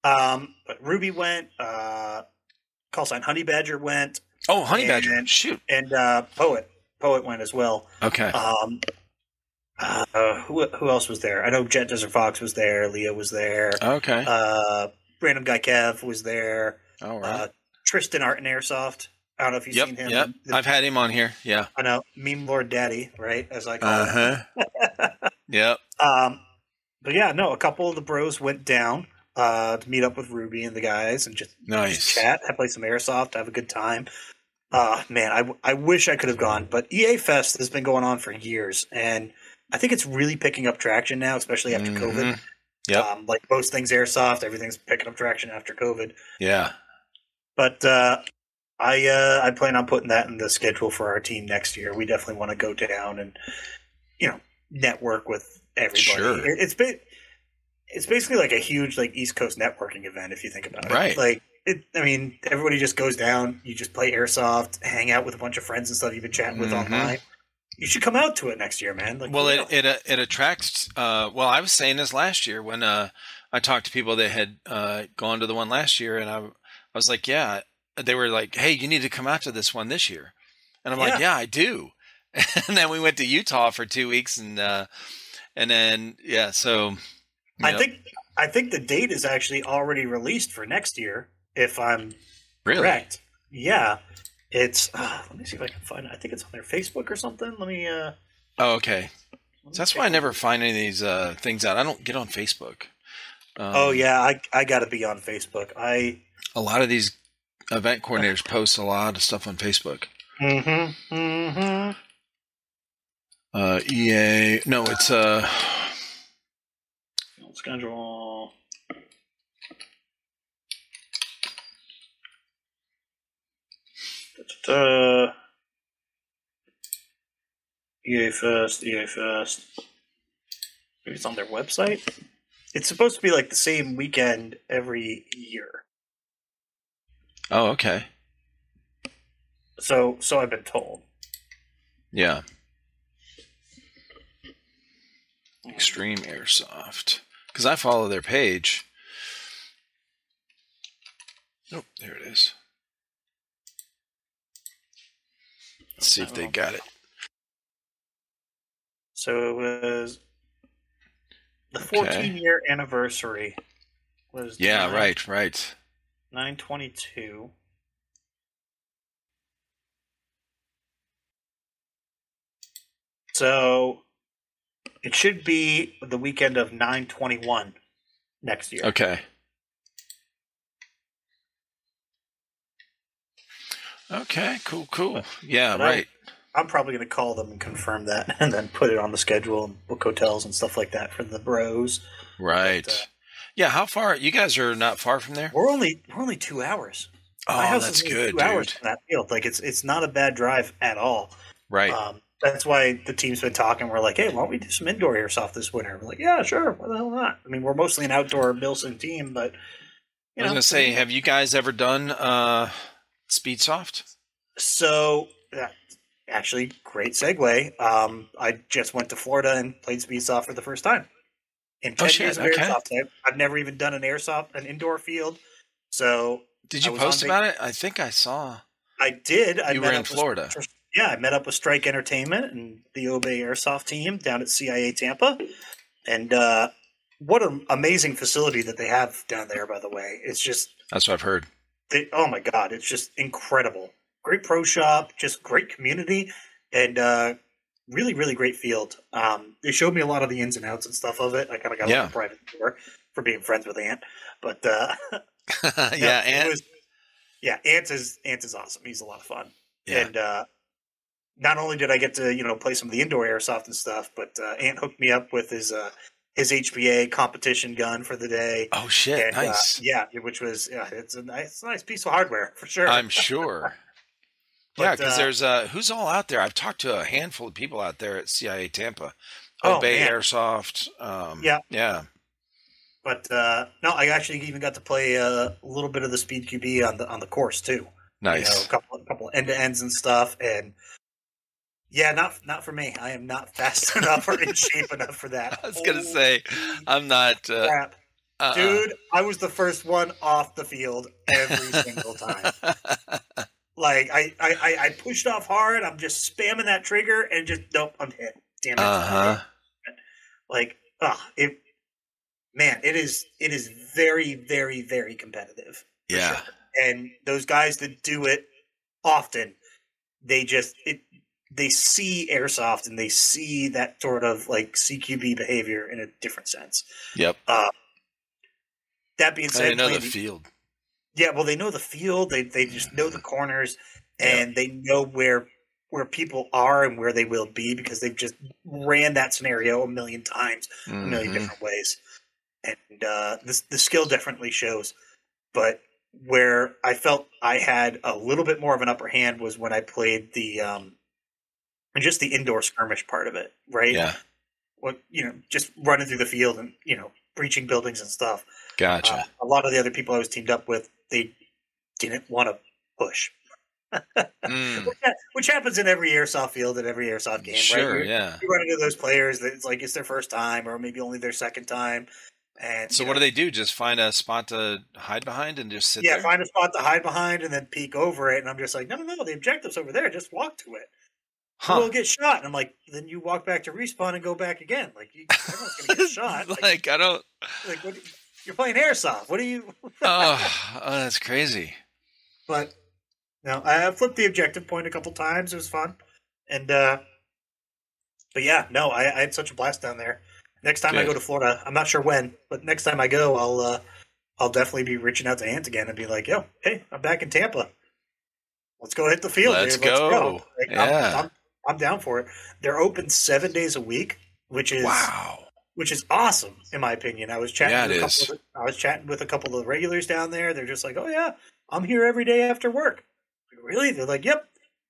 Um, but Ruby went, uh, call sign Honey Badger went, Oh, Honey Badger. And- Shoot. and uh, Poet. Poet went as well. Okay. Um, uh, who, who else was there? I know Jet Desert Fox was there. Leo was there. Okay. Uh, Random Guy Kev was there. All right. Uh, Tristan Art and Airsoft. I don't know if you've yep. seen him. Yep. The- I've had him on here. Yeah. I know. Meme Lord Daddy, right? As I call Uh him. huh. Yep. Um, but yeah, no, a couple of the bros went down uh, to meet up with Ruby and the guys and just, just Nice. chat, have play some airsoft, have a good time. Uh, man, I, I wish I could have gone, but EA Fest has been going on for years, and I think it's really picking up traction now, especially after COVID. Mhm. Yep. Um, like most things airsoft, everything's picking up traction after COVID. Yeah. But uh, I uh, I plan on putting that in the schedule for our team next year. We definitely want to go down and you know network with everybody. Sure. It, it's ba- it's basically like a huge like East Coast networking event if you think about it. Right. Like it. I mean, everybody just goes down. You just play airsoft, hang out with a bunch of friends and stuff you've been chatting with Mhm. online. You should come out to it next year, man. Like, Well, for it it uh, it attracts. Uh, well, I was saying this last year when uh, I talked to people that had uh, gone to the one last year, and I I was like, yeah, they were like, hey, you need to come out to this one this year, and I'm like, Yeah. yeah, I do. and then we went to Utah for two weeks, and uh, and then yeah, so I yep. think I think the date is actually already released for next year. If I'm really Correct. Yeah. It's uh, let me see if I can find it. I think it's on their Facebook or something. Let me uh Oh, okay. me So that's why I never find any of these uh, things out. I don't get on Facebook. Um, Oh yeah, I I got to be on Facebook. I a lot of these event coordinators post a lot of stuff on Facebook. Mm-hmm. Mm-hmm. Uh, EA, no, it's uh, Schedule Da-da-da. EA Fest. EA Fest. Maybe it's on their website. It's supposed to be like the same weekend every year. Oh, okay, So so I've been told. yeah. Extreme Airsoft, because I follow their page. Oh, there it is. Let's see if they oh. got it. So it was the Okay. 14 year anniversary was Yeah, right, right. 922. So it should be the weekend of 921 next year. Okay. Okay, cool, cool. Yeah, But I- right. I'm probably going to call them and confirm that, and then put it on the schedule and book hotels and stuff like that for the bros. Right. But, uh, yeah. How far? You guys are not far from there. We're only we're only two hours. My Oh, house that's is good, two hours from that field. Like it's it's not a bad drive at all. Right. Um, that's why the team's been talking. We're like, hey, why don't we do some indoor airsoft this winter? We're like, yeah, sure. Why the hell not? I mean, we're mostly an outdoor Milsim team, but I was gonna say, have you guys ever done uh, Speedsoft? So, uh, actually, great segue. Um, I just went to Florida and played Speedsoft for the first time. In Oh, shit, years of okay. airsoft, I've, I've never even done an airsoft, an indoor field. So Did you post vac- about it? I think I saw. I did. I You were in up with- Florida. yeah, I met up with Strike Entertainment and the Obey Airsoft team down at CIA Tampa, and uh, what an amazing facility that they have down there. By the way, it's just That's what I've heard. they, oh my god, it's just incredible. Great pro shop, just great community, and uh, really, really great field. Um, they showed me a lot of the ins and outs and stuff of it. I kind of got Yeah. a private tour for being friends with Ant, but uh, yeah, it and was- yeah, Ant is Ant is awesome. He's a lot of fun, yeah. and uh, not only did I get to you know play some of the indoor airsoft and stuff, but uh, Ant hooked me up with his uh, his HPA competition gun for the day. oh shit, And, uh, nice. yeah, which was yeah, it's a nice, it's a nice piece of hardware for sure. I'm sure. But, yeah, because uh, there's uh, who's all out there. I've talked to a handful of people out there at CIA Tampa. Oh, Obey man. Airsoft. Um, Yeah. yeah. But uh, no, I actually even got to play uh, a little bit of the speed QB on the on the course too. You know, Nice. a couple a couple end to ends and stuff, and yeah, not not for me. I am not fast enough or in shape enough for that. I was gonna Holy say I'm not. Uh, crap, uh-uh. dude! I was the first one off the field every single time. Like I, I I pushed off hard. I'm just spamming that trigger and just nope, I'm hit. Damn it! uh huh. Like ah, it. Man, it is it is very very very competitive. Yeah. sure. and those guys that do it often they just it they see airsoft and they see that sort of like cqb behavior in a different sense Yep. that being said playing field. Yeah well they know the field they, they just know the corners and they know where where people are and where they will be because they've just ran that scenario a million times a million Mhm. different ways. And uh, the, the skill definitely shows. But where I felt I had a little bit more of an upper hand was when I played the um, just the indoor skirmish part of it, right? Yeah. What you know, just running through the field and you know breaching buildings and stuff. Gotcha. Uh, a lot of the other people I was teamed up with, they didn't want to push, Mm, which, which happens in every airsoft field and every airsoft game, right? sure. You're- Yeah. you run into those players that it's like it's their first time or maybe only their second time. And So what know, do they do? Just find a spot to hide behind and just sit yeah, there? find a spot to hide behind and then peek over it. And I'm just like, no, no, no, the objective's over there. Just walk to it. Huh. We'll get shot. And I'm like, then you walk back to respawn and go back again. Like, you, everyone's gonna get shot. like, Like, I don't. like what, you're playing airsoft. What are you? Oh, oh, that's crazy. But no, I flipped the objective point a couple times. It was fun, and uh but yeah, no, I, I had such a blast down there. Next time I go to Florida, I'm not sure when, but next time I go, I'll uh I'll definitely be reaching out to Ant again and be like, "Yo, hey, I'm back in Tampa. Let's go hit the field. Let's. Let's go. Like, Yeah. I'm, I'm, I'm down for it. They're open seven days a week, which is Wow. Which is awesome in my opinion. I was chatting. Yeah, with it a is. couple Of, I was chatting with a couple of the regulars down there. They're just like, "Oh yeah, I'm here every day after work." Like, really? They're like, "Yep."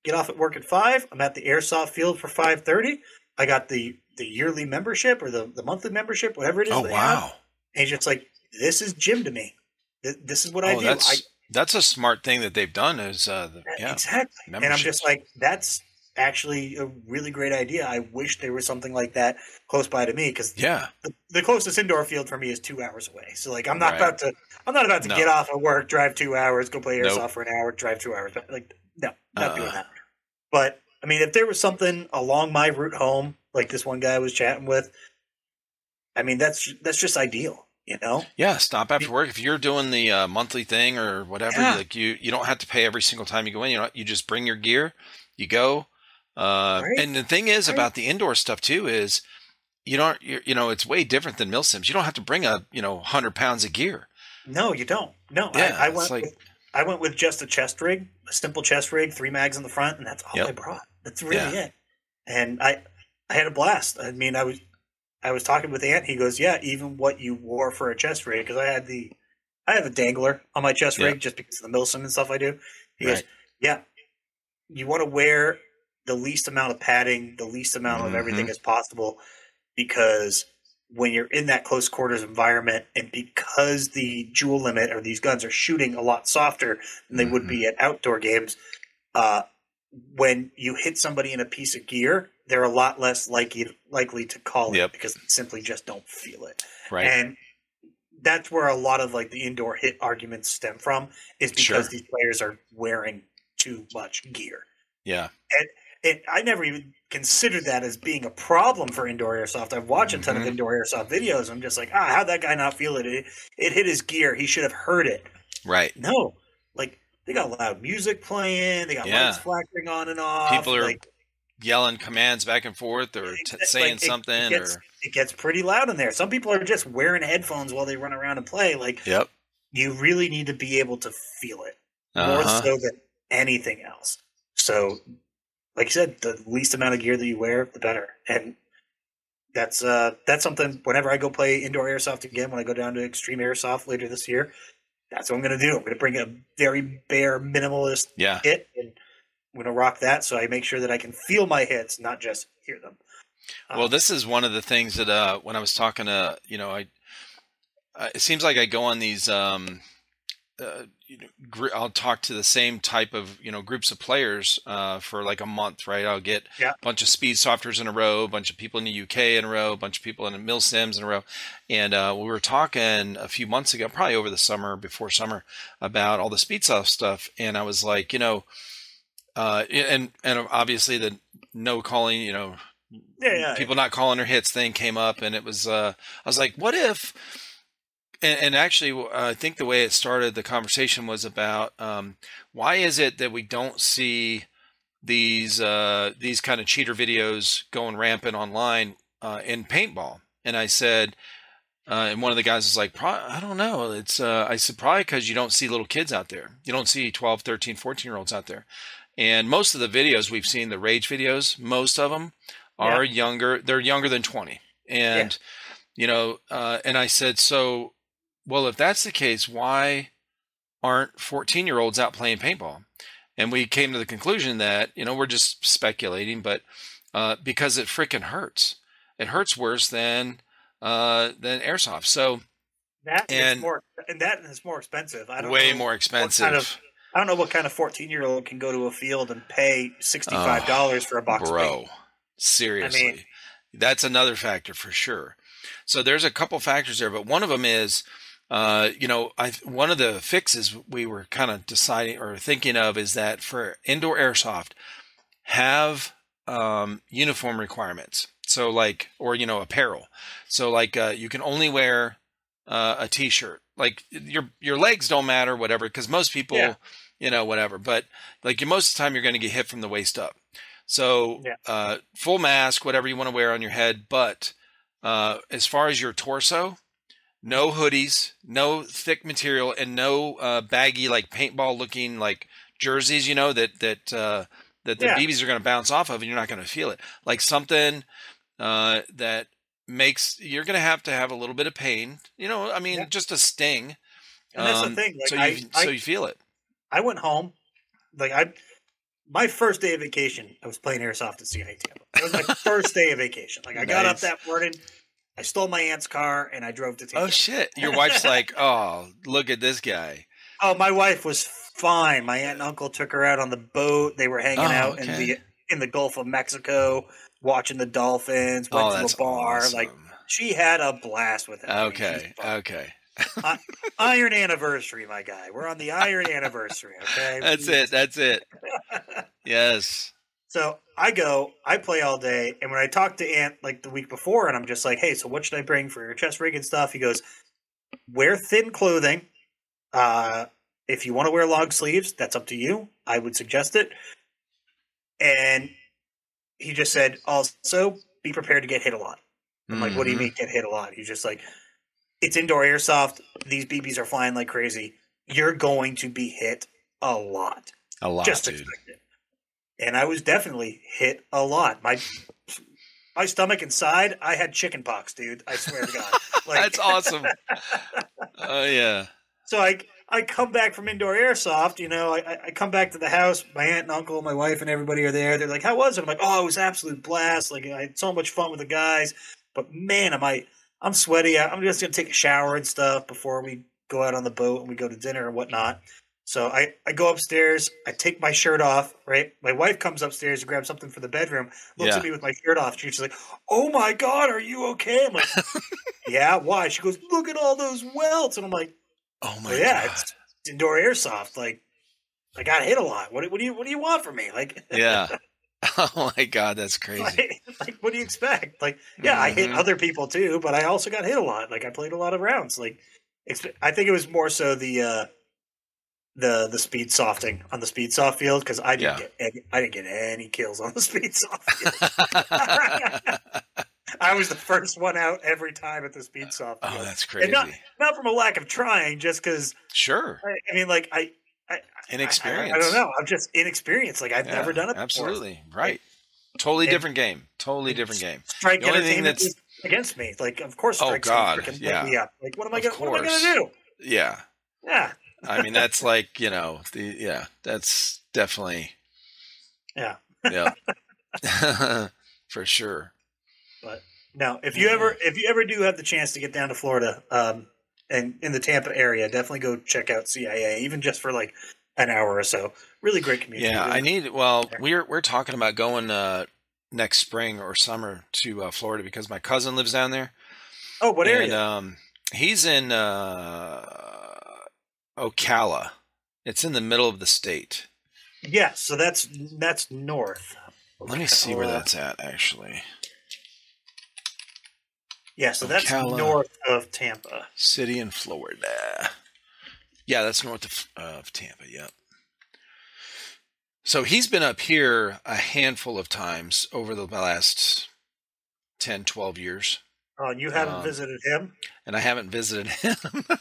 Get off at work at five. I'm at the airsoft field for five thirty. I got the the yearly membership or the the monthly membership, whatever it is. Oh they have. wow. And it's just like this is gym to me. Th- This is what I Oh, do. that's I, that's a smart thing that they've done. Is uh, the, yeah. Exactly. And I'm just like, that's actually a really great idea. I wish there was something like that close by to me because Yeah. the, the closest indoor field for me is two hours away. So like, I'm not Right. about to, I'm not about to No. get off of work, drive two hours, go play airsoft Nope. for an hour, drive two hours. Like, no, not doing Uh-uh. that. But I mean, if there was something along my route home, like this one guy I was chatting with, I mean, that's that's just ideal, you know? Yeah, stop after work. If you're doing the uh, monthly thing or whatever, Yeah. like you, you don't have to pay every single time you go in. You know, you just bring your gear, you go. Uh, Right. And the thing is Right. about the indoor stuff too is you don't, you're, you know, it's way different than milsims. You don't have to bring a, you know, hundred pounds of gear. No, you don't. No, Yeah, I, I went. like- with, I went with just a chest rig, a simple chest rig, three mags in the front, and that's all Yep. I brought. That's really yeah. it. And I I had a blast. I mean, I was I was talking with Ant. He goes, "Yeah, even what you wore for a chest rig, because I had the I have a dangler on my chest yeah. rig just because of the Milsim and stuff I do." He right. goes, "Yeah, you want to wear the least amount of padding, the least amount mm-hmm. of everything mm-hmm. as possible, because when you're in that close quarters environment, and because the joule limit or these guns are shooting a lot softer than they mm-hmm. would be at outdoor games, uh, when you hit somebody in a piece of gear, they're a lot less likely likely to call yep. it because they simply just don't feel it. Right. And that's where a lot of like the indoor hit arguments stem from is because sure. these players are wearing too much gear. Yeah. And, and I never even considered that as being a problem for indoor airsoft. I've watched mm-hmm. a ton of mm-hmm. indoor airsoft videos. I'm just like, ah, how'd that guy not feel it? it? It hit his gear. He should have heard it. Right. No. Like they got loud music playing. They got yeah. lights flashing on and off. People are like, yelling commands back and forth or t- saying like, something. It gets, or it gets pretty loud in there. Some people are just wearing headphones while they run around and play. Like, yep. You really need to be able to feel it uh-huh. more so than anything else. So, like you said, the least amount of gear that you wear, the better. And that's uh that's something. Whenever I go play indoor airsoft again, when I go down to extreme airsoft later this year, that's what I'm going to do. I'm going to bring a very bare minimalist yeah. hit, and I'm going to rock that so I make sure that I can feel my hits, not just hear them. Um, well, this is one of the things that uh, when I was talking to you know, I it seems like I go on these um, uh, you know, gr- I'll talk to the same type of you know groups of players uh, for like a month, right? I'll get yeah. a bunch of speed softers in a row, a bunch of people in the UK in a row, a bunch of people in Milsims in a row, and uh, we were talking a few months ago, probably over the summer, before summer, about all the speed soft stuff, and I was like, you know, uh, and and obviously the no calling, you know, yeah, yeah people not calling their hits thing came up, and it was uh, I was like, what if and, and, actually, I think the way it started, the conversation was about um, why is it that we don't see these uh, these kind of cheater videos going rampant online uh, in paintball? And I said, uh, and one of the guys was like, I don't know. It's uh, I said probably because you don't see little kids out there. You don't see 12, 13, 14 year olds out there. And most of the videos we've seen, the rage videos, most of them are yeah. younger. They're younger than 20. And yeah. you know, uh, and I said, so well, if that's the case, why aren't 14 year olds out playing paintball? And we came to the conclusion that, you know, we're just speculating, but uh, because it freaking hurts. It hurts worse than uh, than airsoft. So that and, is more and that is more expensive. I don't way more expensive. Kind of, I don't know what kind of 14 year old can go to a field and pay $65 oh, for a box bro. Seriously. I mean, that's another factor for sure. So there's a couple factors there, but one of them is uh, you know, I one of the fixes we were kind of deciding or thinking of is that for indoor airsoft, have um, uniform requirements. So like, or you know, apparel. So like, uh, you can only wear uh, a t-shirt. Like your your legs don't matter, whatever, because most people, yeah. you know, whatever. But like, most of the time, you're going to get hit from the waist up. So yeah. uh, full mask, whatever you want to wear on your head. But uh, as far as your torso, no hoodies, no thick material, and no uh, baggy like paintball looking like jerseys. You know that that uh, that the yeah. BBs are going to bounce off of, and you're not going to feel it. Like something uh, that makes you're going to have to have a little bit of pain. You know, I mean, yeah. just a sting. And that's um, the thing. Like, so you I, so you feel it. I went home, like I. My first day of vacation, I was playing airsoft at CIA Tampa. It was my first day of vacation. Like I nice. got up that morning, I stole my aunt's car and I drove to Tampa. Oh shit! Your wife's like, "Oh, look at this guy." Oh, my wife was fine. My aunt and uncle took her out on the boat. They were hanging oh, out okay. in the in the Gulf of Mexico, watching the dolphins. Went oh, to a bar. Awesome. Like she had a blast with it. Okay, okay. uh, iron anniversary, my guy. We're on the iron anniversary. Okay, that's it. That's it. yes. So I go, I play all day, and when I talk to Ant like the week before, and I'm just like, "Hey, so what should I bring for your chest rig and stuff?" He goes, "Wear thin clothing. Uh, if you want to wear long sleeves, that's up to you. I would suggest it." And he just said, "Also, be prepared to get hit a lot." I'm mm-hmm. like, "What do you mm-hmm. mean get hit a lot?" He's just like, "It's indoor airsoft. These BBs are flying like crazy. You're going to be hit a lot. A lot, just dude. expect it." And I was definitely hit a lot. My my stomach inside, I had chicken pox, dude. I swear to God. Like, That's awesome. Oh yeah. So I I come back from indoor airsoft. You know, I, I come back to the house. My aunt and uncle, my wife, and everybody are there. They're like, "How was it?" I'm like, "Oh, it was absolute blast. Like I had so much fun with the guys." But man, am I I'm sweaty. I'm just gonna take a shower and stuff before we go out on the boat and we go to dinner and whatnot. So I, I go upstairs, I take my shirt off, right? My wife comes upstairs to grab something for the bedroom, looks Yeah. at me with my shirt off. She's like, Oh my God, are you okay? I'm like, Yeah, why? She goes, Look at all those welts. And I'm like, Oh my well, yeah, god. it's indoor airsoft. Like, I got hit a lot. What, what do you What do you want from me? Like, Yeah. Oh my god, that's crazy. like, like, what do you expect? Like, yeah, I hit Mhm. other people too, but I also got hit a lot. Like, I played a lot of rounds. Like, I think it was more so the uh, the the speed softing on the speed soft field because I didn't Yeah. get any, I didn't get any kills on the speed soft field. I was the first one out every time at the speed soft oh, field. oh, that's And crazy. not not from a lack of trying, just because Sure. I, I mean, like I. I, I- Inexperience. I, I don't know. I'm just inexperienced. Like I've Yeah, never done it before. Absolutely. Right. Totally And- different game. Totally different game. Strike The only thing Entertainment that's- against me. Like, of course, Oh, God, yeah. pick me up. Like, what am I gonna? What am I gonna do? Yeah. Yeah, I mean, that's like, you know, the yeah, that's definitely yeah. yeah. For sure. But now, if you ever, if you ever do have the chance to get down to Florida, um, and in the Tampa area, definitely go check out CIA, even just for like an hour or so. Really great community. Yeah, I need. Well, there. we're we're talking about going uh, next spring or summer to uh, Florida because my cousin lives down there. Oh, what area? And, um, he's in uh, Ocala. It's in the middle of the state. yeah, so that's that's north. Let me see where Uh, that's at. Actually, Yeah, so that's Ocala. north of Tampa. city in Florida. Yeah, that's north of, of Tampa. Yep. So he's been up here a handful of times over the last 10, 12 years, Oh, you haven't Um, visited him? and I haven't visited him.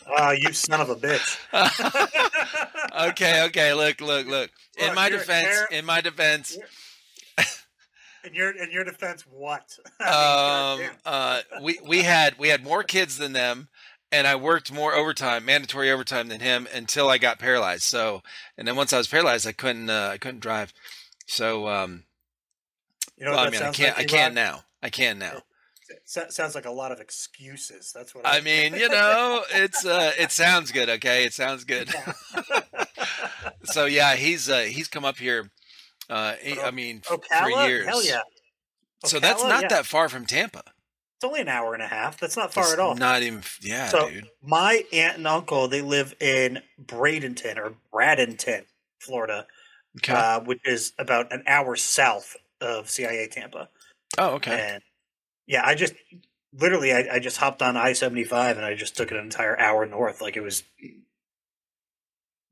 Oh, you son of a bitch. okay, okay. Look, look, look. In Look, my defense, in my defense, In your in your defense, what? I um, mean, uh, we we had we had more kids than them, and I worked more overtime, mandatory overtime than him until I got paralyzed. So, and then once I was paralyzed, I couldn't uh, I couldn't drive. So, um, you know well, I mean, I can't I can now. I can now. So- sounds like a lot of excuses. That's what I mean, you know, it's uh, it sounds good. Okay, it sounds good. so yeah, he's uh, he's come up here. Uh, he- I mean, f- for years. Hell yeah. So that's not Yeah. that far from Tampa. It's only an hour and a half. That's not far It's at all. Not even. Yeah, so dude. my aunt and uncle they live in Bradenton or Bradenton, Florida, Okay. uh, which is about an hour south of CIA Tampa. oh, okay. And yeah, I just literally I, I just hopped on I seventy five and I just took an entire hour north. Like it was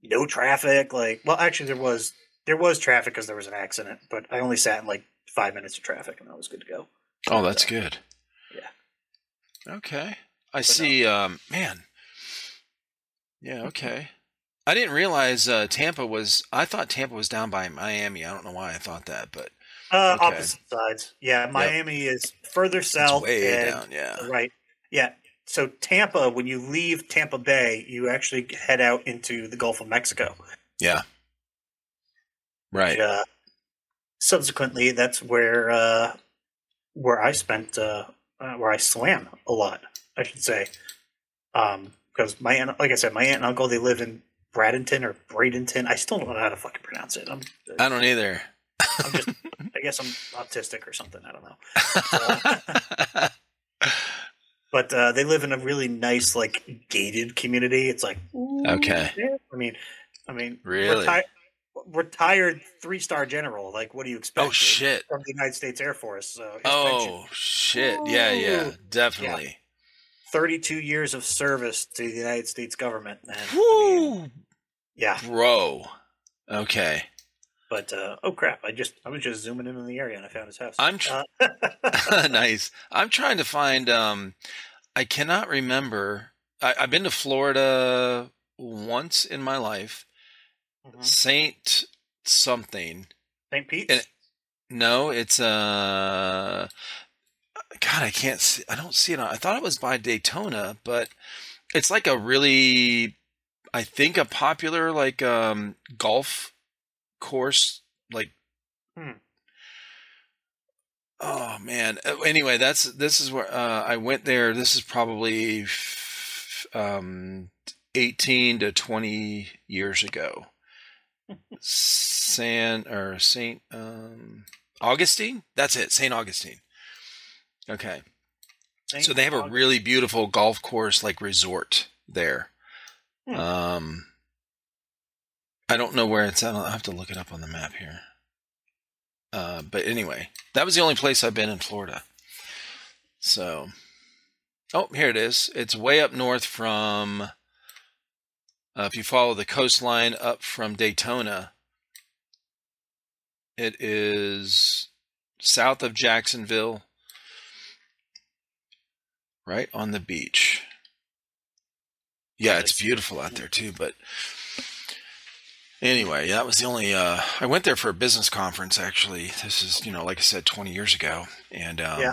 no traffic. Like well, actually there was there was traffic because there was an accident, but I only sat in like five minutes of traffic and I was good to go. Oh, that's good. Yeah. Okay. I no. see. Um, man. Yeah. Okay. I didn't realize uh, Tampa was. I thought Tampa was down by Miami. I don't know why I thought that, but Uh, Okay. opposite sides. Yeah, Miami is further south. it's way and- down. Yeah. Right. Yeah. So Tampa, when you leave Tampa Bay, you actually head out into the Gulf of Mexico. Yeah. Right. Uh, subsequently, that's where uh, where I spent uh, uh, where I swam a lot. I should say, because my aunt, like I said, my aunt and uncle they live in Bradenton or Bradenton. I still don't know how to fucking pronounce it. I'm, I don't either. I'm just, guess I'm autistic or something. I don't know. But uh, they live in a really nice, like gated community. It's like ooh, Okay. yeah. I mean, I mean, Really? reti- retired three star general. Like, what do you expect? oh shit. From the United States Air Force. So his pension, Oh shit. Yeah. Yeah. Ooh. Definitely. 32 years of service to the United States government. Man. I mean, yeah, bro. Okay. But uh, oh crap! I just I was just zooming in on the area and I found his house. I'm tr- Uh, nice. I'm trying to find. Um, I cannot remember. I, I've been to Florida once in my life. mhm. Saint something. St. Pete. No, it's uh God, I can't see I don't see it on I thought it was by Daytona, but it's like a really I think a popular like um golf course like Hmm. Oh man. Uh, Anyway, that's this is where uh I went there. This is probably f- um 18 to 20 years ago. San or Saint um Augustine? That's it, St. Augustine. Okay. St. So they have a really beautiful golf course like resort there. Hmm. Um I don't know where it's at. I'll have to look it up on the map here. Uh, but anyway, that was the only place I've been in Florida. So, oh, here it is. It's way up north from, uh, if you follow the coastline up from Daytona, it is south of Jacksonville, right on the beach. Yeah, it's beautiful out there too, but anyway, that was the only uh I went there for a business conference actually. This is, you know, like I said 20 years ago and um Yeah.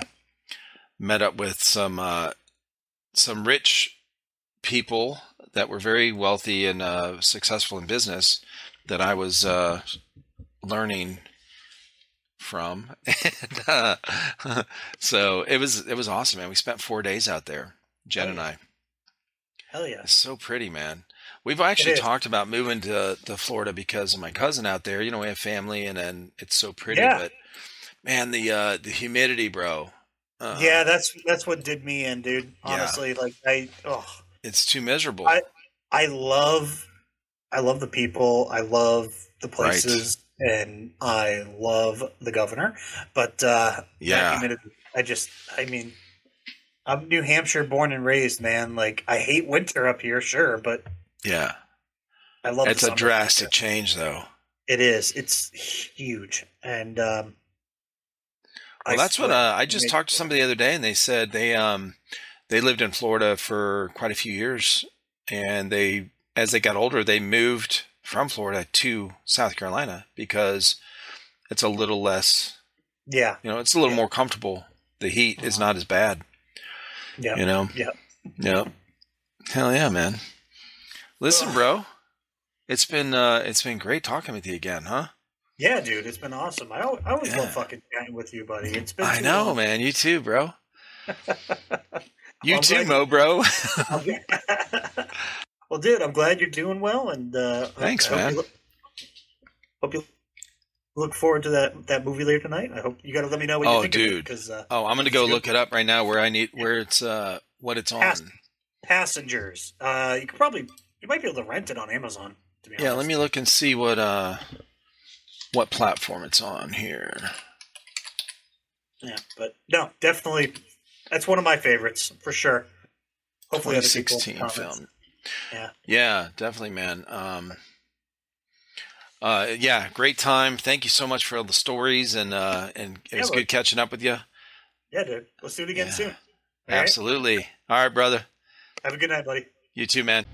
met up with some uh some rich people that were very wealthy and uh successful in business that I was uh learning from and uh, so it was it was awesome man we spent four days out there jen and i Hell yeah. it's so pretty, man. We've actually talked about moving to, to Florida because of my cousin out there. You know, we have family, and then it's so pretty. Yeah. But man, the uh, the humidity, bro. Uh, yeah, that's that's what did me in, dude. Yeah. Honestly, like I, oh, it's too miserable. I- I love, I love the people. I love the places, and I love the governor. But uh, yeah, humidity, I just, I mean, I'm New Hampshire born and raised, man. Like I hate winter up here, sure, but yeah. I love. It's a drastic change, though. It is. It's huge, and um, Well, I that's what uh, I just talked to somebody the other day, and they said they um they lived in Florida for quite a few years, and they as they got older, they moved from Florida to South Carolina because it's a little less Yeah, You know, it's a little Yeah. more comfortable. The heat is not as bad. yeah. You know. Yeah. Yeah. Hell yeah, man. Listen, Ugh. bro. It's been uh it's been great talking with you again, huh? Yeah, dude, it's been awesome. I always, I always Yeah. love fucking chatting with you, buddy. It's been I know, long. man. You too, bro. You I'm too, glad- Mo, bro. well, dude, I'm glad you're doing well, and uh, Thanks, I man. You hope you look forward to that that movie later tonight. I hope you got to let me know what Oh, you think dude. because uh, oh, I'm gonna go look it up right now where I need where it's uh what it's on. Passengers. Uh, you could probably you might be able to rent it on Amazon. To be Yeah, honest. let me look and see what uh what platform it's on here. Yeah, but no, definitely, that's one of my favorites for sure. Hopefully, other people 2016 film. Yeah. Yeah, definitely, man. Um, uh, yeah, great time. Thank you so much for all the stories, and uh, and it Yeah, was look. good catching up with you. Yeah, dude. Let's do it again Yeah. soon. All right? Absolutely. All right, brother. Have a good night, buddy. You too, man.